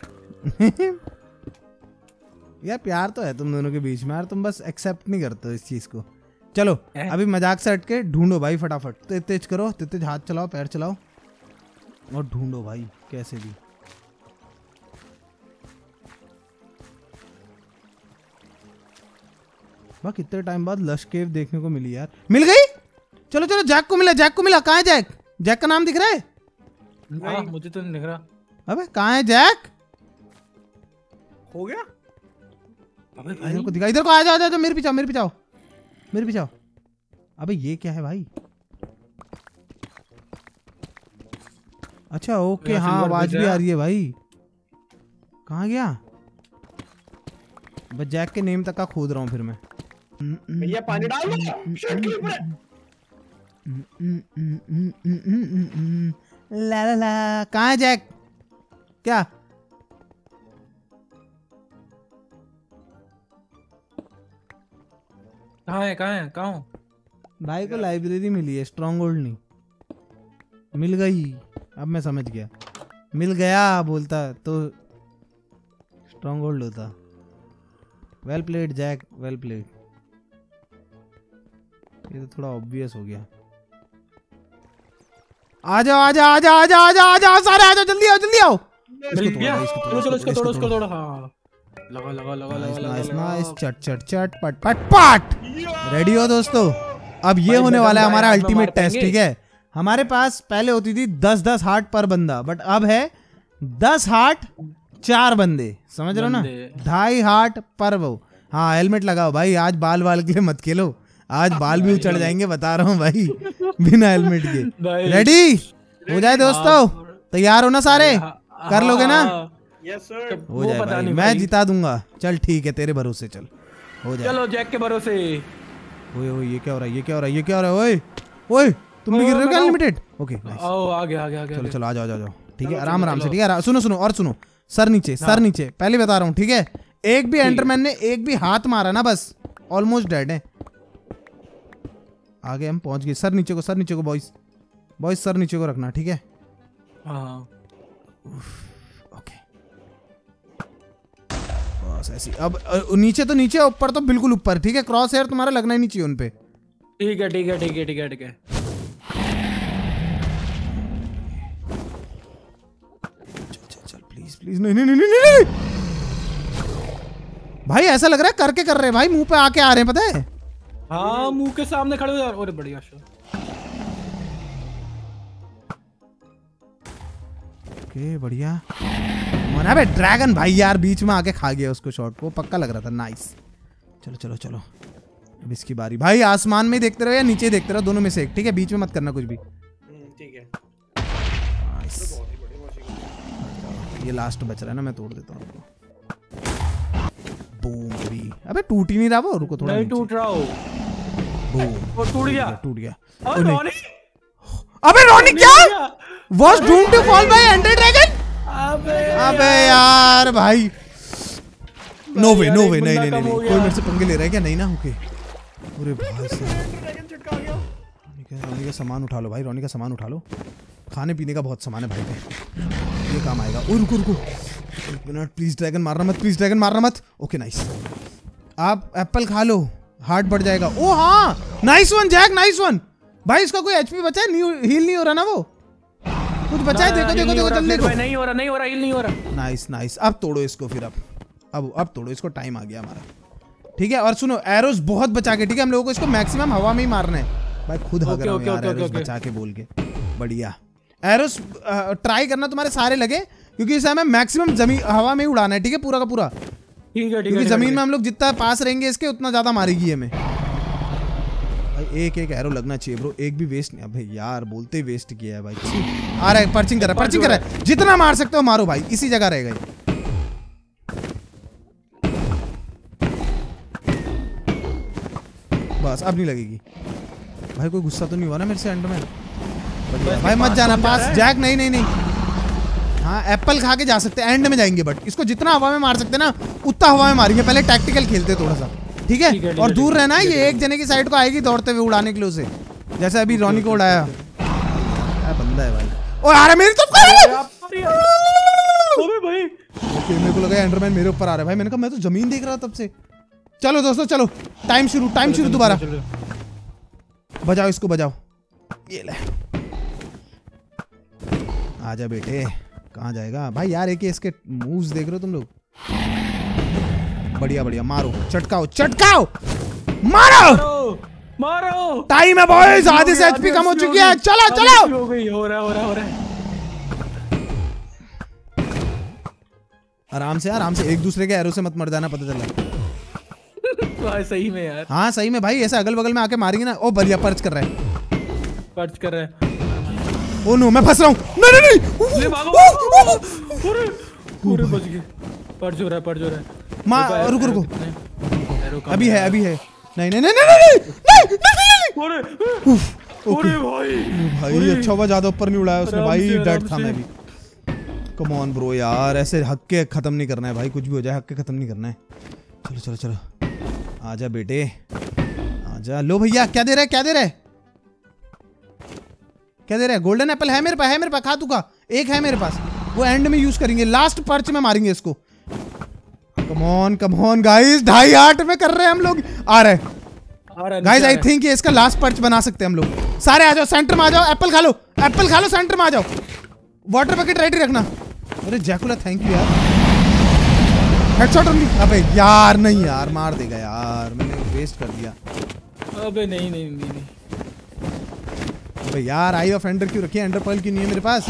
यार प्यार तो है तुम दोनों के बीच में। यार तुम बस एक्सेप्ट नहीं करते इस चीज़ को। चलो हैं? अभी मज़ाक से हट के ढूंढो भाई फटाफट। तेज तेज करो तेज तेज हाथ चलाओ पैर चलाओ। और ढूंढो भाई कैसे भी। वाह कितने टाइम बाद लश केव देखने को मिली यार। मिल गई? चलो चलो जैक को मिला जैक को मिला। कहाँ है जैक? जैक का नाम दिख रहा है? हाँ। मुझे तो नहीं दिख रहा। अबे कहाँ है जैक? हो गया? अबे इधर को दिखा इधर को आ जाओ आ जाओ मेरे पीछे मेरे पीछे आओ। मेरे पीछे आओ अबे ये क्या है भाई? अच्छा ओके हाँ आवाज़ भी आ रही है भाई। कहाँ गया? बस जैक के नेम तक का खोद रहा हूँ फिर मैं। भैया पानी डाल ला ला ला। कहाँ है जैक? क्या? कहाँ है कहाँ है कहाँ भाई को लाइब्रेरी मिली है स्ट्रॉन्ग होल्ड नहीं। मिल गई। अब मैं समझ गया। मिल गया बोलता तो स्ट्रॉन्ग होल्ड होता। Well played Jack well played ये तो थोड़ा ऑब्वियस हो गया। आ जाओ आ जाओ आ जाओ आ जाओ आ जाओ आ जाओ सारे आ जाओ जल्दी आओ जल्दी आओ। इसको तोड़ो, इसको तोड़ो, चलो चलो इसको तोड़ो, इसको तोड़ो हाँ। लगा लगा लगा लगा नाइस लगा नाइस चट चट चट पट पट पट! रेडी हो दोस्तों? अब ये होने वाला है हमारा अल्टीमेट टेस्ट ठीक है? हमारे पास पहले होती थी दस दस हार्ट पर बंदा बट अब है दस हार्ट चार बंदे। समझ रहे हो ना? ढाई हार्ट पर वो। हाँ हेलमेट लगाओ। भाई आज बाल बाल के लिए मत खेलो। आज बाल भी उचड़ जाएँगे बता रहा हूँ भाई बिना हेलमेट के। रेडी हो जाए दोस्तों? तैयार हो ना सारे? कर लोगे ना? यस सर हो जाए भाई मैं जिता दूँगा। चल ठीक है तेरे भरोसे चल। हो जाए। चलो जैक के भरोसे। ओए ओए ये क्या हो रहा है ये क्या हो रहा है ये क्या हो रहा है ओए ओए तुम भी गिर रहे हो क्या। अनलिमिटेड ओके नाइस आओ आगे आगे आगे चलो चलो आ जाओ आ जाओ ठीक है आराम आराम से ठीक है सुनो सुनो और सुनो सर नीचे सर नीचे पहले बता रहा हूँ ठीक है? एक भी एंडरमैन ने एक भी हाथ मारा ना बस ऑलमोस्ट डेड है। आगे हम पहुँच गए सर नीचे को सर नीचे को बॉयज़ बॉयज़ सर नीचे को रखना ठीक है? हाँ। बस ऐसी। अब नीचे तो नीचे ऊपर तो बिल्कुल ऊपर। ठीक है क्रॉस हेयर तुम्हारा लगना ही नहीं चाहिए उनपे। ठीक है ठीक है ठीक है ठीक है ठीक है। चल चल चल प्लीज़ प्लीज़ नहीं नहीं नहीं नहीं नहीं, भाई ऐसा लग रहा है करके कर रहे हैं। भाई मुँह पे आके आ रहे हैं पता है? हाँ मुँह के सामने खड़े हो यार। अरे बढ़िया शो ओके बढ़िया। मना बे ड्रैगन भाई यार बीच में आके खा गया उसको शॉट को। पक्का लग रहा था। नाइस चलो चलो चलो। अब इसकी बारी। भाई आसमान में देखते रहो या नीचे देखते रहो दोनों में से एक ठीक है? बीच में मत करना कुछ भी। हम्म, ठीक है। बढ़िया। ये लास्ट बच रहा है ना मैं तोड़ देता हूँ बूम भी अबे टूट ही नहीं रहा वो रुको थोड़ा नहीं टूट रहा हो वो टूट गया। टूट गया नहीं। रोनी अबे रोनी क्या। Was doom to fall by Ender dragon अबे यार भाई। नो वे नो वे नहीं नहीं नहीं कोई मेरे से पंगे ले रहा है क्या? नहीं ना ओके। अरे भाई रोनी का रोनी का सामान उठा लो भाई रोनी का सामान उठा लो। खाने पीने का बहुत सामान है भाई पे। ये काम आएगा। ओ रुको रुको। एक मिनट प्लीज़ ड्रैगन मारना मत प्लीज़ ड्रैगन मारना मत। ओके नाइस आप एप्पल खा लो। हार्ट बढ़ जाएगा। ओ हाँ nice one Jack nice one भाई इसका कोई एचपी बचा है? हील नहीं हो रहा ना वो? कुछ बचा है? देखो देखो देखो जल्दी नहीं हो रहा नहीं हो रहा हिल नहीं हो रहा। नाइस नाइस अब तोड़ो इसको फिर अब। अब अब तोड़ो इसको टाइम आ गया हमारा। ठीक है? और सुनो एरोस बहुत बचा के ठीक है? हम लोगों को इसको मैक्सिमम हवा में ही मारना है। भाई खुद हग रहा हूँ यार एरोस बचा के बोल के। बढ़िया। एरोस ट्राई करना तुम्हारे सारे लगे क्योंकि इसे हमें मैक्सिमम ज़मीन हवा में ही उड़ाना है ठीक है? पूरा का पूरा। ठीक है ठीक है क्योंकि ज़मीन में हम लोग जितना पास रहेंगे इसके उतना ज़्यादा मारेगी हमें। भाई एक एक एरो लगना चाहिए ब्रो एक भी वेस्ट नहीं अबे यार बोलते ही वेस्ट किया है भाई। आ रहा है पर्चिंग कर रहा है पर्चिंग कर रहा है। जितना मार सकते हो मारो भाई। इसी जगह रहेगा ये बस अब नहीं लगेगी। भाई कोई गुस्सा तो नहीं हुआ ना मेरे से एंड में? भाई मत जाना पास जैक नहीं नहीं नहीं। हाँ एप्पल खा के जा सकते हैं एंड में जाएँगे बट इसको जितना हवा में मार सकते हैं ना उतना हवा में मारेंगे। पहले टैक्टिकल खेलते थोड़ा सा। ठीक है? और दूर रहना है, ये एक जने की साइड को आएगी दौड़ते हुए उड़ाने के लिए उसे। जैसे अभी रॉनी को उड़ाया। बंदा है भाई। ओ आ रहा मेरी तरफ़ भाई। ओके मेरे को लगा एंडरमैन मेरे ऊपर आ रहा है। भाई मैंने कहा मैं तो ज़मीन देख रहा तब से। चलो दोस्तों चलो। टाइम शुरू टाइम शुरू दोबारा। बजाओ इसको बजाओ। ये ले। आजा बेटे कहाँ जाएगा? भाई यार एक ही इसके मूव्स देख रहे हो तुम लोग? बढ़िया बढ़िया मारो चटकाओ चटकाओ मारो मारो टाइम है बॉयज़ आधे से एचपी कम हो चुकी है चलो चलो हो गई हो रहा हो रहा हो रहा आराम से आराम से एक दूसरे के एरो से मत मर जाना पता चला सही में यार हाँ सही में भाई ऐसे अगल बगल में आके मारेंगे ना ओ बढ़िया पर्च कर रहा है पर्च कर रहा है ओ नो मैं फंस रहा हूँ नहीं नहीं नहीं पूरे बच गए पर्च हो रहा है पर्च हो रहा है माँ रुको रुको। अभी है अभी है। नहीं नहीं नहीं नहीं नहीं नहीं अरे भाई भाई अच्छा हुआ ज़्यादा ऊपर नहीं उड़ाया उसने भाई डेड था मैं भी। कम ऑन ब्रो यार ऐसे हक के खत्म नहीं करना है भाई कुछ भी हो जाए हक के खत्म नहीं करना है। चलो चलो चलो। आजा बेटे। आजा लो भैया क्या दे रहा है क्या दे रहा है? क्या दे रहा है? गोल्डन एप्पल है मेरे पास है मेरे पास खा तू का एक है मेरे पास। वो एंड में यूज़ करेंगे लास्ट पर्च में मारेंगे इसको। Come on come on guys ढाई आठ में कर रहे हैं हम लोग। आ रहे हैं। आ रहा है, गाइस आई थिंक ये इसका लास्ट पर्च बना सकते हैं हम लोग। सारे आ जाओ सेंटर में आ जाओ। एप्पल खा लो। एप्पल खा लो सेंटर में आ जाओ। वाटर बकेट रेडी रखना। अरे जैकुला थैंक यू यार। हेडशॉट ओनली अबे यार नहीं यार मार देगा यार। मैंने वेस्ट कर दिया। अबे नहीं नहीं नहीं नहीं। अबे यार आई ऑफ़ एंडर क्यों रखी है? एंडर पर्ल क्यों नहीं है मेरे पास?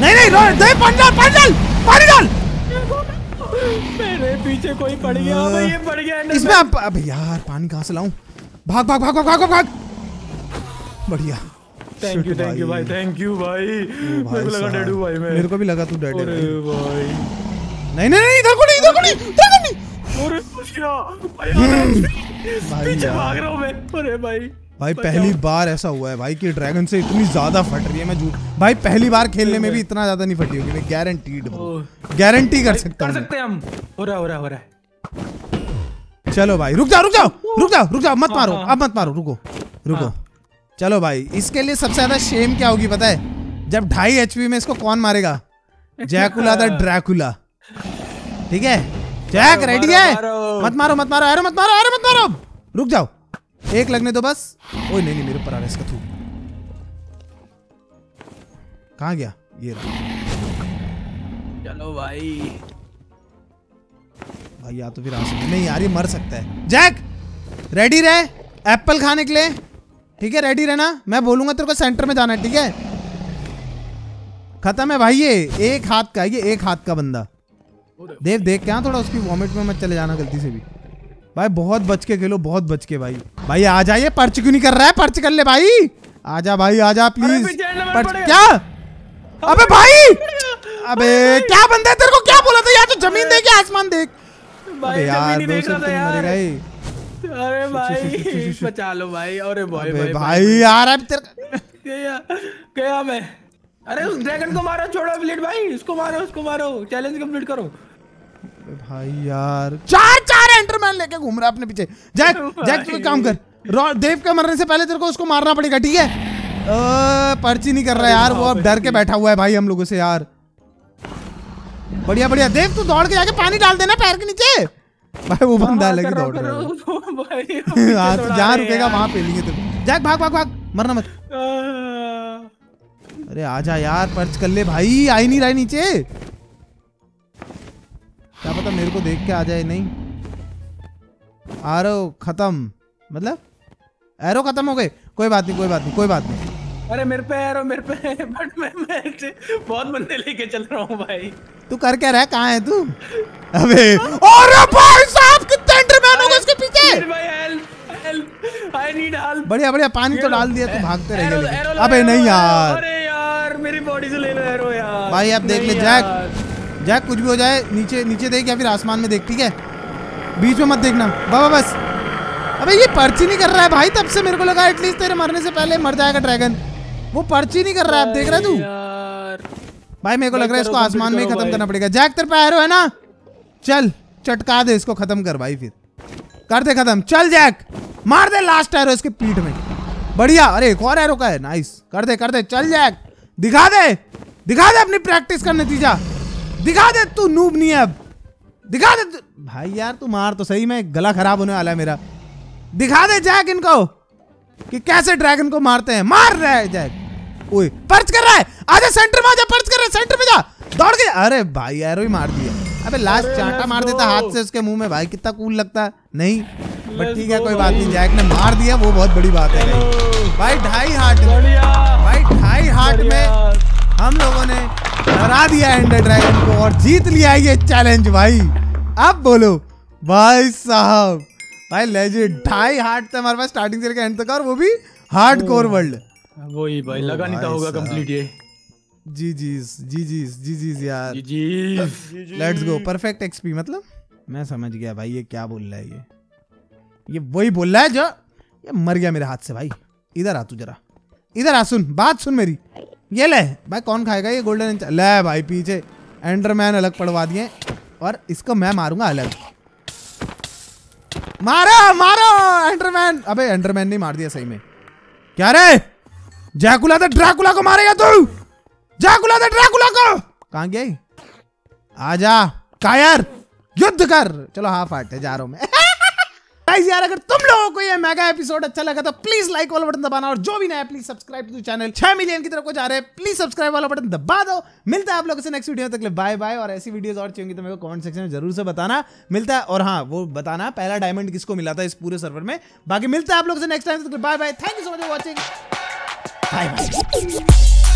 नहीं नहीं दे पानी डाल पानी डाल! पानी डाल मेरे पीछे कोई पड़ गया अबे ये पड़ गया इसमें अब यार पानी कहाँ से लाऊं? भाग भाग भाग भाग भाग भाग बढ़िया। थैंक यू थैंक यू भाई। थैंक यू भाई। मेरे को लगा। डेडू भाई मैं। मेरे को भी लगा तू डेड है। अरे भाई। भाई नहीं नहीं नहीं इधर को नहीं इधर को नहीं इधर को नहीं। अरे भाई भाई पीछे भाग रहा हूँ मैं। अरे भाई। भाई पहली बार ऐसा हुआ है भाई कि ड्रैगन से इतनी ज़्यादा फट रही है मैं झूठ भाई पहली बार खेलने में भी इतना ज़्यादा नहीं फटी होगी मैं गारंटीड। गारंटी कर सकता हूँ सकते हम। हो रहा हो रहा हो रहा है। चलो भाई रुक जाओ रुक जाओ रुक जाओ रुक जाओ मत मारो हाँ। अब मत मारो रुको रुको। हाँ। चलो भाई इसके लिए सबसे ज़्यादा शेम क्या होगी पता है? जब ढाई एचपी में इसको कौन मारेगा? जैकुला द ड्रैकुला ठीक है? जैक रेडी है? मत मारो मत मारो अरे मत मारो अरे मत मारो। रुक जाओ। एक लगने दो बस। ओए नहीं नहीं मेरे ऊपर आ रहा है इसका थू। कहाँ गया? ये रहा। चलो भाई। भाई या तो फिर आ सकता नहीं यार ये मर सकता है। जैक रेडी रहे एप्पल खाने के लिए। ठीक है रेडी रहना। मैं बोलूँगा तेरे को सेंटर में जाना है ठीक है? खत्म है भाई ये। एक हाथ का ये एक हाथ का बंदा। देव देख। क्या थोड़ा उसकी वॉमिट में मत चले जाना गलती से भी। भाई बहुत बच के खेलो बहुत बच के भाई। भाई आ जाइए पर्च क्यों नहीं कर रहा है? पर्च कर ले भाई। आजा भाई आजा प्लीज़ पर्च क्या? अबे भाई! अबे क्या बंदा है? तेरे को क्या बोला था यार? तो ज़मीन देख आसमान देख? भाई यार ही दो से तो यार। मरेगा ही अरे भाई। बचा लो भाई। अरे भाई भाई भाई यार अब तेरे गया गया मैं। अरे उस ड्रैगन को मारो छोड़ो ब्लेड भाई। इसको मारो उसको मारो। चैलेंज कंप्लीट करो। भाई यार। चार चार एंटरमैन लेके घूम रहा है अपने पीछे। जैक जैक तू काम कर। देव के मरने से पहले तेरे को उसको मारना पड़ेगा ठीक है? पर्ची नहीं कर रहा यार वो अब डर के बैठा हुआ है भाई हम लोगों से यार। बढ़िया बढ़िया। देव तू दौड़ के जाके पानी डाल देना पैर के नीचे। भाई वो बंदा हाँ, लगे दौड़ रहा है। हाँ तो जहाँ रुकेगा। वहाँ पे लेंगे तेरे जैक भाग भाग भाग। मरना मत। अरे आजा यार पर्च कर ले भाई। आई नहीं रहा नीचे। क्या पता मेरे को देख के आ जाए नहीं? आरो खत्म। मतलब? एरो खत्म हो गए। कोई बात नहीं कोई बात नहीं कोई बात नहीं। अरे मेरे पे यार मेरे पे बट मैं मैं बहुत बंदे लेके चल रहा हूँ भाई। तू कर क्या रहा है? कहाँ है तू? अबे। अरे भाई साहब कितने एंटरमैन हो गए इसके पीछे? भाई help help I need help बढ़िया बढ़िया पानी तो डाल दिया तू भागते रह एरो- गए एरो लेकिन। लो, अबे नहीं यार। अरे यार मेरी बॉडी से ले लो एरो यार। भाई अब देख ले जैक। जैक कुछ भी हो जाए नीचे नीचे देख या फिर आसमान में देख ठीक है? बीच में मत देखना। बाबा बस। अबे ये पर्ची नहीं कर रहा है भाई तब से मेरे को लगा एटलीस्ट तेरे मरने से पहले मर जाएगा ड्रैगन वो पर्ची नहीं कर रहा है अब देख रहा तू? भाई मेरे को लग रहा है इसको आसमान में खत्म करना पड़ेगा। जैक तेरे पे है ना? चल चटका दे इसको खत्म कर भाई फिर। कर दे खत्म। चल जैक मार दे लास्ट एरो इसके पीठ में। बढ़िया। अरे एक और एरो का है। नाइस कर दे कर दे। चल जैक दिखा दे। दिखा दे अपनी प्रैक्टिस का नतीजा दिखा दे तू नूब नहीं है अब। दिखा दे तू- भाई यार तू मार तो सही में गला खराब होने वाला है मेरा। दिखा दे जैक इनको कि कैसे ड्रैगन को मारते हैं। मार रहा है जैक। ओए पर्च कर रहा है। आजा सेंटर में आजा पर्च कर रहा है सेंटर में जा। दौड़ के अरे भाई एरो ही मार दिया। अबे लास्ट चांटा मार देता हाथ से उसके मुँह में। भाई कितना कूल लगता है। नहीं बट ठीक है कोई बात नहीं जैक ने मार दिया वो बहुत बड़ी बात है भाई। ढाई हार्ट भाई ढाई हार्ट में। हम लोगों ने हरा दिया एंडर ड्रैगन को और जीत लिया ये चैलेंज भाई। अब बोलो भाई साहब भाई लेजेंड ढाई हार्ट थे हमारे पास स्टार्टिंग से लेकर एंड तक और वो भी हार्ड कोर वर्ल्ड वही भाई लगा नहीं था होगा कंप्लीट ये। जी जी जी जी जी जी यार। लेट्स गो परफेक्ट एक्सपी मतलब? मैं समझ गया भाई ये क्या बोल रहा है ये? ये वही बोल रहा है जो ये मर गया मेरे हाथ से भाई। इधर आ तू जरा। इधर आ सुन बात सुन मेरी। ये ले, भाई कौन खाएगा ये गोल्डन ले भाई, पीछे एंडरमैन अलग पड़वा दिए और इसको मैं मारूँगा अलग। मारो मारो एंडरमैन अबे एंडरमैन नहीं मार दिया सही में। क्या रे? जैकुला ड्रैकुला को मारेगा तू? जैकुला ड्रैकुला को? कहाँ गया आजा, कायर, युद्ध कर। चलो हाफ़ आर्ट है, जा रहा हूँ मैं। गाइस यार, अगर तुम लोगों को ये मेगा एपिसोड अच्छा लगा तो प्लीज़ लाइक वाला बटन दबाना और जो भी नया please subscribe to channel 6 million की तरफ़ को जा रहे हैं प्लीज़ सब्सक्राइब वाला बटन दबा दो. मिलता है आप लोगों से नेक्स्ट वीडियो तक बाय बाय और ऐसी वीडियोस और चाहिए तो मेरे को कमेंट सेक्शन में ज़रूर से बताना. मिलता है, और हाँ वो बताना पहला डायमंड किसको मिला था इस पूरे सर्वर में. बाकी मिलता है आप लोगों से नेक्स्ट टाइम तक bye bye thank you so much for watching bye bye